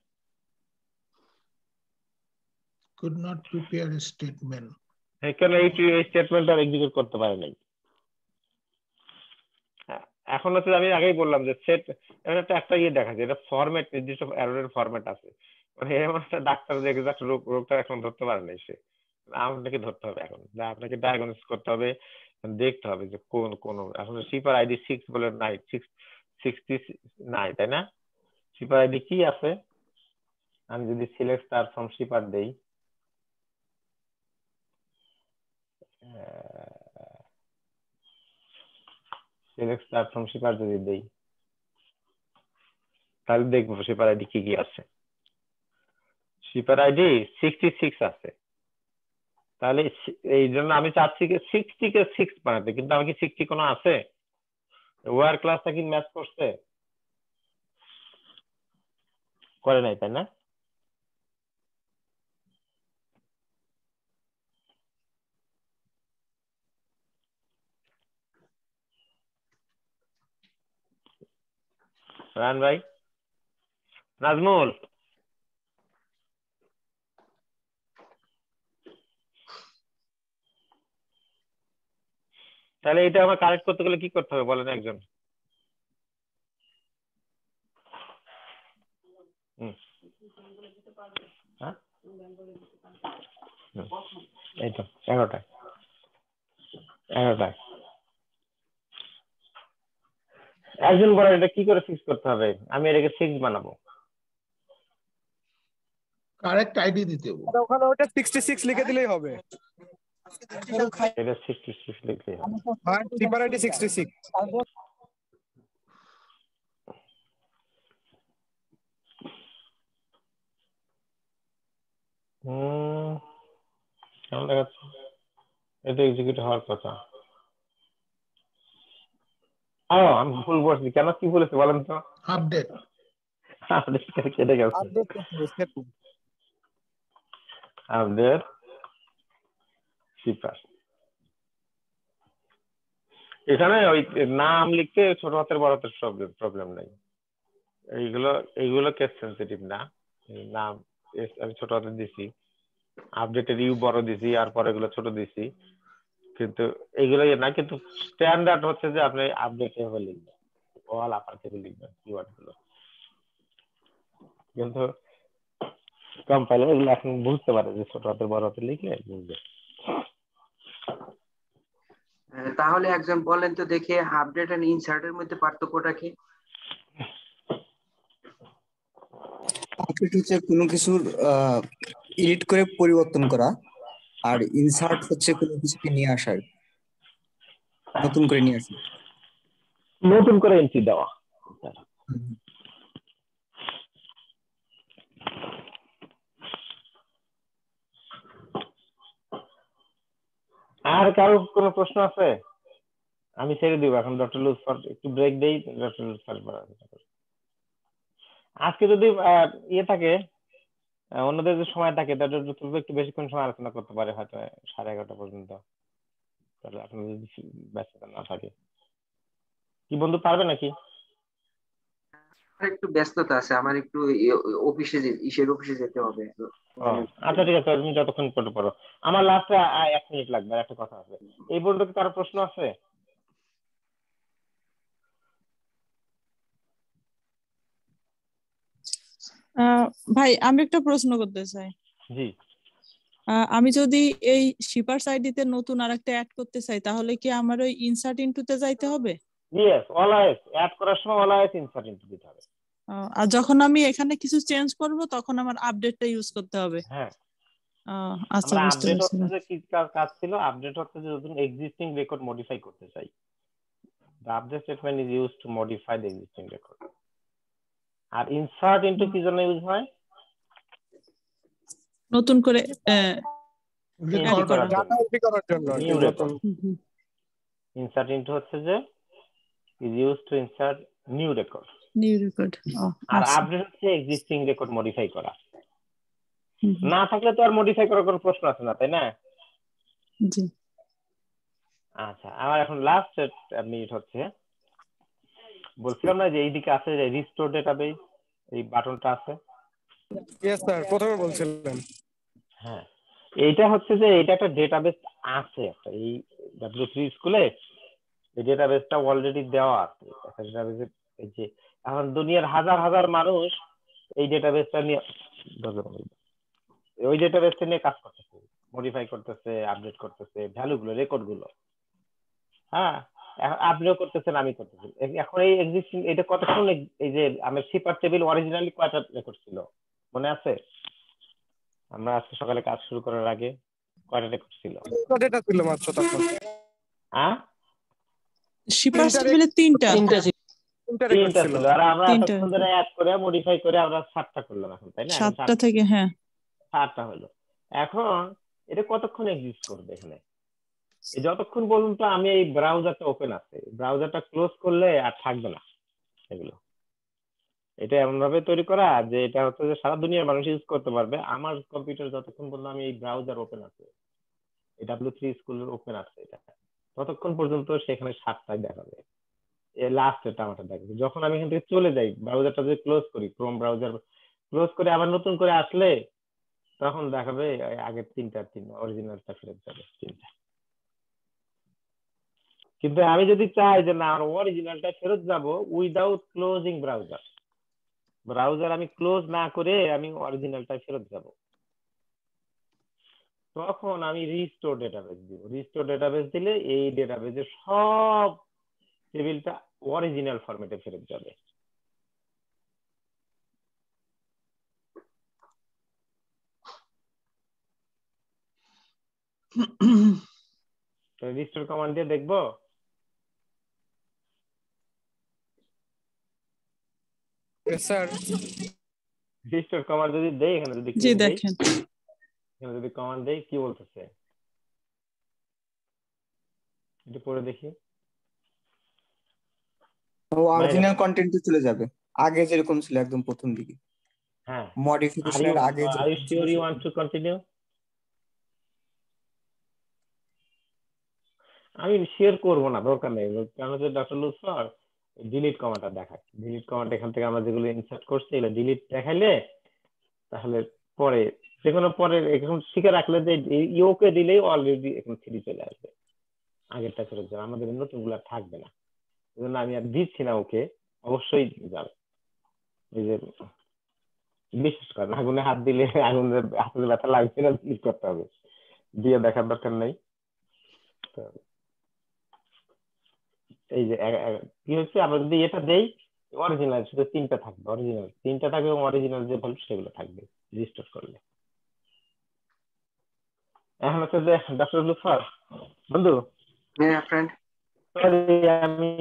S5: Could not prepare a statement.
S1: কেন এই স্টেটমেন্ট আর এক্সিকিউট করতে পারে নাই? হ্যাঁ, এখন হচ্ছে আমি আগেই বললাম যে সেট এখানে একটা একটা ইয়ে দেখা যায় এটা ফরম্যাট নির্দিষ্ট এররের ফরম্যাট আছে। মানে এমন একটা ডাক্তার যে এক্সাক্ট রোগ, রোগটা এখন ধরতে পারে নাই সে। আপনাকে ধরতে হবে এখন। আপনাকে ডায়াগনোস করতে হবে, দেখতে হবে যে কোন কোন, এখন শিপার আইডি সিক্স বলে নাই সিক্স সিক্সটি নাই, তাই না? শিপার আইডি কি আছে? আমি যদি সিলেক্ট স্টার ফ্রম শিপার দেই। সিলেক্ট স্টার ফ্রম শিপার যদি দেই, তাহলে দেখব শিপার আইডি কি কি আছে। শিপার আইডি সিক্সটি সিক্স আছে। তাহলে এই জন্য আমি চাচ্ছি কি সিক্সটি কে সিক্স বানাতে, কিন্তু আমার কি সিক্সটি কোনো আছে? ওয়ার ক্লাসটা কি ম্যাচ করছে? করে নাই, তাই না? রান ভাই। নাজমুল। তাহলে এটা আমার কারেক্ট করতে গেলে কি করতে হবে বলেন একজন। হ্যাঁ? এগারোটায়। এগারোটায়। একজন বলেন এটা কি করে ফিক্স করতে হবে? আমি এটাকে সিক্স বানাবো।
S5: কারেক্ট আইডি দিতে হবে।
S6: ওখানে ওটা সিক্সটি সিক্স লিখে দিলেই হবে।
S1: এটা সিক্সটি সিক্স লিখলে হবে।
S6: Shipper ID sixty six
S1: hmm কেমন দেখাচ্ছে? এটা এক্সিকিউট হওয়ার কথা। আমি ভুল বলছি। কেন কি বলেছি বলেন তো?
S5: আপডেট
S1: আপডেট কেটে গেছে।
S6: আপডেট
S1: আপডেট শিপার এখানে ওই নাম লিখতে ছোট হাতের বড় হাতের প্রবলেম প্রবলেম নেই। এইগুলো এইগুলো কেস সেন্সিটিভ না। নাম আমি ছোট হাতে দিছি। আপডেটের ইউ বড় দিছি আর পরে এগুলো ছোট দিছি। কিন্তু এগুলো ইয়ে না কিন্তু স্ট্যান্ডার্ড হচ্ছে যে আপনি আপডেট এভাবে লিখবেন। অল আপার থেকে লিখবেন কিওয়ার্ডগুলো। কিন্তু কম্পাইলার এগুলো এখন বুঝতে পারে যে ছোট হাতের বড় হাতে লিখলে বুঝবে।
S7: আহ, তাহলে একজন বলেন তো দেখে আপডেট এন্ড ইনসার্টের মধ্যে পার্থক্যটা কি?
S3: আপডেট হচ্ছে কোনো কিছুর এডিট করে পরিবর্তন করা। আর ইনসার্ট হচ্ছে কোনো কিছুকে নিয়ে আসা নতুন করে নিয়ে আসা।
S1: নতুন করে এন্ট্রি দেওয়া। আর কারও কোনো প্রশ্ন আছে? আমি ছেড়ে দিব, এখন ডক্টর লুৎফর একটু ব্রেক দেই ডক্টর লুৎফর আজকে যদি ইয়ে থাকে অন্যদের যদি সময় থাকে তাহলে লুৎফর একটু বেশিক্ষণ সময় আলোচনা করতে পারে হয়তো সাড়ে এগারোটা পর্যন্ত। তাহলে আপনার যদি ব্যস্ততা না থাকে। কি বন্ধু পারবে নাকি?
S7: একটু ব্যস্ততা আছে আমার একটু অফিসে ইসের অফিসে যেতে হবে।
S1: আচ্ছা ঠিক আছে তুমি যতক্ষণ করতে পারো। আমার লাস্টে এক মিনিট লাগবে একটা কথা আছে। এই পর্যন্ত কি কারও প্রশ্ন আছে?
S9: ভাই আমি একটা প্রশ্ন করতে চাই।
S1: জি।
S9: আমি যদি এই শিপার্স আইডিতে নতুন আরেকটা অ্যাড করতে চাই তাহলে কি আমার ওই ইনসার্ট ইনটুতে যাইতে হবে?
S1: ইয়েস অলওয়েজ অ্যাড করার সময় অলওয়েজ ইনসার্ট ইনটু দিতে হবে।
S9: আর যখন আমি এখানে কিছু চেঞ্জ করব তখন আমার আপডেটটা ইউজ করতে হবে।
S1: হ্যাঁ।
S9: আচ্ছা বুঝতে
S1: আপডেট
S9: পারছি।
S1: হচ্ছে যে কি কাজ- ছিল আপডেট হচ্ছে যে নতুন এক্সিস্টিং রেকর্ড মডিফাই করতে চাই। The update statement is used to modify the existing record আর ইনসার্ট ইনটু কি জন্য ইউজ হয়?
S9: নতুন করে।
S1: ইনসার্ট ইনটু হচ্ছে যে is use to insert new record
S9: new record
S1: আর
S9: আচ্ছা।
S1: আপডেট হচ্ছে এক্সিস্টিং রেকর্ড মডিফাই করা। না থাকলে তো আর মডিফাই করার কোনো প্রশ্ন আছে না তাই না?
S9: জি।
S1: আচ্ছা আমার এখন লাস্ট মিনিট হচ্ছে। বলছিলাম না যে এইদিকে আছে যে রিস্টোর ডেটাবেস এই বাটনটা আছে?
S6: ইয়েস স্যার প্রথমে বলছিলেন
S1: হ্যাঁ এইটা হচ্ছে যে এটা একটা ডেটাবেস আছে একটা এই থ্রি স্কুলে এই ডেটাবেসটা অলরেডি দেওয়া আছে। একটা ডেটাবেসে এই যে এখন দুনিয়ার হাজার হাজার মানুষ এই ডেটাবেসটা নিয়ে। ওই ডেটাবেসটা নিয়ে কাজ করতেছে মডিফাই করতেছে আপডেট করতেছে ভ্যালু গুলো রেকর্ডগুলো। হ্যাঁ আপনিও করতেছেন আমি করতেছি। এখন এই এক্সিস্টিং এটা কতক্ষণ এই যে আমার শিপার টেবিল অরিজিনালি কয়টা রেকর্ড ছিল? মনে আছে? আমরা আজকে সকালে কাজ শুরু করার আগে কয়টা রেকর্ড ছিল?
S6: ডেটা ছিল মাত্র তখন।
S1: হ্যাঁ?
S6: তিনটা
S9: টেবিলে তিনটা।
S6: তিনটা ছিল। তিনটা রেকর্ড ছিল।
S1: আর আমরা। এতক্ষণ ধরে অ্যাড করে মডিফাই করে আমরা সাতটা করলাম এখন তাই না?
S9: সাতটা থেকে হ্যাঁ।
S1: সাতটা হলো। এখন এটা কতক্ষণ এক্সিস্ট করবে এখানে? যতক্ষণ পর্যন্ত আমি এই ব্রাউজারটা ওপেন আছে ব্রাউজারটা ক্লোজ করলে আর থাকবে না এগুলো। এটা এমন ভাবে তৈরি করা যে এটা হচ্ছে যে সারা দুনিয়ার মানুষ ইউজ করতে পারবে। আমার কম্পিউটার যতক্ষণ পর্যন্ত আমি এই ব্রাউজার ওপেন আছে, এই ডাব্লিউ থ্রি স্কুলের ওপেন আছে এটা, ততক্ষণ পর্যন্ত সেখানে সাতটায় দেখাবে লাস্ট এটা আমারটা দেখাবে যখন আমি এখান থেকে চলে যাই ব্রাউজারটা যদি ক্লোজ করি ক্রোম ব্রাউজার ক্লোজ করে আবার নতুন করে আসলে, তখন দেখাবে আগের তিনটা তিন অরিজিনালটা ফেরত যাবে তিনটা। কিন্তু আমি যদি চাই যে না আমার অরিজিনালটা ফেরত যাব উইদাউট ক্লোজিং ব্রাউজার ব্রাউজার আমি ক্লোজ না করে আমি অরিজিনালটা ফেরত যাব। তখন আমি রিস্টোর ডেটাবেস দিব। রিস্টোর ডেটাবেস দিলে এই ডেটাবেসের সব টেবিলটা অরিজিনাল ফরম্যাটে ফেরত যাবে। [coughs] রিস্টোর কমান্ড দিয়ে দেখব?
S6: স্যার
S1: রিস্টোর কমান্ড যদি দেই এখানে যদি
S9: জি দেখেন।
S1: এখানে যদি কমান্ড দেই কি বলতেছে? একটু পড়ে দেখি।
S3: ও অরিজিনাল কন্টেন্টে চলে যাবে। আগে যেরকম ছিল একদম প্রথম দিকে।
S1: হ্যাঁ।
S3: মডিফিকেশনের আগে
S1: are you sure you want to continue আমি শেয়ার করব না দরকার নেই। কারণ হচ্ছে ডক্টর লুৎফর ডিলিট কমাটা দেখায় ডিলিট কমাটা এখান থেকে আমরা যেগুলো ইনসার্ট করছি, এগুলো ডিলিট দেখাইলে তাহলে পরে যে কোনো পরে এখন শিখে রাখলে যে ইউকে দিলেই অলরেডি এখন থ্রি চলে আসবে। আগেরটা ফেরত যাবে। আমাদের নতুনগুলো থাকবে না। এই জন্য আমি আর দিচ্ছি না ওকে। অবশ্যই যাবে। এই যে বিশেষ করে আগুনে হাত দিলে আগুনের হাতের ব্যথা লাগছে না করতে হবে। দিয়ে দেখার দরকার নেই। তো এই যে কি হচ্ছে? আমরা যদি এটা দেই অরিজিনাল শুধু তিনটা থাকবে অরিজিনাল তিনটা থাকবে এবং অরিজিনাল যে ভ্যালু সেগুলো থাকবে রেজিস্টার করলে। এখন হচ্ছে যে ডক্টর লুফার বন্ধু?
S7: হ্যাঁ ফ্রেন্ড
S1: আমি